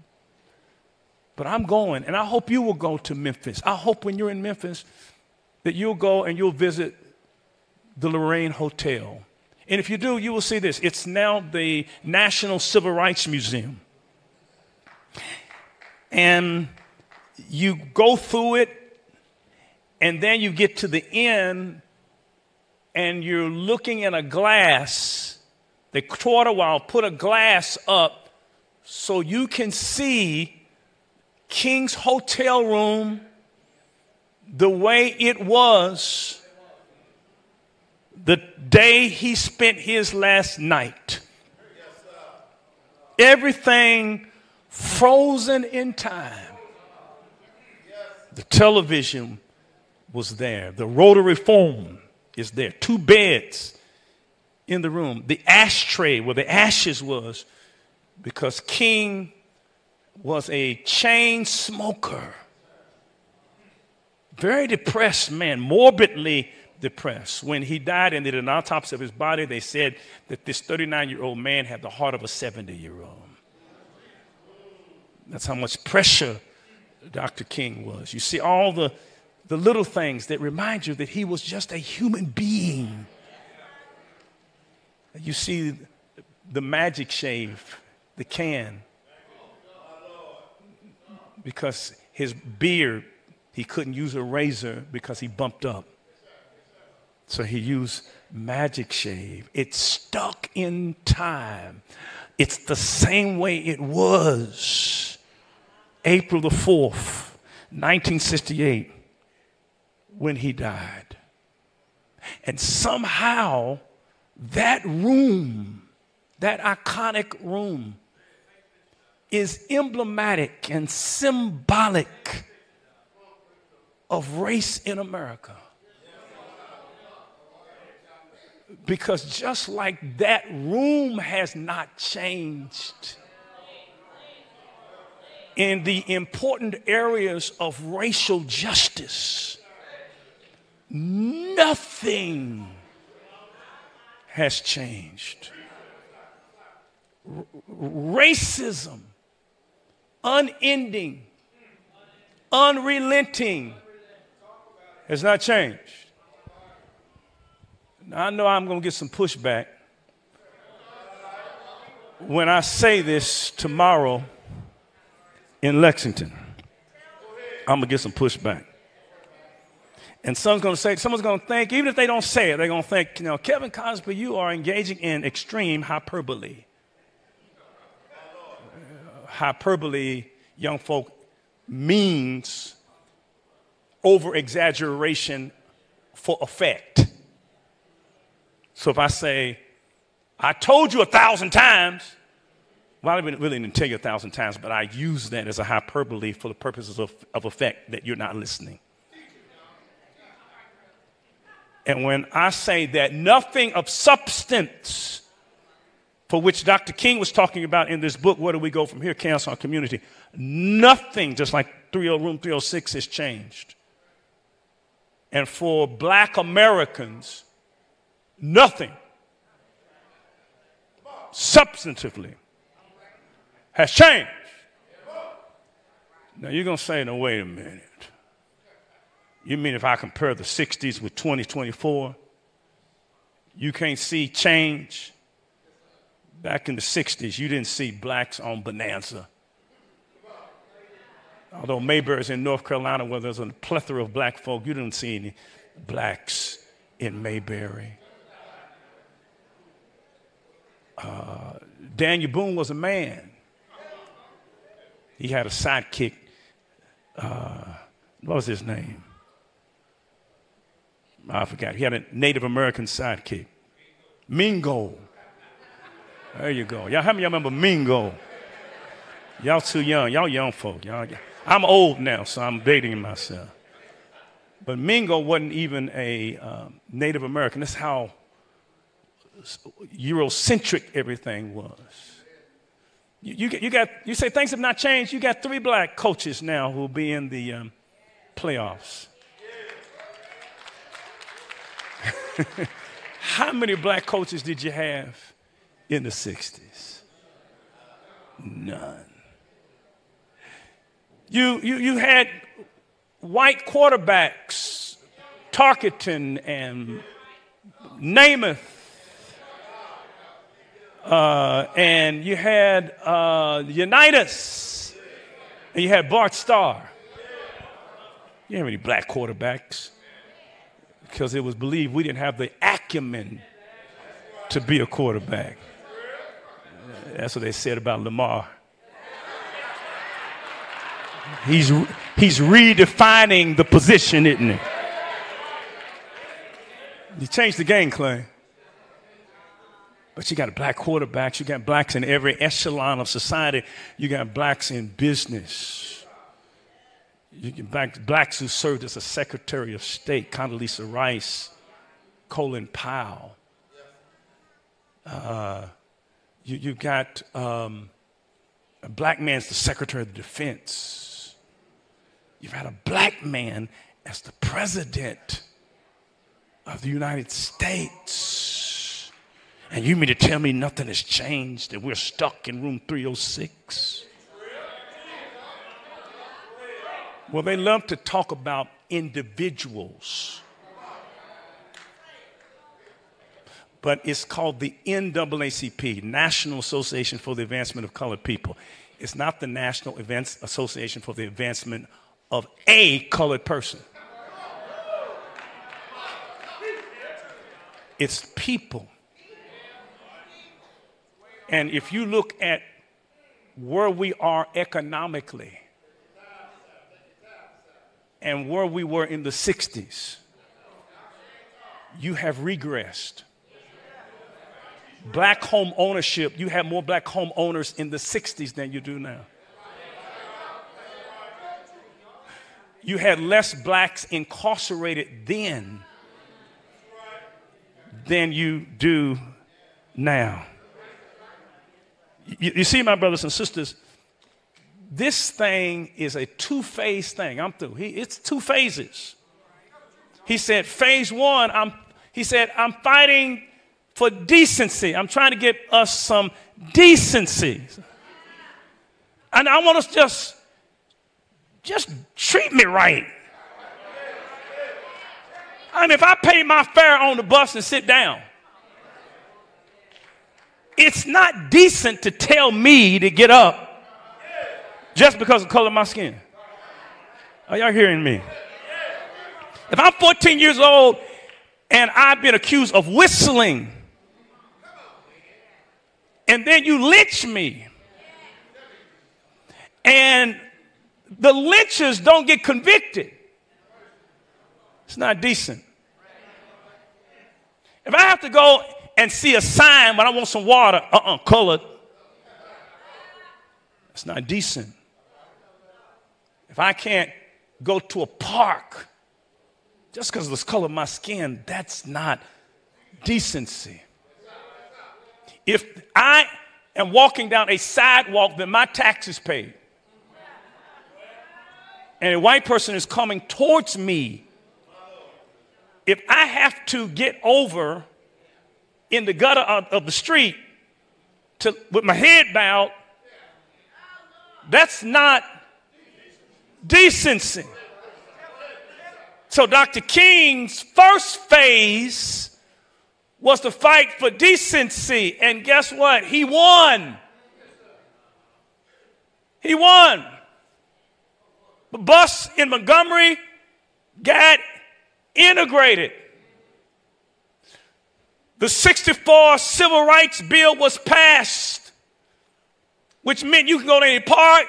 But I'm going, and I hope you will go to Memphis. I hope when you're in Memphis that you'll go and you'll visit the Lorraine Hotel. And if you do, you will see this. It's now the National Civil Rights Museum. And you go through it, and then you get to the end, and you're looking in a glass. They while put a glass up so you can see King's hotel room the way it was the day he spent his last night. Everything frozen in time. The television was there, the rotary phone is there, two beds in the room, the ashtray where the ashes was, because King was a chain smoker. Very depressed man, morbidly depressed. When he died and did an autopsy of his body, they said that this 39 year old man had the heart of a 70 year old. That's how much pressure Dr. King was. You see, all the, the little things that remind you that he was just a human being. You see the magic shave, the can, because his beard, he couldn't use a razor because he bumped up. So he used magic shave. It stuck in time. It's the same way it was April the 4th, 1968, when he died. And somehow that room, that iconic room, is emblematic and symbolic of race in America. Because just like that room has not changed in the important areas of racial justice, nothing has changed. R- racism, unending, unrelenting, Has not changed. Now, I know I'm going to get some pushback when I say this tomorrow in Lexington. I'm going to get some pushback. And someone's going to say, someone's going to think, even if they don't say it, they're going to think, you know, Kevin Cosby, you are engaging in extreme hyperbole. Hyperbole, young folk, means over exaggeration for effect. So if I say, I told you a thousand times, well, I didn't really didn't tell you a thousand times, but I use that as a hyperbole for the purposes of, of effect that you're not listening. And when I say that nothing of substance, for which Dr. King was talking about in this book, Where Do We Go From Here? Chaos or Community, nothing, just like 30, Room 306, has changed. And for black Americans, nothing substantively has changed. Now you're going to say, no, wait a minute. You mean if I compare the 60s with 2024, you can't see change? Back in the 60s, you didn't see blacks on Bonanza. Although Mayberry's in North Carolina, where there's a plethora of black folk, you didn't see any blacks in Mayberry. Uh, Daniel Boone was a man. He had a sidekick. Uh, what was his name? I forgot. He had a Native American sidekick. Mingo. There you go. Y'all, how many y'all remember Mingo? Y'all too young. Y'all young folk. Y'all, I'm old now, so I'm dating myself. But Mingo wasn't even a um, Native American. That's how Eurocentric everything was. You, you, you, got, you say things have not changed. You got three black coaches now who will be in the um, playoffs. <laughs> How many black coaches did you have in the 60s? None. You, you, you had white quarterbacks, Tarkenton and Namath, uh, and you had uh, Unitas, and you had Bart Starr. You didn't have any black quarterbacks because it was believed we didn't have the acumen to be a quarterback. That's what they said about Lamar. He's, he's redefining the position, isn't he? You changed the game, Clay. But you got black quarterbacks, you got blacks in every echelon of society, you got blacks in business. You get blacks who served as a Secretary of State, Condoleezza Rice, Colin Powell. Uh, you, you got um, a black man as the Secretary of Defense. You've had a black man as the President of the United States. And you mean to tell me nothing has changed, and we're stuck in room 306? Well, they love to talk about individuals. But it's called the NAACP, National Association for the Advancement of Colored People. It's not the National Events Association for the Advancement of a colored person. It's people. And if you look at where we are economically, and where we were in the 60s, you have regressed. Black home ownership, you had more black home owners in the 60s than you do now. You had less blacks incarcerated then than you do now. You, you see, my brothers and sisters, this thing is a two phase thing. I'm through. He, it's two phases. He said, phase one, I'm, he said, I'm fighting for decency. I'm trying to get us some decency. And I want us just, just treat me right. I mean, if I pay my fare on the bus and sit down, it's not decent to tell me to get up just because of the color of my skin. Are y'all hearing me? If I'm 14 years old and I've been accused of whistling, and then you lynch me, and the lynchers don't get convicted, it's not decent. If I have to go and see a sign when I want some water, uh uh-uh, uh, colored, it's not decent. If I can't go to a park just because of the color of my skin, that's not decency. If I am walking down a sidewalk that my taxes paid, and a white person is coming towards me, if I have to get over in the gutter of, of the street to, with my head bowed, that's not decency. So Dr. King's first phase was to fight for decency. And guess what? He won. He won. The bus in Montgomery got integrated. The 64 Civil Rights Bill was passed, which meant you can go to any park,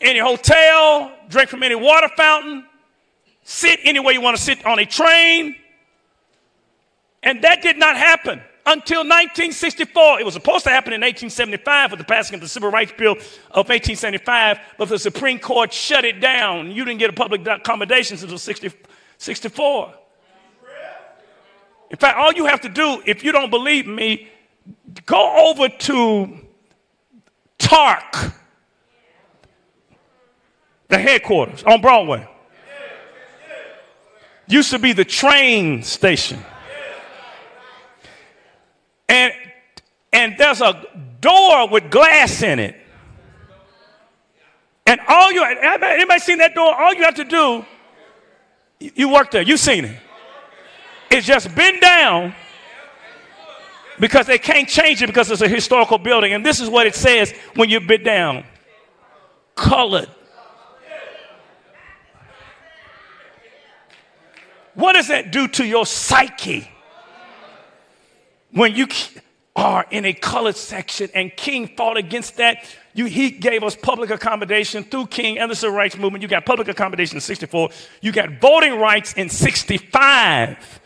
any hotel, drink from any water fountain, sit anywhere you want to sit on a train. And that did not happen until 1964. It was supposed to happen in 1875 with the passing of the Civil Rights Bill of 1875, but the Supreme Court shut it down. You didn't get a public accommodation until 60, 64. In fact, all you have to do, if you don't believe me, go over to TARC, the headquarters on Broadway. Used to be the train station. And, and there's a door with glass in it. And all you, anybody seen that door? All you have to do, you work there, you've seen it. it is just bend down because they can't change it because it's a historical building. And this is what it says when you bend down colored. What does that do to your psyche when you are in a colored section and King fought against that? You, he gave us public accommodation through King and the Civil Rights Movement. You got public accommodation in 64. You got voting rights in 65.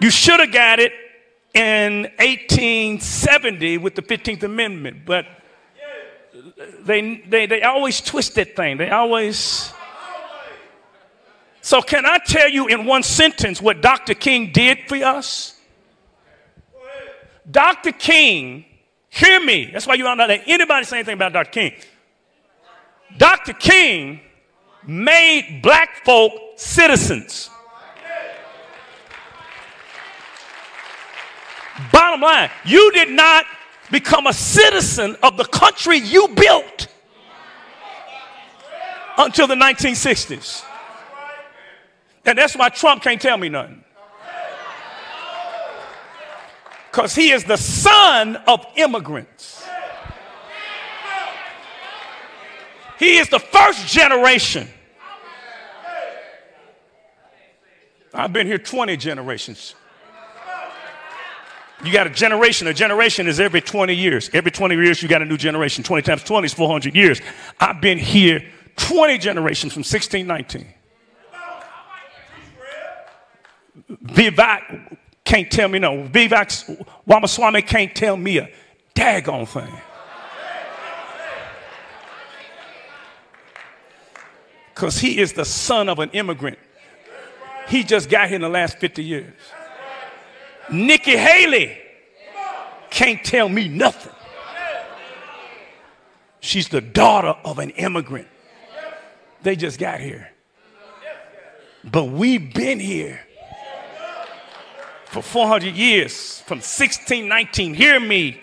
You should have got it in 1870 with the 15th Amendment, but they, they, they always twist that thing. They always. So, can I tell you in one sentence what Dr. King did for us? Dr. King, hear me. That's why you don't let anybody say anything about Dr. King. Dr. King made black folk citizens. Bottom line, you did not become a citizen of the country you built until the 1960s. And that's why Trump can't tell me nothing. Because he is the son of immigrants. He is the first generation. I've been here 20 generations. You got a generation. A generation is every 20 years. Every 20 years, you got a new generation. 20 times 20 is 400 years. I've been here 20 generations from 1619. Vivek can't tell me no. Vivek Ramaswamy can't tell me a daggone thing. Because he is the son of an immigrant. He just got here in the last 50 years. Nikki Haley can't tell me nothing. She's the daughter of an immigrant. They just got here. But we've been here for 400 years, from 1619, hear me,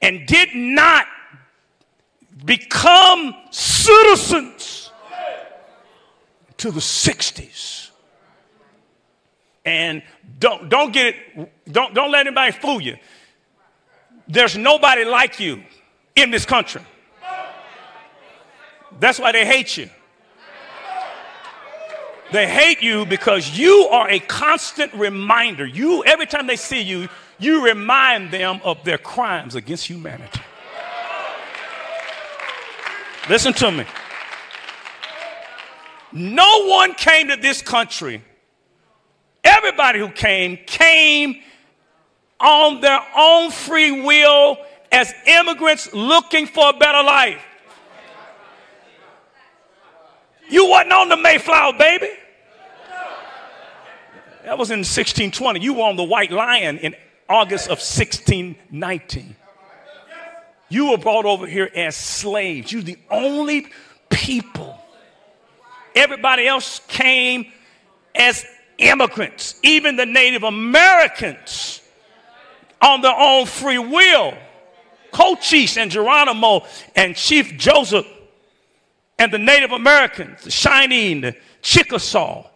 and did not become citizens to the 60s. And don't, don't get it, don't, don't let anybody fool you. There's nobody like you in this country. That's why they hate you. They hate you because you are a constant reminder. You, every time they see you, you remind them of their crimes against humanity. Listen to me. No one came to this country. Everybody who came, came on their own free will as immigrants looking for a better life. You wasn't on the Mayflower, baby. That was in 1620. You were on the White Lion in August of 1619. You were brought over here as slaves. You're the only people. Everybody else came as immigrants, even the Native Americans on their own free will. Cochise and Geronimo and Chief Joseph and the Native Americans, the Cheyenne, the Chickasaw,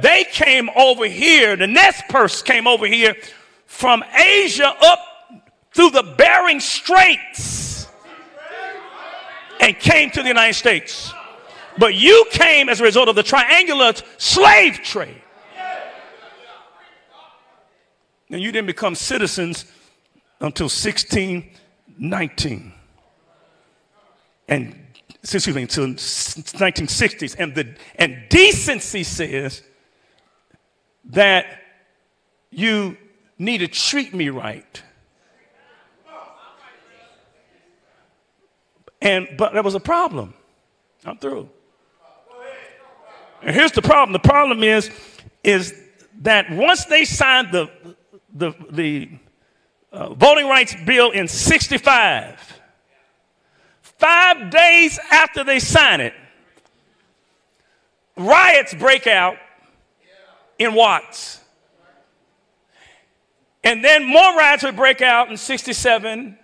they came over here, the Nez Perce came over here from Asia up through the Bering Straits and came to the United States. But you came as a result of the triangular slave trade. And you didn't become citizens until 1619. And excuse me, until 1960s. And the and decency says that you need to treat me right. And but there was a problem. I'm through. And here's the problem. The problem is, is that once they signed the the the uh, voting rights bill in 65, five days after they sign it, riots break out in Watts. And then more riots would break out in 67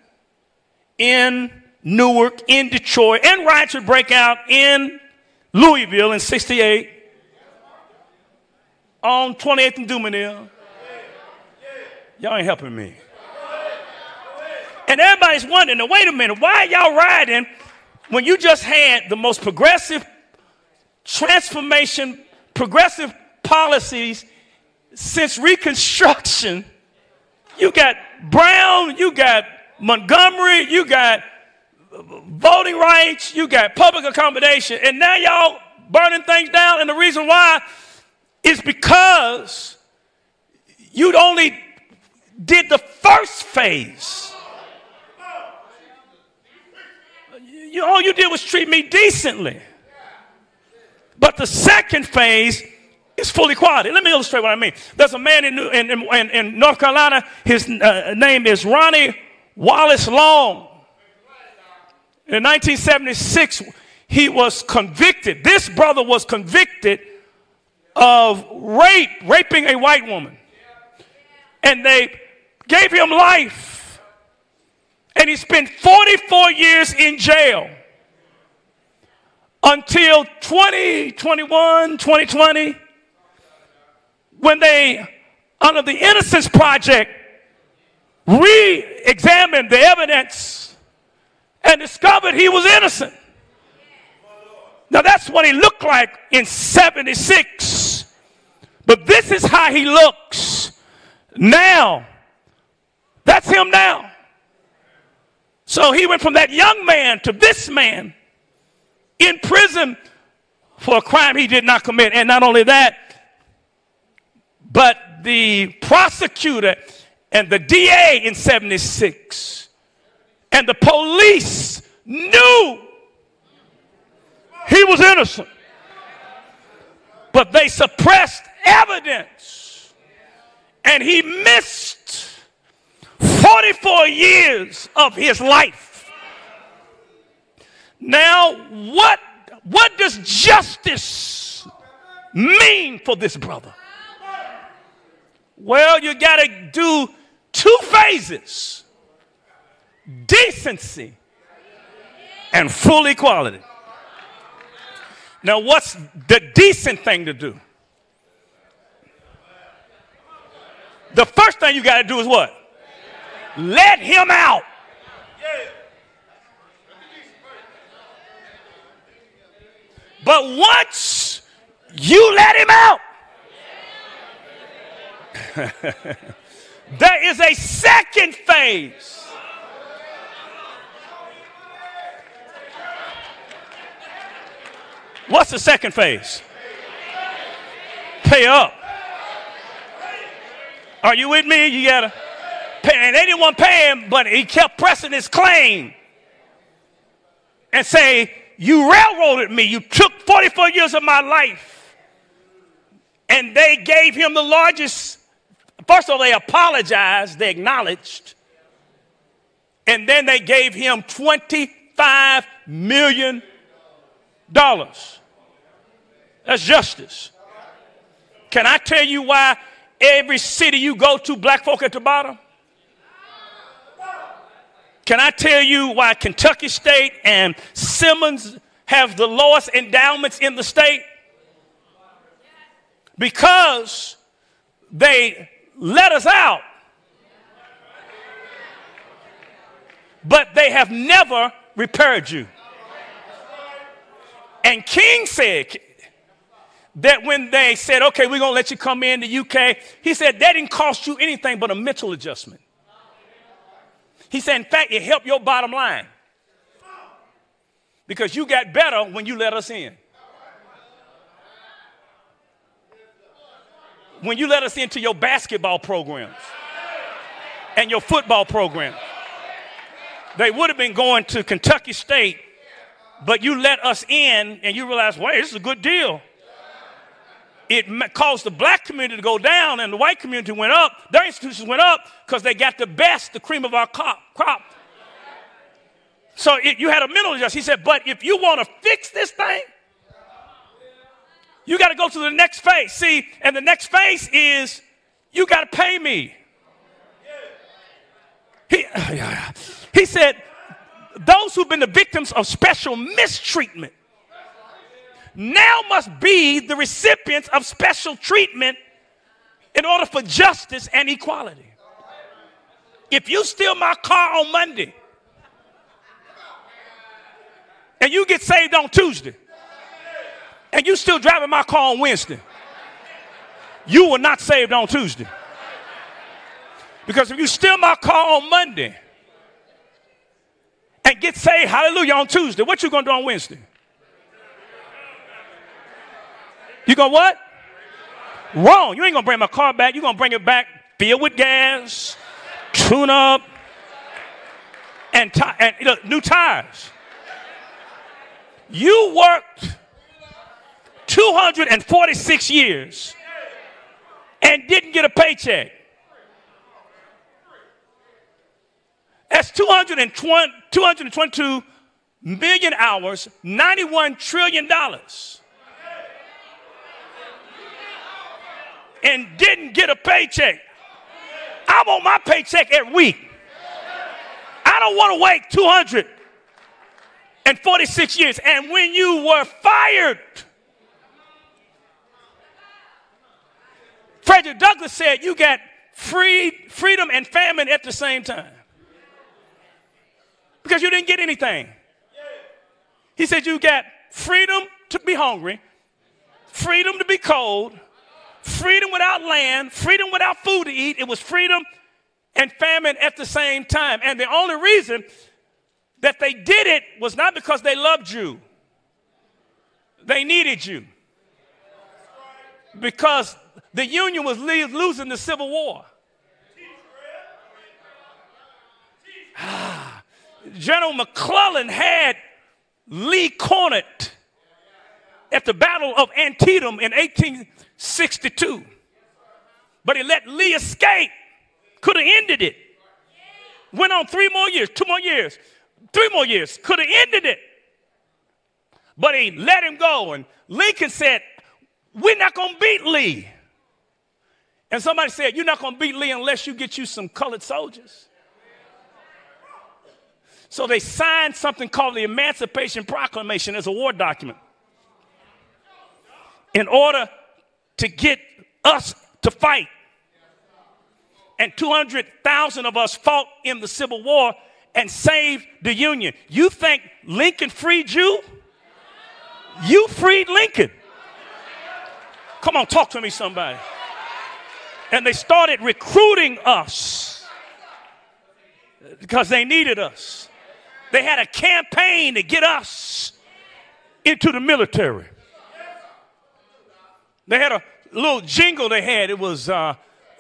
in Newark, in Detroit, and riots would break out in Louisville in 68 on 28th and Dumesnil. Y'all ain't helping me. And everybody's wondering, now, wait a minute, why y'all riding when you just had the most progressive transformation, progressive policies since Reconstruction? You got Brown, you got Montgomery, you got voting rights, you got public accommodation, and now y'all burning things down. And the reason why is because you only did the first phase. You, all you did was treat me decently. But the second phase is full equality. Let me illustrate what I mean. There's a man in, in, in, in North Carolina. His uh, name is Ronnie Wallace Long. In 1976, he was convicted. This brother was convicted of rape, raping a white woman. And they gave him life. And he spent 44 years in jail until 2021, 2020, when they, under the Innocence Project, re examined the evidence and discovered he was innocent. Now, that's what he looked like in 76. But this is how he looks now. That's him now. So he went from that young man to this man in prison for a crime he did not commit. And not only that, but the prosecutor and the DA in 76 and the police knew he was innocent. But they suppressed evidence. And he missed 44 years of his life. Now, what, what does justice mean for this brother? Well, you got to do two phases decency and full equality. Now, what's the decent thing to do? The first thing you got to do is what? Let him out. But once you let him out, <laughs> there is a second phase. What's the second phase? Pay up. Are you with me? You gotta. And they didn't want to pay him, but he kept pressing his claim and say, You railroaded me. You took 44 years of my life. And they gave him the largest. First of all, they apologized, they acknowledged. And then they gave him $25 million. That's justice. Can I tell you why every city you go to, black folk at the bottom? Can I tell you why Kentucky State and Simmons have the lowest endowments in the state? Because they let us out, but they have never repaired you. And King said that when they said, okay, we're going to let you come in the UK, he said that didn't cost you anything but a mental adjustment. He said, in fact, it helped your bottom line. Because you got better when you let us in. When you let us into your basketball programs and your football program, they would have been going to Kentucky State, but you let us in and you realize, wait, this is a good deal it caused the black community to go down and the white community went up. Their institutions went up because they got the best, the cream of our crop. So it, you had a mental adjustment. He said, but if you want to fix this thing, you got to go to the next phase. See, and the next phase is you got to pay me. He, <laughs> he said, those who've been the victims of special mistreatment now must be the recipients of special treatment in order for justice and equality. If you steal my car on Monday and you get saved on Tuesday and you still driving my car on Wednesday, you were not saved on Tuesday. Because if you steal my car on Monday and get saved, hallelujah, on Tuesday, what you to do on Wednesday? You go what? Wrong. You ain't gonna bring my car back. You're gonna bring it back filled with gas, tune up, and, t- and look, new tires. You worked 246 years and didn't get a paycheck. That's 220, 222 million hours, $91 trillion. And didn't get a paycheck. I want my paycheck every week. I don't want to wait 246 years. And when you were fired, Frederick Douglass said you got free, freedom and famine at the same time. Because you didn't get anything. He said you got freedom to be hungry, freedom to be cold, freedom without land, freedom without food to eat. It was freedom and famine at the same time. And the only reason that they did it was not because they loved you, they needed you. Because the Union was losing the Civil War. Ah, General McClellan had Lee cornered at the Battle of Antietam in 18 62. But he let Lee escape. Could have ended it. Went on three more years, two more years, three more years. Could have ended it. But he let him go. And Lincoln said, We're not going to beat Lee. And somebody said, You're not going to beat Lee unless you get you some colored soldiers. So they signed something called the Emancipation Proclamation as a war document. in order to get us to fight. And 200,000 of us fought in the Civil War and saved the Union. You think Lincoln freed you? You freed Lincoln. Come on, talk to me, somebody. And they started recruiting us because they needed us. They had a campaign to get us into the military. They had a little jingle they had. It was, uh,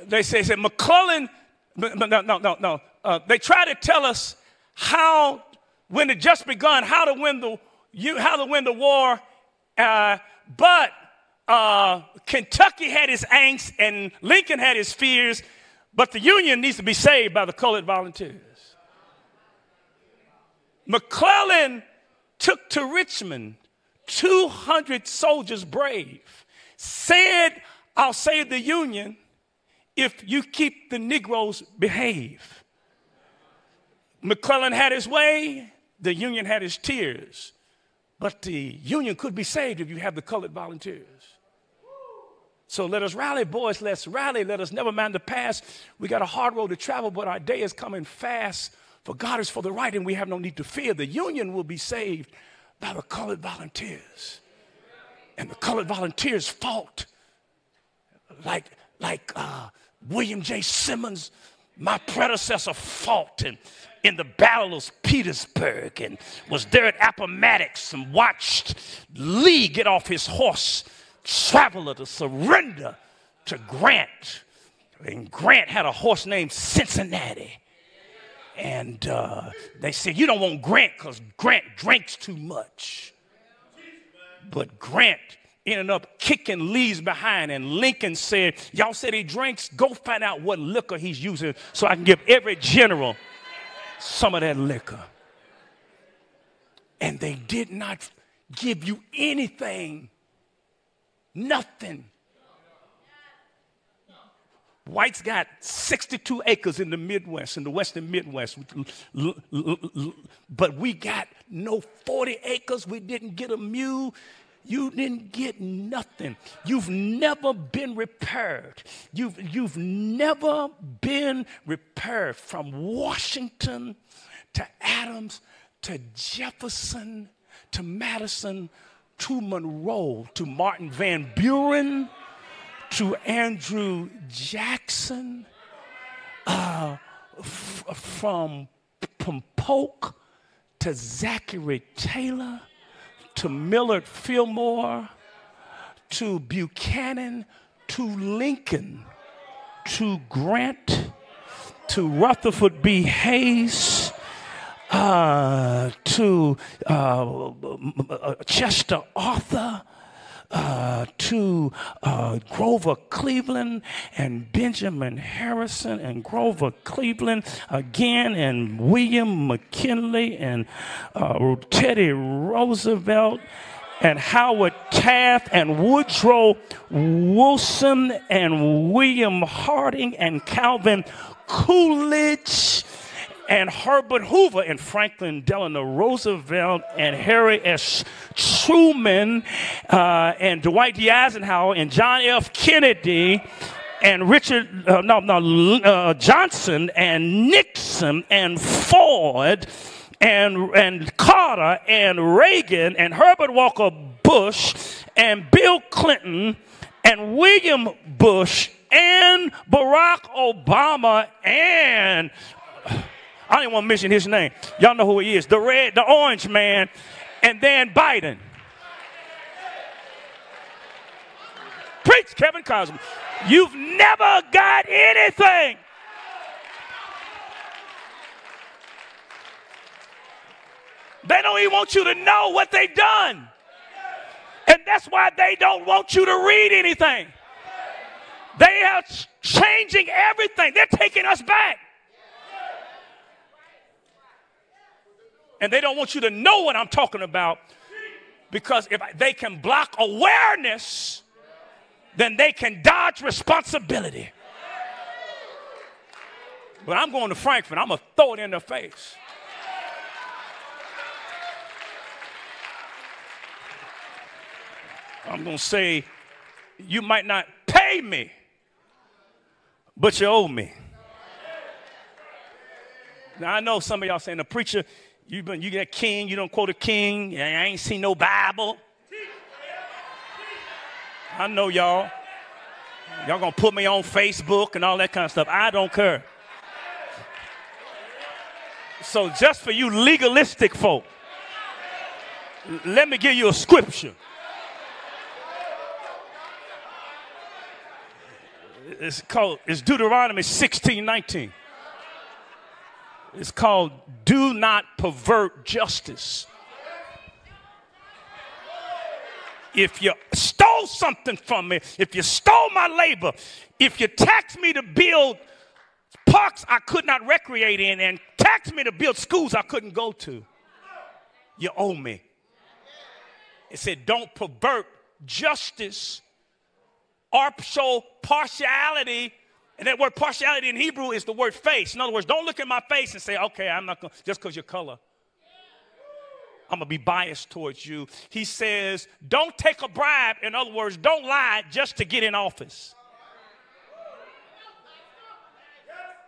they say, said McClellan, no, no, no, no. Uh, they tried to tell us how, when it just begun, how to win the, you, how to win the war. Uh, but uh, Kentucky had his angst and Lincoln had his fears, but the Union needs to be saved by the colored volunteers. McClellan took to Richmond 200 soldiers brave, said, I'll save the Union if you keep the Negroes behave. McClellan had his way, the Union had his tears. But the Union could be saved if you have the colored volunteers. So let us rally, boys. Let's rally. Let us never mind the past. We got a hard road to travel, but our day is coming fast. For God is for the right, and we have no need to fear. The Union will be saved by the colored volunteers. And the colored volunteers fought like, like uh, William J. Simmons, my predecessor, fought in, in the Battle of Petersburg and was there at Appomattox and watched Lee get off his horse, traveler, to surrender to Grant. And Grant had a horse named Cincinnati. And uh, they said, You don't want Grant because Grant drinks too much. But Grant ended up kicking Lee's behind, and Lincoln said, Y'all said he drinks? Go find out what liquor he's using so I can give every general some of that liquor. And they did not give you anything, nothing Whites got 62 acres in the Midwest, in the Western Midwest. But we got no 40 acres. We didn't get a mule. You didn't get nothing. You've never been repaired. You've, you've never been repaired from Washington to Adams to Jefferson to Madison to Monroe to Martin Van Buren to Andrew Jackson, uh, f- from Polk to Zachary Taylor to Millard Fillmore to Buchanan to Lincoln to Grant to Rutherford B. Hayes uh, to uh, Chester Arthur uh, to uh, Grover Cleveland and Benjamin Harrison and Grover Cleveland again and William McKinley and uh, Teddy Roosevelt and Howard Taft and Woodrow Wilson and William Harding and Calvin Coolidge and Herbert Hoover and Franklin Delano Roosevelt and Harry S. Truman uh, and Dwight D. Eisenhower and John F. Kennedy and Richard, uh, no, no, uh, Johnson and Nixon and Ford and, and Carter and Reagan and Herbert Walker Bush and Bill Clinton and William Bush and Barack Obama and I even want to mention his name. Y'all know who he is. The red, the orange man, and then Biden. Preach, Kevin Cosby. You've never got anything. They don't even want you to know what they've done. And that's why they don't want you to read anything. They are changing everything. They're taking us back. And they don't want you to know what I'm talking about because if they can block awareness, then they can dodge responsibility. But I'm going to Frankfurt. I'm going to throw it in their face. I'm going to say, You might not pay me, but you owe me. Now I know some of y'all saying the preacher, you been you get a king, you don't quote a king, I ain't seen no Bible. I know y'all. Y'all gonna put me on Facebook and all that kind of stuff. I don't care. So just for you legalistic folk, let me give you a scripture. It's called it's Deuteronomy 16, 19. It's called Do Not Pervert Justice. If you stole something from me, if you stole my labor, if you taxed me to build parks I could not recreate in and taxed me to build schools I couldn't go to, you owe me. It said, don't pervert justice or show partiality. And that word partiality in Hebrew is the word face. In other words, don't look at my face and say, okay, I'm not going to, just because your color. I'm going to be biased towards you. He says, don't take a bribe. In other words, don't lie just to get in office.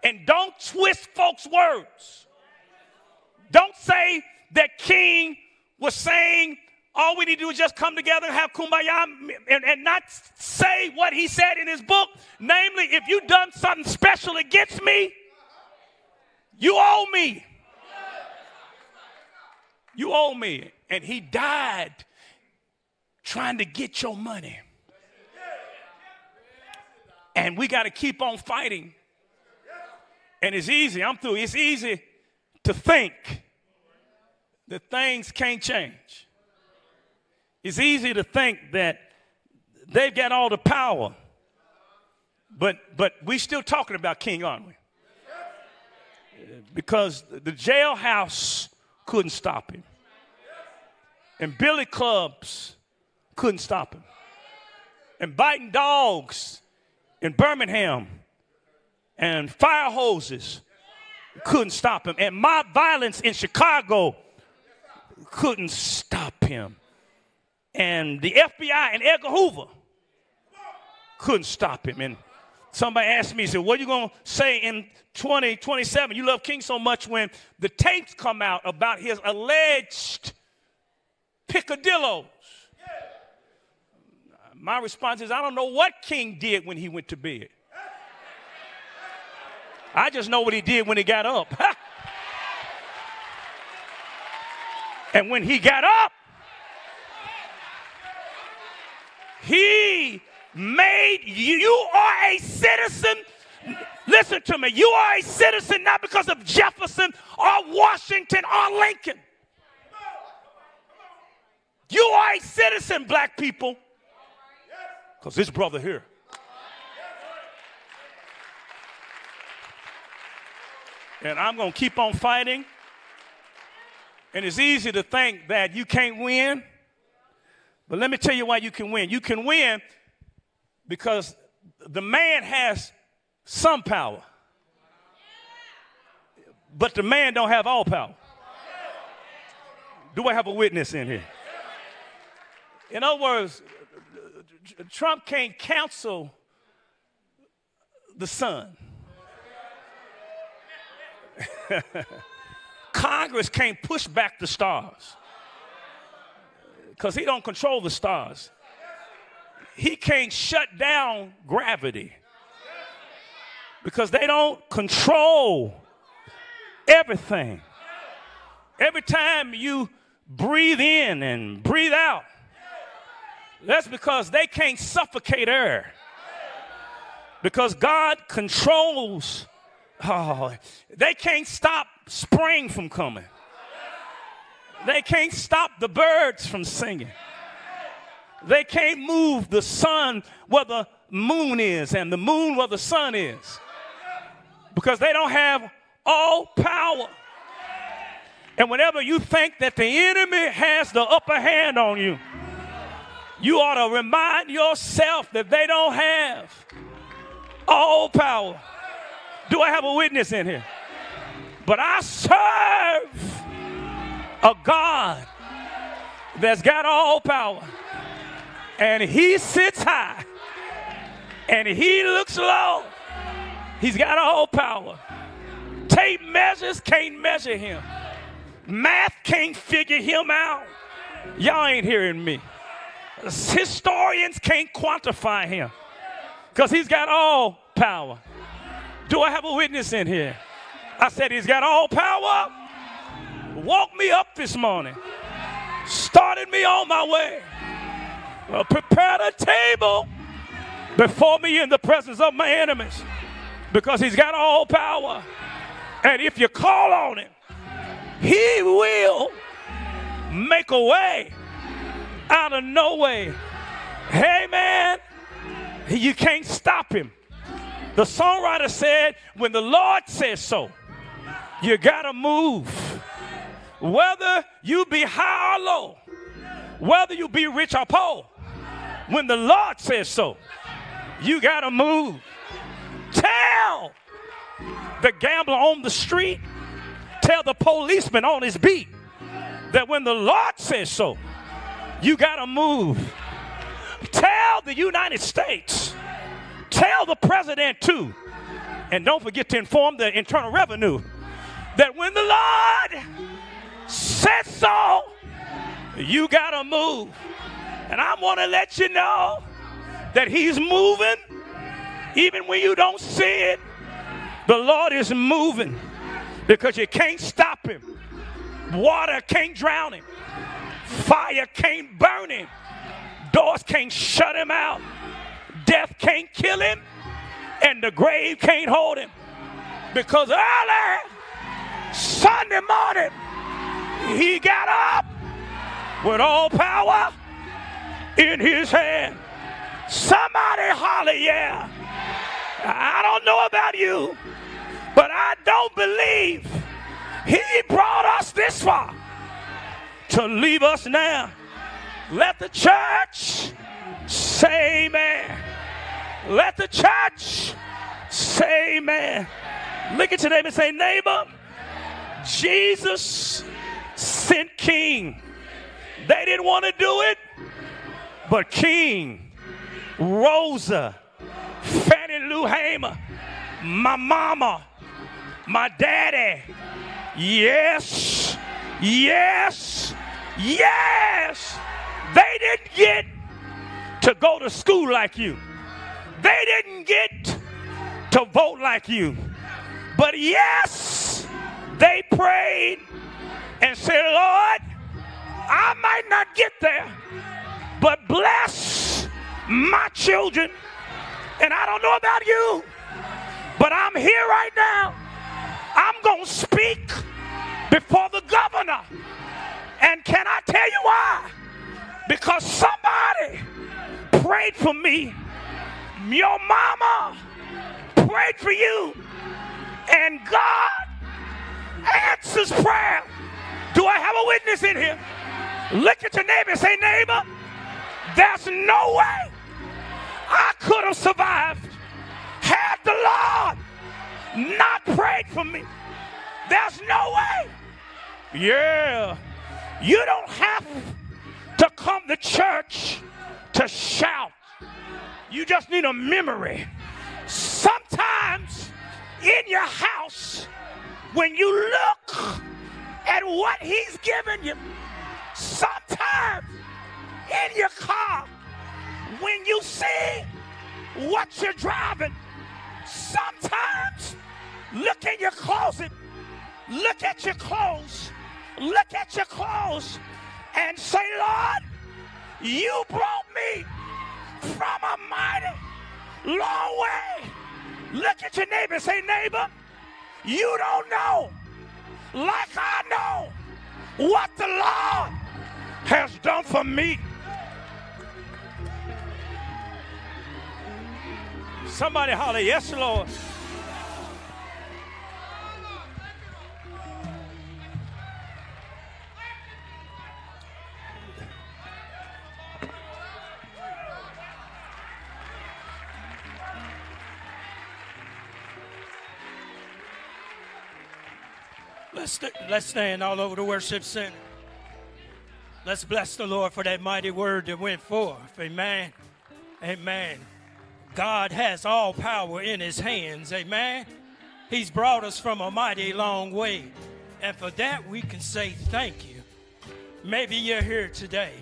And don't twist folks' words. Don't say that King was saying all we need to do is just come together and have kumbaya and, and not say what he said in his book. Namely, if you've done something special against me, you owe me. You owe me. And he died trying to get your money. And we got to keep on fighting. And it's easy, I'm through. It's easy to think that things can't change. It's easy to think that they've got all the power. But but we still talking about King, aren't we? Because the jailhouse couldn't stop him. And billy clubs couldn't stop him. And biting dogs in Birmingham and fire hoses couldn't stop him. And mob violence in Chicago couldn't stop him. And the FBI and Edgar Hoover couldn't stop him. And somebody asked me, he said, What are you going to say in 2027? You love King so much when the tapes come out about his alleged picadillos. My response is, I don't know what King did when he went to bed. I just know what he did when he got up. <laughs> and when he got up, he made you, you are a citizen. Listen to me. You are a citizen not because of Jefferson or Washington or Lincoln. You are a citizen, black people. Because this brother here. And I'm going to keep on fighting. And it's easy to think that you can't win. But let me tell you why you can win. You can win because the man has some power. But the man don't have all power. Do I have a witness in here? In other words, Trump can't cancel the sun. <laughs> Congress can't push back the stars because he don't control the stars. He can't shut down gravity because they don't control everything. Every time you breathe in and breathe out, that's because they can't suffocate air. Because God controls Oh, they can't stop spring from coming. They can't stop the birds from singing. They can't move the sun where the moon is and the moon where the sun is because they don't have all power. And whenever you think that the enemy has the upper hand on you, you ought to remind yourself that they don't have all power. Do I have a witness in here? But I serve a God that's got all power. And he sits high And he looks low. He's got all power. Tape measures can't measure him. Math can't figure him out. Y'all ain't hearing me. Historians can't quantify him because he's got all power. Do I have a witness in here? I said he's got all power. Woke me up this morning, started me on my way. Well, prepared a table before me in the presence of my enemies because he's got all power. And if you call on him, he will make a way out of no way. Hey, man, you can't stop him. The songwriter said, when the Lord says so, you got to move. Whether you be high or low, whether you be rich or poor, when the Lord says so, you got to move. Tell the gambler on the street, tell the policeman on his beat that when the Lord says so, you got to move. Tell the United States, tell the president too, and don't forget to inform the Internal Revenue that when the Lord says so, you got to move. And I want to let you know that He's moving even when you don't see it. The Lord is moving because you can't stop Him. Water can't drown Him, fire can't burn Him, doors can't shut Him out, death can't kill Him, and the grave can't hold Him. Because early Sunday morning, He got up with all power in his hand. Somebody holler, yeah. I don't know about you, but I don't believe he brought us this far to leave us now. Let the church say amen. Let the church say amen. Look at your neighbor and say, neighbor, Jesus sent King. They didn't want to do it, but King, Rosa, Fannie Lou Hamer, my mama, my daddy, yes, yes, yes, they didn't get to go to school like you. They didn't get to vote like you. But yes, they prayed and say, Lord, I might not get there, but bless my children. And I don't know about you, but I'm here right now. I'm going to speak before the governor. And can I tell you why? Because somebody prayed for me. Your mama prayed for you. And God answers prayer. Do I have a witness in here? Look at your neighbor and say, neighbor, there's no way I could have survived had the Lord not prayed for me. There's no way. Yeah. You don't have to come to church to shout. You just need a memory. Sometimes in your house, when you look at what He's given you, Sometimes in your car, when you see what you're driving, sometimes look in your closet, look at your clothes, look at your clothes, and say, Lord, you brought me from a mighty long way. Look at your neighbor say, neighbor, you don't know like I know what the Lord has done for me. Somebody holler, yes, Lord. Let's, let's stand all over the worship center. Let's bless the Lord for that mighty word that went forth. Amen. Amen. God has all power in his hands. Amen. He's brought us from a mighty long way. And for that, we can say thank you. Maybe you're here today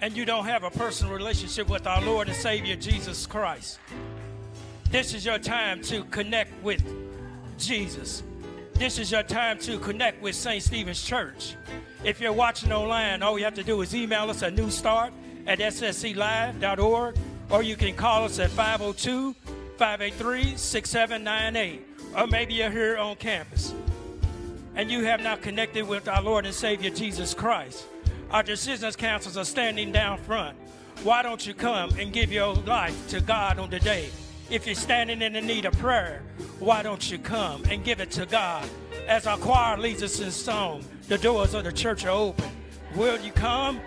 and you don't have a personal relationship with our Lord and Savior Jesus Christ. This is your time to connect with Jesus. This is your time to connect with St. Stephen's Church. If you're watching online, all you have to do is email us at newstart at ssclive.org or you can call us at 502 583 6798. Or maybe you're here on campus and you have not connected with our Lord and Savior Jesus Christ. Our decisions councils are standing down front. Why don't you come and give your life to God on the day? If you're standing in the need of prayer, why don't you come and give it to God? As our choir leads us in song, the doors of the church are open. Will you come?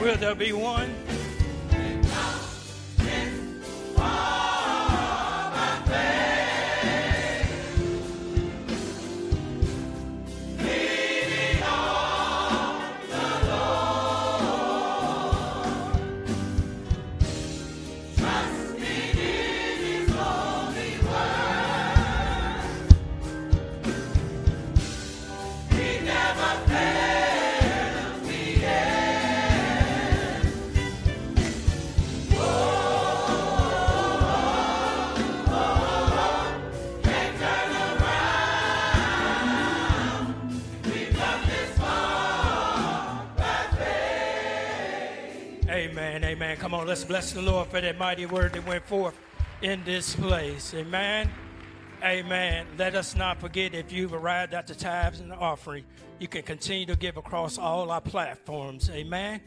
Will there be one? Let's bless the Lord for that mighty word that went forth in this place. Amen. Amen. Let us not forget if you've arrived at the tithes and the offering, you can continue to give across all our platforms. Amen.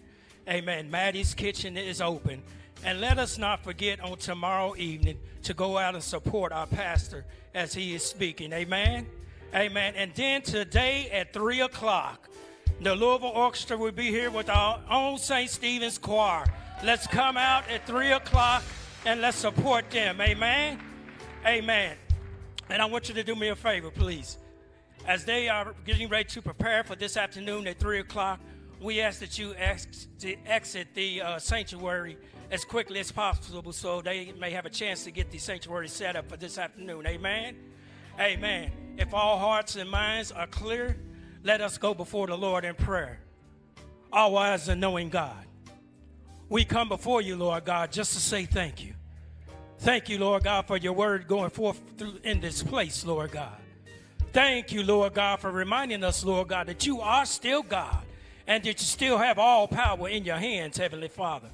Amen. Maddie's Kitchen is open. And let us not forget on tomorrow evening to go out and support our pastor as he is speaking. Amen. Amen. And then today at 3 o'clock, the Louisville Orchestra will be here with our own St. Stephen's Choir. Let's come out at 3 o'clock and let's support them. Amen. Amen. And I want you to do me a favor, please. As they are getting ready to prepare for this afternoon at 3 o'clock, we ask that you ex- exit the uh, sanctuary as quickly as possible so they may have a chance to get the sanctuary set up for this afternoon. Amen. Amen. If all hearts and minds are clear, let us go before the Lord in prayer. All wise and knowing God, we come before you, Lord God, just to say thank you. Thank you, Lord God, for your word going forth through in this place, Lord God. Thank you, Lord God, for reminding us, Lord God, that you are still God and that you still have all power in your hands, Heavenly Father.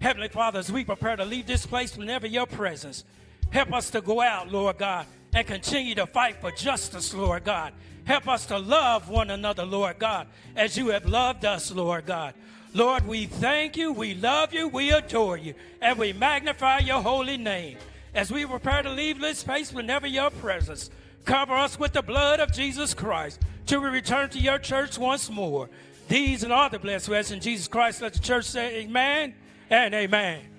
Heavenly Father, as we prepare to leave this place whenever your presence, help us to go out, Lord God, and continue to fight for justice, Lord God. Help us to love one another, Lord God, as you have loved us, Lord God. Lord, we thank you, we love you, we adore you, and we magnify your holy name. As we prepare to leave this place whenever your presence, cover us with the blood of Jesus Christ till we return to your church once more. These and all the blessed rest in Jesus Christ. Let the church say amen and amen.